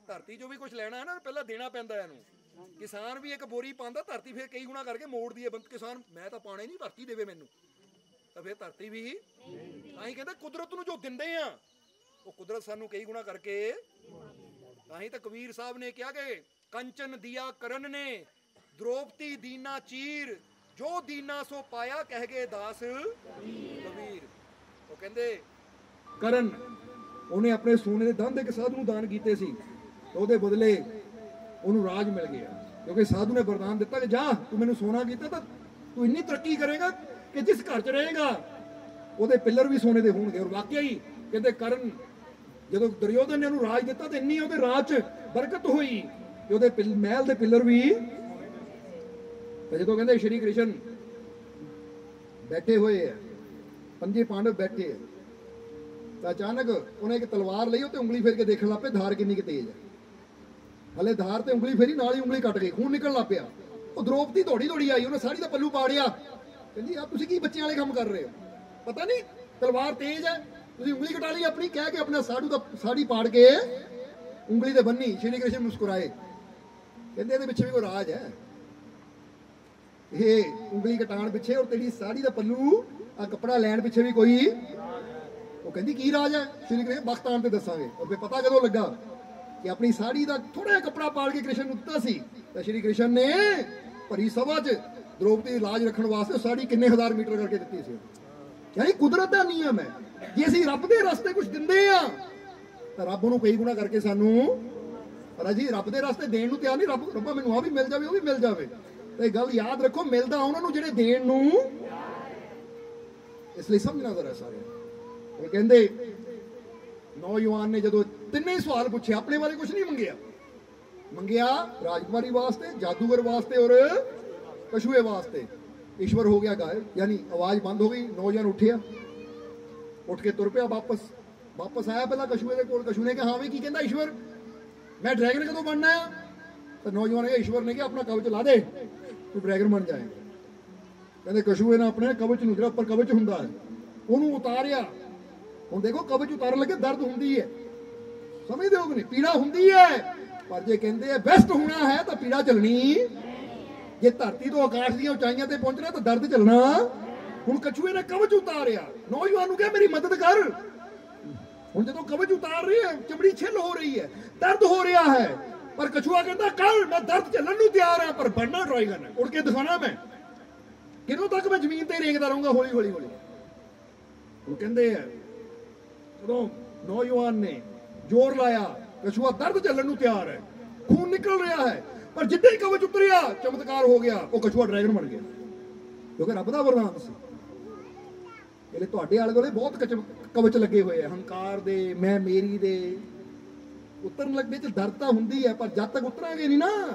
ਧਰਤੀ ਜੋ ਵੀ ਕੁਝ ਲੈਣਾ ਹੈ ਨਾ, ਪਹਿਲਾਂ ਦੇਣਾ ਪੈਂਦਾ ਇਹਨੂੰ। ਕਿਸਾਨ ਵੀ ਇੱਕ ਬੋਰੀ ਪਾਉਂਦਾ, ਧਰਤੀ ਫਿਰ ਕਈ ਗੁਣਾ ਕਰਕੇ ਮੋੜਦੀ ਹੈ ਕਿਸਾਨ, ਮੈਂ ਤਾਂ ਪਾਣਾ ਨਹੀਂ, ਧਰਤੀ ਦੇਵੇ ਮੈਨੂੰ। ਤਾਂ ਫਿਰ ਧਰਤੀ ਵੀ ਤਾਂ ਹੀ ਕਹਿੰਦੇ ਕੁਦਰਤ ਨੂੰ ਜੋ ਦਿੰਦੇ ਆ, ਉਹ ਕੁਦਰਤ ਸਾਨੂੰ ਕਈ ਗੁਣਾ ਕਰਕੇ ਤਾਂ ਹੀ ਤਾਂ ਕਬੀਰ ਸਾਹਿਬ ਨੇ ਕਿਹਾ ਕਿ ਕੰਚਨ ਦਿਆ ਕਰਨ ਨੇ ਦ੍ਰੋਪਤੀ ਦੀਨਾ ਚੀਰ, ਜੋ ਦੀਨਾ ਸੋ ਪਾਇਆ, ਕਹਿ ਗਏ ਦਾਸ। ਕਬੀਰ ਕਹਿੰਦੇ, ਕਰਨ, ਉਹਨੇ ਆਪਣੇ ਸੋਨੇ ਦੇ ਦੰਦ ਇੱਕ ਸਾਧੂ ਨੂੰ ਦਾਨ ਕੀਤੇ ਸੀ ਉਹਦੇ ਬਦਲੇ ਉਹਨੂੰ ਰਾਜ ਮਿਲ ਗਿਆ। ਕਿਉਂਕਿ ਸਾਧੂ ਨੇ ਵਰਦਾਨ ਦਿੱਤਾ ਕਿ ਜਾ, ਤੂੰ ਮੈਨੂੰ ਸੋਨਾ ਕੀਤਾ ਤਾਂ ਤੂੰ ਇੰਨੀ ਤਰੱਕੀ ਕਰੇਗਾ ਕਿ ਜਿਸ ਘਰ 'ਚ ਰਹੇਗਾ, ਉਹਦੇ ਪਿੱਲਰ ਵੀ ਸੋਨੇ ਦੇ ਹੋਣਗੇ। ਔਰ ਵਾਕਿਆ ਹੀ ਕਹਿੰਦੇ, ਕਰਨ, ਜਦੋਂ ਦਰਯੋਧਨ ਨੇ ਉਹਨੂੰ ਰਾਜ ਦਿੱਤਾ ਤੇ ਇੰਨੀ ਉਹਦੇ ਰਾਜ 'ਚ ਬਰਕਤ ਹੋਈ ਕਿ ਉਹਦੇ ਪਿੱਲ- ਮਹਿਲ ਦੇ ਪਿੱਲਰ ਵੀ ਤੇ ਜਦੋਂ ਕਹਿੰਦੇ ਸ਼੍ਰੀ ਕ੍ਰਿਸ਼ਨ ਬੈਠੇ ਹੋਏ ਆ ਪੰਜੇ ਪਾਂਡਵ ਬੈਠੇ ਆ। ਤਾਂ ਅਚਾਨਕ ਉਹਨੇ ਇੱਕ ਤਲਵਾਰ ਲਈ, ਉਹ ਤੇ ਉਂਗਲੀ ਫੇਰ ਕੇ ਦੇਖਣ ਲੱਗ ਪਏ, ਧਾਰ ਕਿੰਨੀ ਕੁ ਤੇਜ਼ ਹੈ ਹਲੇ ਧਾਰ ਤੇ ਉਂਗਲੀ ਫੇਰੀ ਨਾਲ ਹੀ ਉਂਗਲੀ ਕੱਟ ਗਈ ਖੂਨ ਨਿਕਲਣ ਲੱਗ ਪਿਆ। ਉਹ ਦ੍ਰੋਪਦੀ ਦੌੜੀ ਦੌੜੀ ਆਈ, ਉਹਨੇ ਸਾੜੀ ਦਾ ਪੱਲੂ ਪਾੜਿਆ। ਕਹਿੰਦੀ ਆ ਤੁਸੀਂ ਕੀ ਬੱਚਿਆਂ ਵਾਲੇ ਕੰਮ ਕਰ ਰਹੇ ਹੋ? ਪਤਾ ਨਹੀਂ, ਤਲਵਾਰ ਤੇਜ਼ ਹੈ ਤੁਸੀਂ ਉਂਗਲੀ ਕਟਾ ਲਈ ਆਪਣੀ, ਕਹਿ ਕੇ ਆਪਣਾ ਸਾੜੂ ਦਾ ਸਾੜੀ ਪਾੜ ਕੇ ਉਂਗਲੀ ਤੇ ਬੰਨੀ, ਸ਼੍ਰੀ ਕ੍ਰਿਸ਼ਨ ਮੁਸਕਰਾਏ। ਕਹਿੰਦੇ, ਇਹਦੇ ਪਿੱਛੇ ਵੀ ਕੋਈ ਰਾਜ ਹੈ? ਇਹ ਉਂਗਲੀ ਕਟਾਣ ਪਿੱਛੇ ਔਰ ਤੇਰੀ ਸਾੜੀ ਦਾ ਪੱਲੂ ਆ ਕੱਪੜਾ ਲੈਣ ਪਿੱਛੇ ਵੀ ਕੋਈ ਉਹ ਕਹਿੰਦੀ, ਕੀ ਰਾਜ ਹੈ? ਸ਼੍ਰੀ ਕ੍ਰਿਸ਼ਨ, ਬਖਤਾਨ ਤੇ ਦੱਸਾਂਗੇ। ਔਰ ਫੇ ਪਤਾ ਕਦੋਂ ਲੱਗਾ ਕਿ ਆਪਣੀ ਸਾੜੀ ਦਾ ਥੋੜਾ ਜਿਹਾ ਕੱਪੜਾ ਪਾੜ ਕੇ ਕ੍ਰਿਸ਼ਨ ਨੂੰ ਸੀ। ਤਾਂ ਸ਼੍ਰੀ ਕ੍ਰਿਸ਼ਨ ਨੇ ਭਰੀ ਸਭਾ 'ਚ ਦ੍ਰੋਪਦੀ ਦੀ ਲਾਜ ਰੱਖਣ ਵਾਸਤੇ ਸਾੜੀ ਕਿੰਨੇ ਹਜ਼ਾਰ ਮੀਟਰ ਕਰਕੇ ਦਿੱਤੀ ਸੀ। ਯਾਨੀ ਕੁਦਰਤ ਦਾ ਨਿਯਮ ਹੈ, ਜੇ ਅਸੀਂ ਰੱਬ ਦੇ ਰਸਤੇ ਕੁਝ ਦਿੰਦੇ ਆ, ਤਾਂ ਰੱਬ ਨੂੰ ਕਈ ਗੁਣਾ ਕਰਕੇ ਸਾਨੂੰ ਪਰ ਅਜੀ ਰੱਬ ਦੇ ਰਸਤੇ ਦੇਣ ਨੂੰ ਤਿਆਰ ਨਹੀਂ, ਰੱਬ, ਰੱਬਾ ਮੈਨੂੰ ਆ ਵੀ ਮਿਲ ਜਾਵੇ, ਉਹ ਵੀ ਮਿਲ ਜਾਵੇ। ਤੇ ਗੱਲ ਯਾਦ ਰੱਖੋ, ਮਿਲਦਾ ਉਹਨਾਂ ਨੂੰ ਜਿਹੜੇ ਦੇਣ ਨੂੰ ਇਸ ਲਈ ਸਮਝਣਾ ਜ਼ਰਾ ਸਾਰੇ। ਉਹ ਕਹਿੰਦੇ, ਨੌਜਵਾਨ ਨੇ ਜਦੋਂ ਤਿੰਨੇ ਸਵਾਲ ਪੁੱਛੇ, ਆਪਣੇ ਬਾਰੇ ਕੁਝ ਨਹੀਂ ਮੰਗਿਆ। ਮੰਗਿਆ ਰਾਜਕੁਮਾਰੀ ਵਾਸਤੇ, ਜਾਦੂਗਰ ਵਾਸਤੇ ਔਰ ਕਛੂਏ ਵਾਸਤੇ। ਈਸ਼ਵਰ ਹੋ ਗਿਆ ਗਾਇਬ, ਯਾਨੀ ਆਵਾਜ਼ ਬੰਦ ਹੋ ਗਈ, ਨੌਜਵਾਨ ਉੱਠਿਆ। ਉੱਠ ਕੇ ਤੁਰ ਪਿਆ ਵਾਪਸ। ਵਾਪਸ ਆਇਆ ਪਹਿਲਾਂ ਕਛੂਏ ਦੇ ਕੋਲ ਕਸ਼ੂ ਨੇ ਕਿਹਾ, ਹਾਂ ਵੀ ਕੀ ਕਹਿੰਦਾ ਈਸ਼ਵਰ? ਮੈਂ ਡਰੈਗਨ ਕਦੋਂ ਬਣਨਾ ਆ? ਤਾਂ ਨੌਜਵਾਨ ਨੇ ਈਸ਼ਵਰ ਨੇ ਕਿਹਾ, ਆਪਣਾ ਕਵਚ ਲਾ ਦੇ, ਤੂੰ ਡਰੈਗਨ ਬਣ ਜਾਏਗਾ। ਕਹਿੰਦੇ ਕਛੂਏ ਨੇ ਆਪਣੇ ਕਵਚ ਨੂੰ ਜਿਹੜਾ ਉੱਪਰ ਕਵਚ ਹੁੰਦਾ ਹੈ। ਉਹਨੂੰ ਉਤਾਰਿਆ। ਹੁਣ ਦੇਖੋ ਕਵਚ ਉਤਾਰਨ ਲੱਗੇ, ਦਰਦ ਹੁੰਦੀ ਹੈ। ਸਮਝਦੇ ਹੋ ਕਿ ਨਹੀਂ? ਪੀੜਾ ਹੁੰਦੀ ਹੈ। ਪਰ ਜੇ ਕਹਿੰਦੇ ਆ, ਬੈਸਟ ਹੋਣਾ ਹੈ, ਤਾਂ ਪੀੜਾ ਚੱਲਣੀ ਜੇ ਧਰਤੀ ਤੋਂ ਆਕਾਸ਼ ਦੀਆਂ ਉਚਾਈਆਂ ਤੇ ਪਹੁੰਚਣਾ, ਤਾਂ ਦਰਦ ਚੱਲਣਾ ਹੁਣ ਕਛੂਏ ਨੇ ਕਵਚ ਉਤਾਰਿਆ। ਨੌਜਵਾਨ ਨੂੰ ਕਿਹਾ, ਮੇਰੀ ਮਦਦ ਕਰ। ਹੁਣ ਜਦੋਂ ਕਵਚ ਉਤਾਰ ਰਹੀ ਹੈ ਚਮੜੀ ਛਿੱਲ ਹੋ ਰਹੀ ਹੈ। ਦਰਦ ਹੋ ਰਿਹਾ ਹੈ। ਪਰ ਕਛੂਆ ਕਹਿੰਦਾ ਕੱਲ ਮੈਂ ਦਰਦ ਚੱਲਣ ਨੂੰ ਤਿਆਰ ਹਾਂ, ਪਰ ਬਣਨਾ ਡਰਾਈਗਰ ਹੈ। ਉੜ ਕੇ ਦਿਖਾਣਾ ਮੈਂ। ਕਿਦੋਂ ਤੱਕ ਮੈਂ ਜ਼ਮੀਨ ਤੇ ਰੇਂਗਦਾ ਰਹੂੰਗਾ ਹੌਲੀ ਹੌਲੀ ਹੌਲੀ? ਉਹ ਕਹਿੰਦੇ ਆ, ਜਦੋਂ ਨੌਜਵਾਨ ਨੇ ਜ਼ੋਰ ਲਾਇਆ, ਕਛੂਆ ਦਰਦ ਝੱਲਣ ਨੂੰ ਤਿਆਰ ਹੈ, ਖੂਨ ਨਿਕਲ ਰਿਹਾ ਹੈ, ਪਰ ਜਿੱਦਾਂ ਹੀ ਕਵਚ ਉਤਰਿਆ, ਚਮਤਕਾਰ ਹੋ ਗਿਆ, ਉਹ ਕਛੂਆ ਡਰੈਗਨ ਬਣ ਗਿਆ। ਕਿਉਂਕਿ ਰੱਬ ਦਾ ਵਰਦਾਨ ਸੀ। ਇਹਲੇ ਤੁਹਾਡੇ ਆਲੇ ਦੁਆਲੇ ਬਹੁਤ ਕਚ- ਕਵਚ ਲੱਗੇ ਹੋਏ ਆ, ਹੰਕਾਰ ਦੇ, ਮੈਂ ਮੇਰੀ ਦੇ। ਉਤਰਨ ਲੱਗੇ ਚ ਡਰ ਤਾਂ ਹੁੰਦੀ ਹੈ, ਪਰ ਜਦ ਤੱਕ ਉਤਰਾਂਗੇ ਨਹੀਂ ਨਾ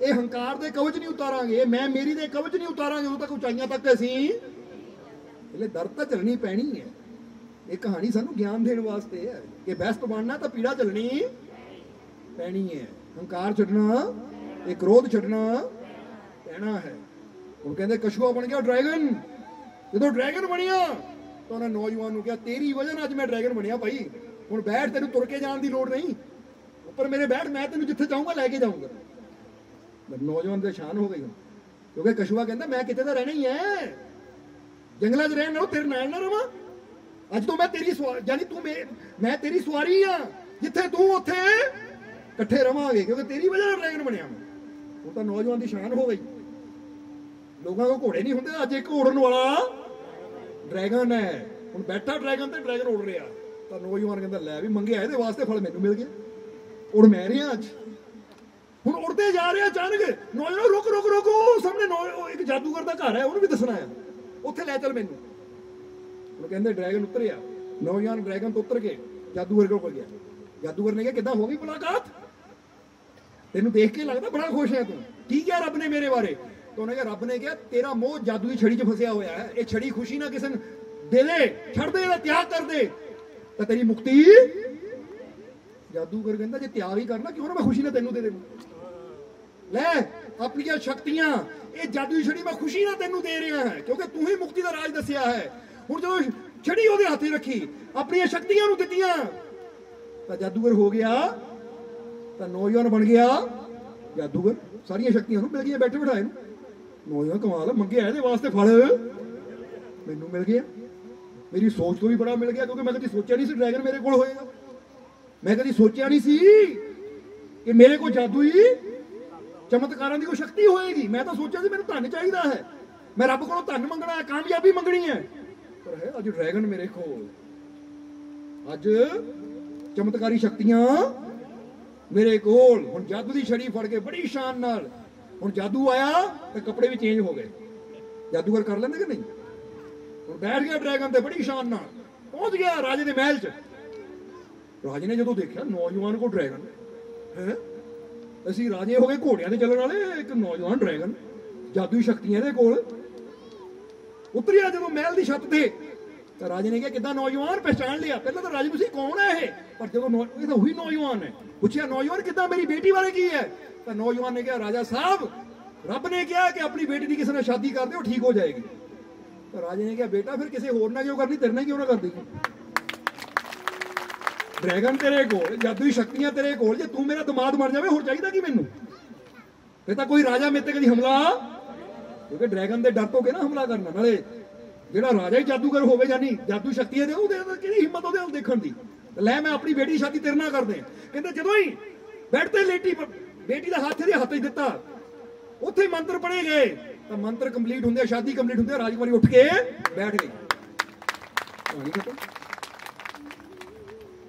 ਇਹ ਹੰਕਾਰ ਦੇ ਕਵਚ ਨਹੀਂ ਉਤਾਰਾਂਗੇ। ਮੈਂ ਮੇਰੀ ਦੇ ਕਵਚ ਨਹੀਂ ਉਤਾਰਾਂਗੇ, ਉਦੋਂ ਤੱਕ ਉਚਾਈਆਂ ਤੱਕ ਅਸੀਂ। ਇਹਲੇ ਦਰ ਤਾਂ ਚੱਲਣੀ ਪੈਣੀ ਹੈ। ਇਹ ਕਹਾਣੀ ਸਾਨੂੰ ਗਿਆਨ ਦੇਣ ਵਾਸਤੇ ਹੈ। ਕਿ ਬੈਸਟ ਬਣਨਾ ਤਾਂ ਪੀੜਾ ਚੱਲਣੀ ਪੈਣੀ ਹੈ। ਹੰਕਾਰ ਛੱਡਣਾ ਇਹ ਕ੍ਰੋਧ ਛੱਡਣਾ ਪੈਣਾ ਹੈ। ਹੁਣ ਕਹਿੰਦੇ, ਕਛੂਆ ਬਣ ਗਿਆ ਡਰੈਗਨ। ਜਦੋਂ ਡਰੈਗਨ ਬਣਿਆ, ਤਾਂ ਉਹਨਾਂ ਨੌਜਵਾਨ ਨੂੰ ਕਿਹਾ, ਤੇਰੀ ਵਜ੍ਹਾ ਨਾਲ ਅੱਜ ਮੈਂ ਡਰੈਗਨ ਬਣਿਆ ਭਾਈ। ਹੁਣ ਬੈਠ, ਤੈਨੂੰ ਤੁਰ ਕੇ ਜਾਣ ਦੀ ਲੋੜ ਨਹੀਂ। ਉੱਪਰ ਮੇਰੇ ਬੈਠ, ਮੈਂ ਤੈਨੂੰ ਜਿੱਥੇ ਚਾਹੂੰਗਾ ਲੈ ਕੇ ਜਾਊਂਗਾ। ਨੌਜਵਾਨ ਦੇ ਸ਼ਾਨ ਹੋ ਗਈ ਹੁਣ। ਕਿਉਂਕਿ ਕਸ਼ੂਆ ਕਹਿੰਦਾ, ਮੈਂ ਕਿਤੇ ਤਾਂ ਰਹਿਣਾ ਹੀ ਹੈ ਜੰਗਲਾਂ 'ਚ ਰਹਿਣ ਨਾਲੋਂ ਤੇਰੇ ਨਾਲ ਨਾ ਰਵਾਂ। ਅੱਜ ਤੋਂ ਮੈਂ ਤੇਰੀ ਸਵਾਰੀ ਯਾਨੀ ਤੂੰ ਮੈਂ ਤੇਰੀ ਸਵਾਰੀ ਆ। ਜਿੱਥੇ ਤੂੰ, ਉੱਥੇ ਇਕੱਠੇ ਰਵਾਂਗੇ। ਕਿਉਂਕਿ ਤੇਰੀ ਵਜ੍ਹਾ ਨਾਲ ਡਰੈਗਨ ਬਣਿਆ ਮੈਂ ਹੁਣ ਤਾਂ ਨੌਜਵਾਨ ਦੀ ਸ਼ਾਨ ਹੋ ਗਈ। ਲੋਕਾਂ ਕੋਲ ਘੋੜੇ ਨਹੀਂ ਹੁੰਦੇ। ਅੱਜ ਇੱਕ ਉੜਨ ਵਾਲਾ ਡਰੈਗਨ ਹੈ ਹੁਣ ਬੈਠਾ ਡਰੈਗਨ ਤੇ ਡਰੈਗਨ ਉੜ ਰਿਹਾ। ਤਾਂ ਨੌਜਵਾਨ ਕਹਿੰਦਾ, ਲੈ ਵੀ ਮੰਗਿਆ ਇਹਦੇ ਵਾਸਤੇ, ਫਲ ਮੈਨੂੰ ਮਿਲ ਗਿਆ। ਉੜ ਮੈਂ ਰਿਹਾ ਅੱਜ। ਹੁਣ ਉੜਦੇ ਜਾ ਰਿਹਾ ਅਚਾਨਕ ਨੌਜਵਾਨ, ਰੁਕ ਰੁਕ ਰੁਕ, ਉਹ ਸਾਹਮਣੇ ਇੱਕ ਜਾਦੂਗਰ ਦਾ ਘਰ ਹੈ, ਉਹਨੂੰ ਵੀ ਦੱਸਣਾ ਆ ਉੱਥੇ ਲੈ ਚੱਲ ਮੈਨੂੰ। ਉਹ ਕਹਿੰਦੇ ਡਰੈਗਨ ਉਤਰਿਆ। ਨੌਜਵਾਨ ਡਰੈਗਨ ਤੋਂ ਉਤਰ ਕੇ ਜਾਦੂਗਰ ਕੋਲ ਗਿਆ। ਜਾਦੂਗਰ ਨੇ ਕਿਹਾ, ਕਿੱਦਾਂ ਹੋ ਗਈ ਮੁਲਾਕਾਤ? ਤੈਨੂੰ ਦੇਖ ਕੇ ਲੱਗਦਾ ਬੜਾ ਖੁਸ਼ ਹੈ ਤੂੰ। ਕੀ ਕਿਹਾ ਰੱਬ ਨੇ ਮੇਰੇ ਬਾਰੇ। ਤਾਂ ਉਹਨੇ ਕਿਹਾ, ਰੱਬ ਨੇ ਕਿਹਾ, ਤੇਰਾ ਮੋਹ ਜਾਦੂ ਦੀ ਛੜੀ 'ਚ ਫਸਿਆ ਹੋਇਆ ਹੈ। ਇਹ ਛੜੀ ਖੁਸ਼ੀ ਨਾ ਕਿਸੇ ਨੂੰ ਦੇ ਦੇ, ਛੱਡ ਦੇ, ਇਹਦਾ ਤਿਆਗ ਕਰ ਦੇ। ਤਾਂ ਤੇਰੀ ਮੁਕਤੀ? ਜਾਦੂਗਰ ਕਹਿੰਦਾ, ਜੇ ਤਿਆਗ ਹੀ ਕਰਨਾ, ਕਿਉਂ ਨਾ ਮੈਂ ਖੁਸ਼ੀ ਨਾ ਤੈਨੂੰ ਦੇ ਦੇਵਾਂ? ਲੈ, ਆਪਣੀਆਂ ਸ਼ਕਤੀਆਂ। ਇਹ ਜਾਦੂ ਛੜੀ ਮੈਂ ਖੁਸ਼ੀ ਨਾਲ ਤੈਨੂੰ ਦੇ ਰਿਹਾ ਹਾਂ, ਕਿਉਂਕਿ ਤੂੰ ਹੀ ਮੁਕਤੀ ਦਾ ਰਾਜ ਦੱਸਿਆ ਹੈ। ਹੁਣ ਜਦੋਂ ਛੜੀ ਉਹਦੇ ਹੱਥੇ ਰੱਖੀ, ਆਪਣੀਆਂ ਸ਼ਕਤੀਆਂ ਨੂੰ ਦਿੱਤੀਆਂ, ਤਾਂ ਜਾਦੂਗਰ ਹੋ ਗਿਆ, ਤਾਂ ਨੌਜਵਾਨ ਬਣ ਗਿਆ। ਜਾਦੂਗਰ, ਸਾਰੀਆਂ ਸ਼ਕਤੀਆਂ ਨੂੰ ਮਿਲ ਗਈਆਂ, ਬੈਠੇ ਬਿਠਾਏ ਨੂੰ। ਨੌਜਵਾਨ ਕਮਾਲ ਮੰਗਿਆ ਇਹਦੇ ਵਾਸਤੇ ਫਲ। ਮੈਨੂੰ ਮਿਲ ਗਿਆ। ਮੇਰੀ ਸੋਚ ਤੋਂ ਵੀ ਬੜਾ ਮਿਲ ਗਿਆ, ਕਿਉਂਕਿ ਮੈਂ ਕਦੀ ਸੋਚਿਆ ਨਹੀਂ ਸੀ ਡਰੈਗਨ ਮੇਰੇ ਕੋਲ ਹੋਏਗਾ। ਮੈਂ ਕਦੀ ਸੋਚਿਆ ਨਹੀਂ ਸੀ ਕਿ ਮੇਰੇ ਕੋਲ ਜਾਦੂਈ ਚਮਤਕਾਰਾਂ ਦੀ ਕੋਈ ਸ਼ਕਤੀ ਹੋਏਗੀ? ਮੈਂ ਤਾਂ ਸੋਚਿਆ ਸੀ ਮੈਨੂੰ ਧਨ ਚਾਹੀਦਾ ਹੈ। ਮੈਂ ਰੱਬ ਕੋਲੋਂ ਧਨ ਮੰਗਣਾ ਹੈ, ਕਾਮਯਾਬੀ ਮੰਗਣੀ ਹੈ। ਪਰ ਹੈ ਅੱਜ ਡਰੈਗਨ ਮੇਰੇ ਕੋਲ। ਅੱਜ ਚਮਤਕਾਰੀ ਸ਼ਕਤੀਆਂ ਮੇਰੇ ਕੋਲ। ਹੁਣ ਜਾਦੂ ਦੀ ਛੜੀ ਫੜ ਕੇ ਬੜੀ ਸ਼ਾਨ ਨਾਲ। ਹੁਣ ਜਾਦੂ ਆਇਆ ਤੇ ਕੱਪੜੇ ਵੀ ਚੇਂਜ ਹੋ ਗਏ। ਜਾਦੂਗਰ ਕਰ ਲੈਂਦੇ ਕਿ ਨਹੀਂ? ਹੁਣ ਬੈਠ ਗਿਆ ਡਰੈਗਨ ਤੇ ਬੜੀ ਸ਼ਾਨ ਨਾਲ। ਪਹੁੰਚ ਗਿਆ ਰਾਜੇ ਦੇ ਮਹਿਲ 'ਚ। ਰਾਜੇ ਨੇ ਜਦੋਂ ਦੇਖਿਆ ਨੌਜਵਾਨ ਕੋ ਡਰੈਗਨ ਹੈ? ਅਸੀਂ ਰਾਜੇ ਹੋ ਗਏ ਘੋੜਿਆਂ ਤੇ ਚੱਲਣ ਵਾਲੇ, ਇੱਕ ਨੌਜਵਾਨ ਡਰੈਗਨ ਜਾਦੂਈ ਸ਼ਕਤੀਆਂ ਇਹਦੇ ਕੋਲ। ਉਤਰਿਆ ਜਦੋਂ ਮਹਿਲ ਦੀ ਛੱਤ ਤੇ। ਤਾਂ ਰਾਜੇ ਨੇ ਕਿਹਾ, ਕਿੱਦਾਂ ਨੌਜਵਾਨ? ਪਛਾਣ ਲਿਆ। ਪਹਿਲਾਂ ਤਾਂ ਰਾਜੇ, ਤੁਸੀਂ ਕੌਣ ਹੈ ਇਹ? ਪਰ ਜਦੋਂ ਨੌ- ਇਹ ਤਾਂ ਉਹੀ ਨੌਜਵਾਨ ਹੈ। ਪੁੱਛਿਆ, ਨੌਜਵਾਨ, ਕਿੱਦਾਂ? ਮੇਰੀ ਬੇਟੀ ਬਾਰੇ ਕੀ ਹੈ? ਤਾਂ ਨੌਜਵਾਨ ਨੇ ਕਿਹਾ, ਰਾਜਾ ਸਾਹਿਬ, ਰੱਬ ਨੇ ਕਿਹਾ ਕਿ ਆਪਣੀ ਬੇਟੀ ਦੀ ਕਿਸੇ ਨਾਲ ਸ਼ਾਦੀ ਕਰ ਦਿਓ, ਠੀਕ ਹੋ ਜਾਏਗੀ। ਤਾਂ ਰਾਜੇ ਨੇ ਕਿਹਾ, ਬੇਟਾ, ਫਿਰ ਕਿਸੇ ਹੋਰ ਨਾਲ ਕਿਉਂ ਕਰਨੀ? ਤੇਰੇ ਨਾਲ ਕਿਉਂ ਨਾ ਕਰਦੀ ਡਰੈਗਨ ਤੇਰੇ ਕੋਲ ਜਾਦੂਈ ਸ਼ਕਤੀਆਂ ਤੇਰੇ ਕੋਲ ਜੇ ਤੂੰ ਮੇਰਾ ਦਿਮਾਗ ਮਰ ਜਾਵੇ ਹੋਰ ਚਾਹੀਦਾ ਕੀ ਮੈਨੂੰ? ਇਹ ਤਾਂ ਕੋਈ ਰਾਜਾ ਮੇਰੇ ਤੇ ਕਦੀ ਹਮਲਾ? ਕਿਉਂਕਿ ਡਰੈਗਨ ਦੇ ਡਰ ਤੋਂ ਕੇ ਨਾ ਹਮਲਾ ਕਰਨਾ? ਨਾਲੇ ਜਿਹੜਾ ਰਾਜਾ ਹੀ ਜਾਦੂਗਰ ਹੋਵੇ ਜਾਂ ਨਹੀਂ ਜਾਦੂ ਸ਼ਕਤੀਆਂ ਦੇ ਉਹਦੇ ਕਿਹੜੀ ਹਿੰਮਤ ਉਹਦੇ ਵੱਲ ਦੇਖਣ ਦੀ? ਲੈ ਮੈਂ ਆਪਣੀ ਬੇਟੀ ਸ਼ਾਦੀ ਤੇਰੇ ਨਾਲ ਕਰਦੇ ਕਹਿੰਦੇ ਜਦੋਂ ਹੀ ਬੈੱਡ ਤੇ ਲੇਟੀ ਬੇਟੀ ਦਾ ਹੱਥ ਇਹਦੇ ਹੱਥ 'ਚ ਦਿੱਤਾ। ਉੱਥੇ ਹੀ ਮੰਤਰ ਪੜੇ ਗਏ। ਤਾਂ ਮੰਤਰ ਕੰਪਲੀਟ ਹੁੰਦੇ ਸ਼ਾਦੀ ਕੰਪਲੀਟ ਹੁੰਦੇ ਆ, ਰਾਜਕੁਮਾਰੀ ਉੱਠ ਕੇ ਬੈਠ ਗਈ।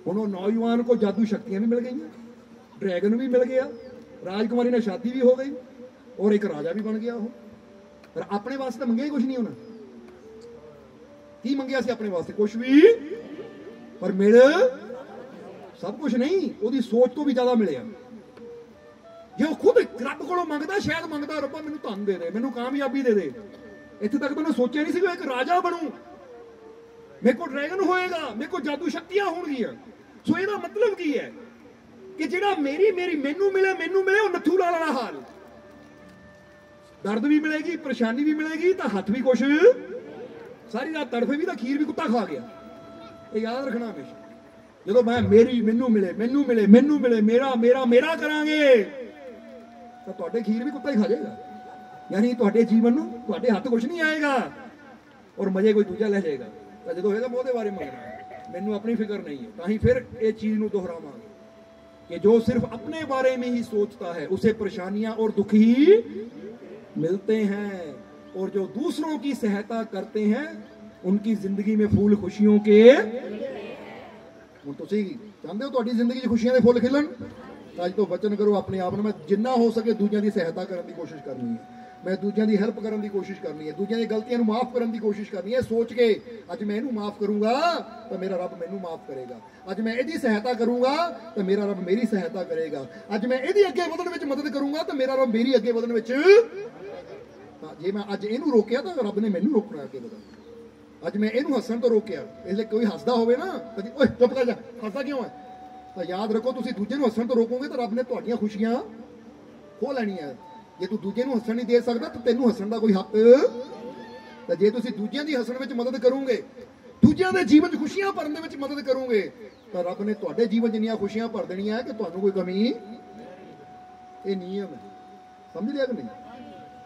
ਹੁਣ ਉਹ ਨੌਜਵਾਨ ਕੋ ਜਾਦੂ ਸ਼ਕਤੀਆਂ ਵੀ ਮਿਲ ਗਈਆਂ। ਡਰੈਗਨ ਵੀ ਮਿਲ ਗਿਆ। ਰਾਜਕੁਮਾਰੀ ਨਾਲ ਸ਼ਾਦੀ ਵੀ ਹੋ ਗਈ। ਔਰ ਇੱਕ ਰਾਜਾ ਵੀ ਬਣ ਗਿਆ ਉਹ। ਪਰ ਆਪਣੇ ਵਾਸਤੇ ਮੰਗਿਆ ਹੀ ਕੁਝ ਨਹੀਂ ਉਹਨਾਂ। ਕੀ ਮੰਗਿਆ ਸੀ ਆਪਣੇ ਵਾਸਤੇ? ਕੁਝ ਵੀ। ਪਰ ਮਿਲ ਸਭ ਕੁਝ ਨਹੀਂ। ਉਹਦੀ ਸੋਚ ਤੋਂ ਵੀ ਜ਼ਿਆਦਾ ਮਿਲਿਆ। ਜੇ ਉਹ ਖੁਦ ਰੱਬ ਕੋਲੋਂ ਮੰਗਦਾ, ਸ਼ਾਇਦ ਮੰਗਦਾ, ਰੱਬਾ ਮੈਨੂੰ ਧਨ ਦੇ ਦੇ, ਮੈਨੂੰ ਕਾਮਯਾਬੀ ਦੇ ਦੇ। ਇੱਥੇ ਤੱਕ ਤਾਂ ਮੈਂ ਸੋਚਿਆ ਨਹੀਂ ਸੀ ਕਿ ਇੱਕ ਰਾਜਾ ਬਣੂ। ਮੇਰੇ ਕੋਲ ਡਰੈਗਨ ਹੋਏਗਾ, ਮੇਰੇ ਕੋਲ ਜਾਦੂ ਸ਼ਕਤੀਆਂ ਹੋਣਗੀਆਂ। ਸੋ ਇਹਦਾ ਮਤਲਬ ਕੀ ਹੈ ਕਿ ਜਿਹੜਾ ਮੇਰੀ ਮੇਰੀ ਮੈਨੂੰ ਮਿਲੇ ਮੈਨੂੰ ਮਿਲੇ, ਉਹ ਨੱਥੂ ਲਾਲ ਵਾਲਾ ਹਾਲ। ਦਰਦ ਵੀ ਮਿਲੇਗੀ, ਪਰੇਸ਼ਾਨੀ ਵੀ ਮਿਲੇਗੀ, ਤਾਂ ਹੱਥ ਵੀ ਕੁਛ ਸਾਰੀ ਰਾਤ ਤੜਫੇ ਵੀ ਤਾਂ ਖੀਰ ਵੀ ਕੁੱਤਾ ਖਾ ਗਿਆ। ਇਹ ਯਾਦ ਰੱਖਣਾ ਹਮੇਸ਼ਾ। ਜਦੋਂ ਮੈਂ ਮੇਰੀ ਮੈਨੂੰ ਮਿਲੇ ਮੈਨੂੰ ਮਿਲੇ ਮੈਨੂੰ ਮਿਲੇ, ਮੇਰਾ ਮੇਰਾ ਮੇਰਾ ਕਰਾਂਗੇ, ਤਾਂ ਤੁਹਾਡੇ ਖੀਰ ਵੀ ਕੁੱਤਾ ਹੀ ਖਾ ਜਾਏਗਾ। ਯਾਨੀ ਤੁਹਾਡੇ ਜੀਵਨ ਨੂੰ ਤੁਹਾਡੇ ਹੱਥ ਕੁਝ ਨਹੀਂ ਆਏਗਾ ਔਰ ਮਜ਼ੇ ਕੋਈ ਦੂਜਾ ਲੈ ਜਾਏਗਾ। ਤਾਂ ਜਦੋਂ ਹੋਏਗਾ ਮੈਂ ਉਹਦੇ ਬਾਰੇ ਮੰਗਣਾ ਮੈਨੂੰ ਆਪਣੀ ਫਿਕਰ ਨਹੀਂ ਹੈ ਤਾਂ ਹੀ ਫਿਰ ਇਹ ਚੀਜ਼ ਨੂੰ ਦੁਹਰਾਵਾਂਗੇ कि जो सिर्फ अपने बारे में ही सोचता है उसे परेशानियां और दुख ही मिलते हैं और जो दूसरों की सहायता करते हैं उनकी जिंदगी में फूल खुशियों के ਹੁਣ ਤੁਸੀਂ ਚਾਹੁੰਦੇ ਹੋ ਤੁਹਾਡੀ ਜ਼ਿੰਦਗੀ 'ਚ ਖੁਸ਼ੀਆਂ ਦੇ ਫੁੱਲ ਖਿਲਣ ਤਾਂ ਅੱਜ ਤੋਂ ਵਚਨ ਕਰੋ ਆਪਣੇ ਆਪ ਨੂੰ ਮੈਂ ਜਿੰਨਾ ਹੋ ਸਕੇ ਦੂਜਿਆਂ ਦੀ ਸਹਾਇਤਾ ਕਰਨ ਦੀ ਕੋਸ਼ਿਸ਼ ਕਰਨੀ ਹੈ ਮੈਂ ਦੂਜਿਆਂ ਦੀ ਹੈਲਪ ਕਰਨ ਦੀ ਕੋਸ਼ਿਸ਼ ਕਰਨੀ ਹੈ, ਦੂਜਿਆਂ ਦੀਆਂ ਗਲਤੀਆਂ ਨੂੰ ਮਾਫ ਕਰਨ ਦੀ ਕੋਸ਼ਿਸ਼ ਕਰਨੀ ਹੈ। ਸੋਚ ਕੇ ਅੱਜ ਮੈਂ ਇਹਨੂੰ ਮਾਫ ਕਰੂੰਗਾ, ਤਾਂ ਮੇਰਾ ਰੱਬ ਮੈਨੂੰ ਮਾਫ ਕਰੇਗਾ। ਅੱਜ ਮੈਂ ਇਹਦੀ ਸਹਾਇਤਾ ਕਰੂੰਗਾ, ਤਾਂ ਮੇਰਾ ਰੱਬ ਮੇਰੀ ਸਹਾਇਤਾ ਕਰੇਗਾ। ਅੱਜ ਮੈਂ ਇਹਦੀ ਅੱਗੇ ਵਧਣ ਵਿੱਚ ਮਦਦ ਕਰੂੰਗਾ, ਤਾਂ ਮੇਰਾ ਰੱਬ ਮੇਰੀ ਅੱਗੇ ਵਧਣ ਵਿੱਚ ਤਾਂ ਜੇ ਮੈਂ ਅੱਜ ਇਹਨੂੰ ਰੋਕਿਆ, ਤਾਂ ਰੱਬ ਨੇ ਮੈਨੂੰ ਰੋਕਣਾ ਅੱਗੇ ਵਧਣ। ਅੱਜ ਮੈਂ ਇਹਨੂੰ ਹੱਸਣ ਤੋਂ ਰੋਕਿਆ ਇਸ ਲਈ ਕੋਈ ਹੱਸਦਾ ਹੋਵੇ ਨਾ ਕਦੀ ਓਏ, ਚੁੱਪ ਕਰ ਜਾ, ਹੱਸਦਾ ਕਿਉਂ ਹੈ? ਤਾਂ ਯਾਦ ਰੱਖੋ, ਤੁਸੀਂ ਦੂਜੇ ਨੂੰ ਹੱਸਣ ਤੋਂ ਰੋਕੋਗੇ, ਤਾਂ ਰੱਬ ਨੇ ਤੁਹਾਡੀਆਂ ਖੁਸ਼ੀਆਂ ਖੋ ਲੈਣੀਆਂ। ਜੇ ਤੂੰ ਦੂਜੇ ਨੂੰ ਹੱਸਣ ਨਹੀਂ ਦੇ ਸਕਦਾ, ਤਾਂ ਤੈਨੂੰ ਹੱਸਣ ਦਾ ਕੋਈ ਹੱਕ। ਤਾਂ ਜੇ ਤੁਸੀਂ ਦੂਜਿਆਂ ਦੀ ਹੱਸਣ ਵਿੱਚ ਮਦਦ ਕਰੋਗੇ, ਦੂਜਿਆਂ ਦੇ ਜੀਵਨ 'ਚ ਖੁਸ਼ੀਆਂ ਭਰਨ ਦੇ ਵਿੱਚ ਮਦਦ ਕਰੋਗੇ, ਤਾਂ ਰੱਬ ਨੇ ਤੁਹਾਡੇ ਜੀਵਨ 'ਚ ਇੰਨੀਆਂ ਖੁਸ਼ੀਆਂ ਭਰ ਦੇਣੀਆਂ ਹੈ ਕਿ ਤੁਹਾਨੂੰ ਕੋਈ ਕਮੀ ਇਹ ਨਿਯਮ ਹੈ। ਸਮਝ ਲਿਆ ਕਿ ਨਹੀਂ?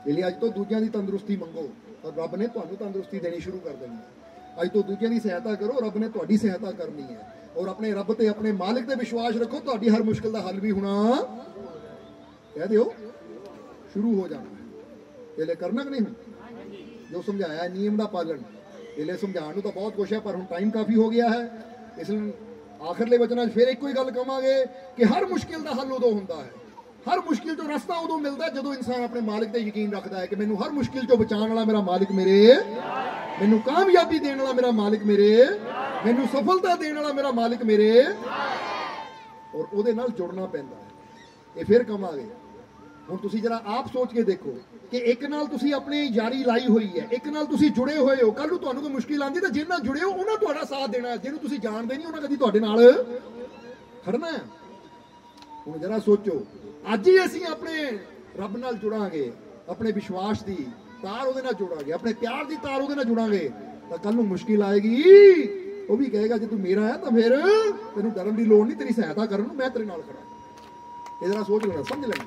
ਇਹ ਲਈ ਅੱਜ ਤੋਂ ਦੂਜਿਆਂ ਦੀ ਤੰਦਰੁਸਤੀ ਮੰਗੋ, ਤਾਂ ਰੱਬ ਨੇ ਤੁਹਾਨੂੰ ਤੰਦਰੁਸਤੀ ਦੇਣੀ ਸ਼ੁਰੂ ਕਰ ਦੇਣੀ ਹੈ। ਅੱਜ ਤੋਂ ਦੂਜਿਆਂ ਦੀ ਸਹਾਇਤਾ ਕਰੋ, ਰੱਬ ਨੇ ਤੁਹਾਡੀ ਸਹਾਇਤਾ ਕਰਨੀ ਹੈ। ਔਰ ਆਪਣੇ ਰੱਬ ਤੇ ਆਪਣੇ ਮਾਲਕ ਤੇ ਵਿਸ਼ਵਾਸ ਰੱਖੋ, ਤੁਹਾਡੀ ਹਰ ਮੁਸ਼ਕਲ ਦਾ ਹੱਲ ਵੀ ਹੋਣਾ। ਕਹਿ ਦਿਓ। ਸ਼ੁਰੂ ਹੋ ਜਾਣਾ ਹੈ। ਇਹ ਕਰਨਾ ਕਿ ਨਹੀਂ ਹੁਣ? ਜੋ ਸਮਝਾਇਆ ਨਿਯਮ ਦਾ ਪਾਲਣ। ਇਹ ਸਮਝਾਉਣ ਨੂੰ ਤਾਂ ਬਹੁਤ ਕੁਛ ਹੈ, ਪਰ ਹੁਣ ਟਾਈਮ ਕਾਫੀ ਹੋ ਗਿਆ ਹੈ। ਇਸ ਲਈ ਆਖਰਲੇ ਵਚਨਾਂ 'ਚ ਫਿਰ ਇੱਕੋ ਹੀ ਗੱਲ ਕਵਾਂਗੇ ਕਿ ਹਰ ਮੁਸ਼ਕਿਲ ਦਾ ਹੱਲ ਉਦੋਂ ਹੁੰਦਾ ਹੈ। ਹਰ ਮੁਸ਼ਕਿਲ ਤੋਂ ਰਸਤਾ ਉਦੋਂ ਮਿਲਦਾ ਜਦੋਂ ਇਨਸਾਨ ਆਪਣੇ ਮਾਲਕ ਤੇ ਯਕੀਨ ਰੱਖਦਾ ਹੈ ਕਿ ਮੈਨੂੰ ਹਰ ਮੁਸ਼ਕਿਲ ਤੋਂ ਬਚਾਉਣ ਵਾਲਾ ਮੇਰਾ ਮਾਲਿਕ ਮੇਰੇ, ਮੈਨੂੰ ਕਾਮਯਾਬੀ ਦੇਣ ਵਾਲਾ ਮੇਰਾ ਮਾਲਿਕ ਮੇਰੇ, ਮੈਨੂੰ ਸਫਲਤਾ ਦੇਣ ਵਾਲਾ ਮੇਰਾ ਮਾਲਿਕ ਮੇਰੇ। ਔਰ ਉਹਦੇ ਨਾਲ ਜੁੜਨਾ ਪੈਂਦਾ ਹੈ। ਇਹ ਫਿਰ ਕਵਾਂਗੇ ਹੁਣ ਤੁਸੀਂ ਜਰਾ ਆਪ ਸੋਚ ਕੇ ਦੇਖੋ ਕਿ ਇੱਕ ਨਾਲ ਤੁਸੀਂ ਆਪਣੀ ਯਾਰੀ ਲਾਈ ਹੋਈ ਹੈ, ਇੱਕ ਨਾਲ ਤੁਸੀਂ ਜੁੜੇ ਹੋਏ ਹੋ। ਕੱਲ ਨੂੰ ਤੁਹਾਨੂੰ ਕੋਈ ਮੁਸ਼ਕਿਲ ਆਂਦੀ ਤਾਂ ਜਿਹਨਾਂ ਜੁੜੇ ਹੋ, ਉਹਨਾਂ ਤੁਹਾਡਾ ਸਾਥ ਦੇਣਾ ਜਿਹਨੂੰ ਤੁਸੀਂ ਜਾਣਦੇ ਨਹੀਂ, ਉਹਨਾਂ ਕਦੀ ਤੁਹਾਡੇ ਨਾਲ ਖੜਨਾ ਹੈ। ਹੁਣ ਜਰਾ ਸੋਚੋ, ਅੱਜ ਹੀ ਅਸੀਂ ਆਪਣੇ ਰੱਬ ਨਾਲ ਜੁੜਾਂਗੇ, ਆਪਣੇ ਵਿਸ਼ਵਾਸ ਦੀ ਤਾਰ ਉਹਦੇ ਨਾਲ ਜੁੜਾਂਗੇ, ਆਪਣੇ ਪਿਆਰ ਦੀ ਤਾਰ ਉਹਦੇ ਨਾਲ ਜੁੜਾਂਗੇ, ਤਾਂ ਕੱਲ ਨੂੰ ਮੁਸ਼ਕਿਲ ਆਏਗੀ। ਉਹ ਵੀ ਕਹੇਗਾ, ਜੇ ਤੂੰ ਮੇਰਾ ਹੈ ਤਾਂ ਫਿਰ ਤੈਨੂੰ ਡਰਨ ਦੀ ਲੋੜ ਨਹੀਂ, ਤੇਰੀ ਸਹਾਇਤਾ ਕਰਨ ਨੂੰ ਮੈਂ ਤੇਰੇ ਨਾਲ ਖੜਾ। ਇਹਦਾ ਸੋਚ ਲੈਣਾ, ਸਮਝ ਲੈਣਾ।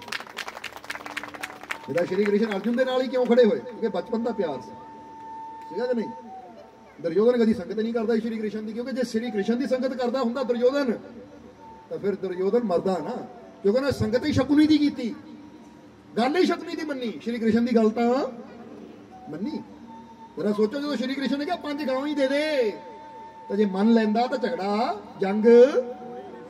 ਇਹਦਾ ਸ਼੍ਰੀ ਕ੍ਰਿਸ਼ਨ ਅਰਜੁਨ ਦੇ ਨਾਲ ਹੀ ਕਿਉਂ ਖੜੇ ਹੋਏ? ਕਿਉਂਕਿ ਬਚਪਨ ਦਾ ਪਿਆਰ ਸੀ। ਸੀਗਾ ਕਿ ਨਹੀਂ? ਦੁਰਯੋਧਨ ਕਦੀ ਸੰਗਤ ਨਹੀਂ ਕਰਦਾ ਸ਼੍ਰੀ ਕ੍ਰਿਸ਼ਨ ਦੀ, ਕਿਉਂਕਿ ਜੇ ਸ਼੍ਰੀ ਕ੍ਰਿਸ਼ਨ ਦੀ ਸੰਗਤ ਕਰਦਾ ਹੁੰਦਾ ਦੁਰਯੋਧਨ, ਤਾਂ ਫਿਰ ਦੁਰਯੋਧਨ ਮਰਦਾ ਨਾ। ਕਿਉਂਕਿ ਉਹਨੇ ਸੰਗਤ ਹੀ ਸ਼ਕੁਨੀ ਦੀ ਕੀਤੀ। ਗੱਲ ਹੀ ਸ਼ਕੁਨੀ ਦੀ ਮੰਨੀ। ਸ਼੍ਰੀ ਕ੍ਰਿਸ਼ਨ ਦੀ ਗੱਲ ਤਾਂ ਮੰਨੀ। ਜਰਾ ਸੋਚੋ ਜਦੋਂ ਸ਼੍ਰੀ ਕ੍ਰਿਸ਼ਨ ਨੇ ਕਿਹਾ, ਪੰਜ ਗਾਉਂ ਹੀ ਦੇ ਦੇ। ਤਾਂ ਜੇ ਮੰਨ ਲੈਂਦਾ ਤਾਂ ਝਗੜਾ, ਜੰਗ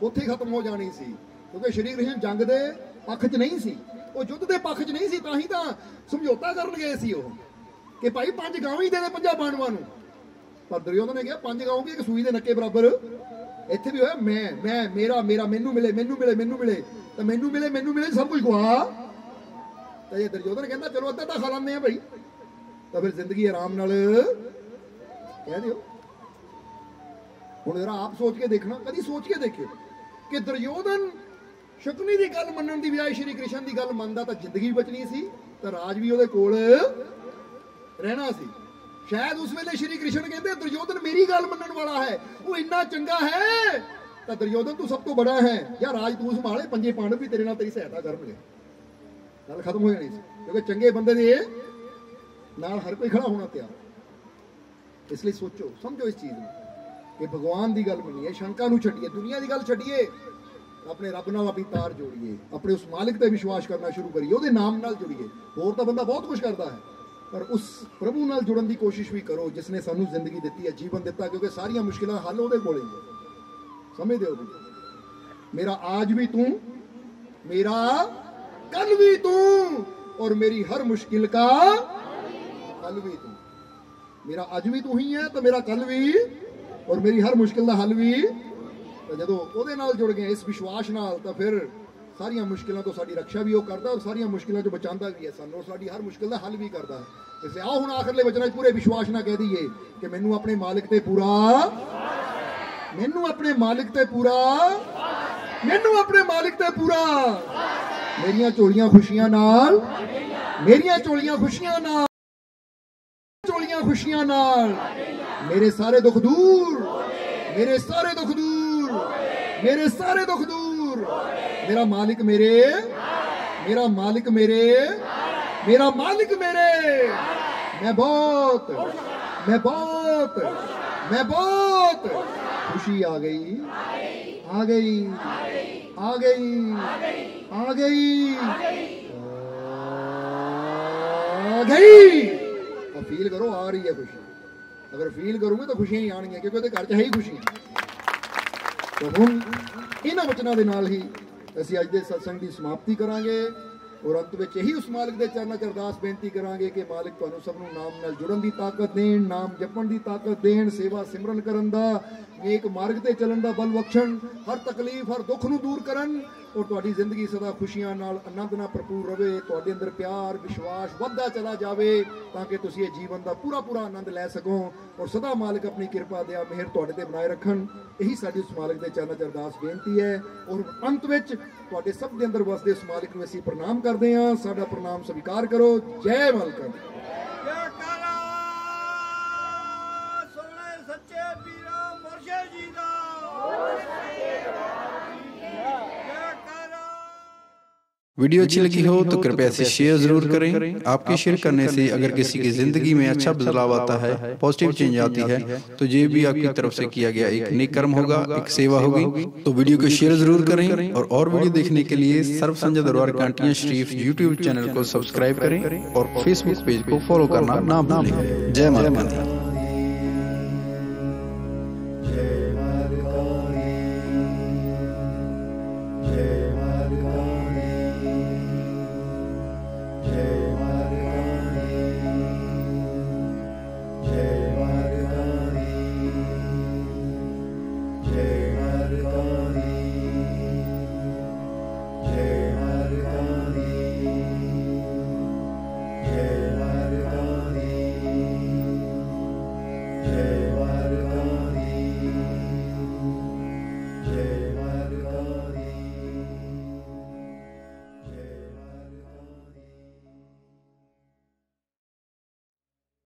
ਉੱਥੇ ਖਤਮ ਹੋ ਜਾਣੀ ਸੀ। ਕਿਉਂਕਿ ਸ਼੍ਰੀ ਕ੍ਰਿਸ਼ਨ ਜੰਗ ਦੇ ਪੱਖ 'ਚ ਨਹੀਂ ਸੀ। ਉਹ ਯੁੱਧ ਦੇ ਪੱਖ 'ਚ ਨਹੀਂ ਸੀ, ਤਾਂ ਹੀ ਤਾਂ ਸਮਝੌਤਾ ਕਰਨ ਗਏ ਸੀ ਉਹ ਕਿ ਭਾਈ ਪੰਜ ਗਾਵਾਂ ਹੀ ਦੇ ਦੇ ਪੰਜਾਂ ਪਾਂਡਵਾਂ ਨੂੰ। ਪਰ ਦੁਰਯੋਧਨ ਨੇ ਕਿਹਾ, ਪੰਜ ਗਾਵਾਂ ਵੀ ਇੱਕ ਸੂਈ ਦੇ ਨੱਕੇ ਬਰਾਬਰ? ਇੱਥੇ ਵੀ ਹੋਇਆ, ਮੈਂ ਮੈਂ, ਮੇਰਾ ਮੇਰਾ, ਮੈਨੂੰ ਮਿਲੇ ਮੈਨੂੰ ਮਿਲੇ ਮੈਨੂੰ ਮਿਲੇ, ਤਾਂ ਮੈਨੂੰ ਮਿਲੇ ਮੈਨੂੰ ਮਿਲੇ, ਸਭ ਕੁਝ ਗਵਾ। ਤਾਂ ਇਹ ਦੁਰਯੋਧਨ ਕਹਿੰਦਾ, ਚਲੋ ਅੱਧਾ ਤਾਂ ਖਾ ਲੈਂਦੇ ਆ ਭਾਈ। ਤਾਂ ਫਿਰ ਜ਼ਿੰਦਗੀ ਆਰਾਮ ਨਾਲ ਕਹਿ ਦਿਓ। ਹੁਣ ਜਰਾ ਆਪ ਸੋਚ ਕੇ ਦੇਖਣਾ, ਕਦੀ ਸੋਚ ਕੇ ਦੇਖਿਓ ਕਿ ਦੁਰਯੋਧਨ ਸ਼ਕਨੀ ਦੀ ਗੱਲ ਮੰਨਣ ਦੀ ਬਜਾਏ ਸ਼੍ਰੀ ਕ੍ਰਿਸ਼ਨ ਦੀ ਗੱਲ ਮੰਨਦਾ ਤਾਂ ਜ਼ਿੰਦਗੀ ਬਚਣੀ ਸੀ, ਤਾਂ ਰਾਜ ਵੀ ਉਹਦੇ ਕੋਲ ਰਹਿਣਾ ਸੀ। ਸ਼ਾਇਦ ਉਸ ਵੇਲੇ ਸ਼੍ਰੀ ਕ੍ਰਿਸ਼ਨ ਕਹਿੰਦੇ, ਦੁਰਯੋਧਨ ਮੇਰੀ ਗੱਲ ਮੰਨਣ ਵਾਲਾ ਹੈ, ਉਹ ਇੰਨਾ ਚੰਗਾ ਹੈ, ਤਾਂ ਦੁਰਯੋਧਨ ਤੂੰ ਸਭ ਤੋਂ ਬੜਾ ਹੈ, ਜਾਂ ਰਾਜ ਤੂੰ ਸੰਭਾਲੇ, ਪੰਜੇ ਪਾਂਡਵ ਵੀ ਤੇਰੇ ਨਾਲ ਤੇਰੀ ਸਹਾਇਤਾ ਕਰਨਗੇ। ਗੱਲ ਖਤਮ ਹੋ ਜਾਣੀ ਸੀ, ਕਿਉਂਕਿ ਚੰਗੇ ਬੰਦੇ ਦੇ ਨਾਲ ਹਰ ਕੋਈ ਖੜਾ ਹੋਣਾ ਤਿਆਰ। ਇਸ ਲਈ ਸੋਚੋ, ਸਮਝੋ ਇਸ ਚੀਜ਼ ਨੂੰ ਕਿ ਭਗਵਾਨ ਦੀ ਗੱਲ ਮੰਨੀਏ, ਸ਼ੰਕਾ ਨੂੰ ਛੱਡੀਏ, ਦੁਨੀਆ ਦੀ ਗੱਲ ਛੱਡੀਏ ਆਪਣੇ ਰੱਬ ਨਾਲ ਆਪਣੀ ਤਾਰ ਜੋੜੀਏ, ਆਪਣੇ ਉਸ ਮਾਲਕ ਤੇ ਵਿਸ਼ਵਾਸ ਕਰਨਾ ਸ਼ੁਰੂ ਕਰੀਏ, ਉਹਦੇ ਨਾਮ ਨਾਲ ਜੁੜੀਏ। ਹੋਰ ਤਾਂ ਬੰਦਾ ਬਹੁਤ ਕੁਝ ਕਰਦਾ ਹੈ, ਪਰ ਉਸ ਪ੍ਰਭੂ ਨਾਲ ਜੁੜਨ ਦੀ ਕੋਸ਼ਿਸ਼ ਵੀ ਕਰੋ, ਜਿਸ ਨੇ ਸਾਨੂੰ ਜ਼ਿੰਦਗੀ ਦਿੱਤੀ ਹੈ, ਜੀਵਨ ਦਿੱਤਾ, ਕਿਉਂਕਿ ਸਾਰੀਆਂ ਮੁਸ਼ਕਿਲਾਂ ਹੱਲ ਉਹਦੇ ਕੋਲ ਹੀ ਹੈ। ਸਮਝਦੇ ਹੋ ਮੇਰਾ ਆਜ ਵੀ ਤੂੰ, ਮੇਰਾ ਕੱਲ ਵੀ ਤੂੰ, ਔਰ ਮੇਰੀ ਹਰ ਮੁਸ਼ਕਿਲ ਕਾ ਕੱਲ ਵੀ ਤੂੰ। ਮੇਰਾ ਅੱਜ ਵੀ ਤੂੰ ਹੀ ਹੈ, ਤਾਂ ਮੇਰਾ ਕੱਲ ਵੀ, ਔਰ ਮੇਰੀ ਹਰ ਮੁਸ਼ਕਿਲ ਦਾ ਹੱਲ ਵੀ ਤਾਂ ਜਦੋਂ ਉਹਦੇ ਨਾਲ ਜੁੜ ਗਏ ਇਸ ਵਿਸ਼ਵਾਸ ਨਾਲ, ਤਾਂ ਫਿਰ ਸਾਰੀਆਂ ਮੁਸ਼ਕਿਲਾਂ ਤੋਂ ਸਾਡੀ ਰੱਖਿਆ ਵੀ ਉਹ ਕਰਦਾ ਔਰ ਸਾਰੀਆਂ ਮੁਸ਼ਕਿਲਾਂ ਤੋਂ ਬਚਾਉਂਦਾ ਵੀ ਹੈ ਸਾਨੂੰ ਔਰ ਸਾਡੀ ਹਰ ਮੁਸ਼ਕਿਲ ਦਾ ਹੱਲ ਵੀ ਕਰਦਾ ਹੈ। ਇਸ ਆਓ ਹੁਣ ਆਖਰਲੇ ਵਚਨਾਂ 'ਚ ਪੂਰੇ ਵਿਸ਼ਵਾਸ ਨਾਲ ਕਹਿ ਦਈਏ ਕਿ ਮੈਨੂੰ ਆਪਣੇ ਮਾਲਕ ਤੇ ਪੂਰਾ ਮੈਨੂੰ ਆਪਣੇ ਮਾਲਿਕ ਤੇ ਪੂਰਾ ਮੈਨੂੰ ਆਪਣੇ ਮਾਲਿਕ ਤੇ ਪੂਰਾ ਮੇਰੀਆਂ ਝੋਲੀਆਂ ਖੁਸ਼ੀਆਂ ਨਾਲ, ਮੇਰੀਆਂ ਝੋਲੀਆਂ ਖੁਸ਼ੀਆਂ ਨਾਲ, ਝੋਲੀਆਂ ਖੁਸ਼ੀਆਂ ਨਾਲ, ਮੇਰੇ ਸਾਰੇ ਦੁੱਖ ਦੂਰ, ਮੇਰੇ ਸਾਰੇ ਦੁੱਖ ਦੂਰ। ਮੇਰੇ ਸਾਰੇ ਦੁੱਖ ਦੂਰ ਮੇਰਾ ਮਾਲਿਕ ਮੇਰੇ ਮੇਰਾ ਮਾਲਿਕ ਮੇਰੇ ਮੇਰਾ ਮਾਲਿਕ ਮੇਰੇ ਮੈਂ ਬਹੁਤ ਮੈਂ ਬਹੁਤ ਮੈਂ ਬਹੁਤ ਖੁਸ਼ੀ ਆ ਗਈ ਆ ਗਈ ਆ ਗਈ ਆ ਗਈ ਆ ਗਈ ਤਾਂ ਫੀਲ ਕਰੋ ਆ ਰਹੀ ਹੈ ਖੁਸ਼ੀ ਅਗਰ ਫੀਲ ਕਰੋਗੇ ਤਾਂ ਖੁਸ਼ੀਆਂ ਹੀ ਆਣਗੀਆਂ ਕਿਉਂਕਿ ਉਹਦੇ ਘਰ 'ਚ ਹੈ ਹੀ ਖੁਸ਼ੀਆਂ ਤਾਂ ਹੁਣ ਇਹਨਾਂ ਵਚਨਾਂ ਦੇ ਨਾਲ ਹੀ ਅਸੀਂ ਅੱਜ ਦੇ ਸਤਸੰਗ ਦੀ ਸਮਾਪਤੀ ਕਰਾਂਗੇ। ਔਰ ਅੰਤ ਵਿੱਚ ਇਹੀ ਉਸ ਮਾਲਕ ਦੇ ਚਰਨਾਂ 'ਚ ਅਰਦਾਸ ਬੇਨਤੀ ਕਰਾਂਗੇ ਕਿ ਮਾਲਕ ਤੁਹਾਨੂੰ ਸਭ ਨੂੰ ਨਾਮ ਨਾਲ ਜੁੜਨ ਦੀ ਤਾਕਤ ਦੇਣ, ਨਾਮ ਜਪਣ ਦੀ ਤਾਕਤ ਦੇਣ, ਸੇਵਾ ਸਿਮਰਨ ਕਰਨ ਦਾ, ਨੇਕ ਮਾਰਗ ਤੇ ਚੱਲਣ ਦਾ ਬਲ ਬਖਸ਼ਣ, ਹਰ ਤਕਲੀਫ, ਹਰ ਦੁੱਖ ਨੂੰ ਦੂਰ ਕਰਨ ਔਰ ਤੁਹਾਡੀ ਜ਼ਿੰਦਗੀ ਸਦਾ ਖੁਸ਼ੀਆਂ ਨਾਲ ਆਨੰਦ ਨਾਲ ਭਰਪੂਰ ਰਵੇ, ਤੁਹਾਡੇ ਅੰਦਰ ਪਿਆਰ, ਵਿਸ਼ਵਾਸ ਵੱਧਦਾ ਚਲਾ ਜਾਵੇ ਤਾਂ ਕਿ ਤੁਸੀਂ ਇਹ ਜੀਵਨ ਦਾ ਪੂਰਾ ਪੂਰਾ ਆਨੰਦ ਲੈ ਸਕੋ ਔਰ ਸਦਾ ਮਾਲਕ ਆਪਣੀ ਕਿਰਪਾ ਦਿਆ ਮਿਹਰ ਤੁਹਾਡੇ ਤੇ ਬਣਾਏ ਰੱਖਣ। ਇਹੀ ਸਾਡੀ ਉਸ ਮਾਲਕ ਦੇ ਚਰਨਾਂ 'ਚ ਅਰਦਾਸ ਬੇਨਤੀ ਹੈ ਔਰ ਅੰਤ ਵਿੱਚ ਤੁਹਾਡੇ ਸਭ ਦੇ ਅੰਦਰ ਵਸਦੇ ਉਸ ਮਾਲਕ ਨੂੰ ਅਸੀਂ ਪ੍ਰਣਾਮ ਕਰਦੇ ਹਾਂ। ਸਾਡਾ ਪ੍ਰਣਾਮ ਸਵੀਕਾਰ ਕਰੋ। ਜੈ ਮਾਲਕਾ वीडियो अच्छी लगी हो तो कृपया इसे शेयर ज़रूर करें। आपके शेयर करने से अगर किसी की ज़िंदगी में अच्छा बदलाव आता है पॉजिटिव चेंज आती है तो ये भी आपकी तरफ़ से किया गया एक नेक कर्म होगा एक सेवा होगी तो वीडियो को शेयर ज़रूर करें और और वीडियो देखने के लिए सर्व संजय दरबार कांटिया शरीफ यूट्यूब चैनल को सब्सक्राइब करें और फेसबुक पेज को फॉलो करना ना भूलें। जय माता दी।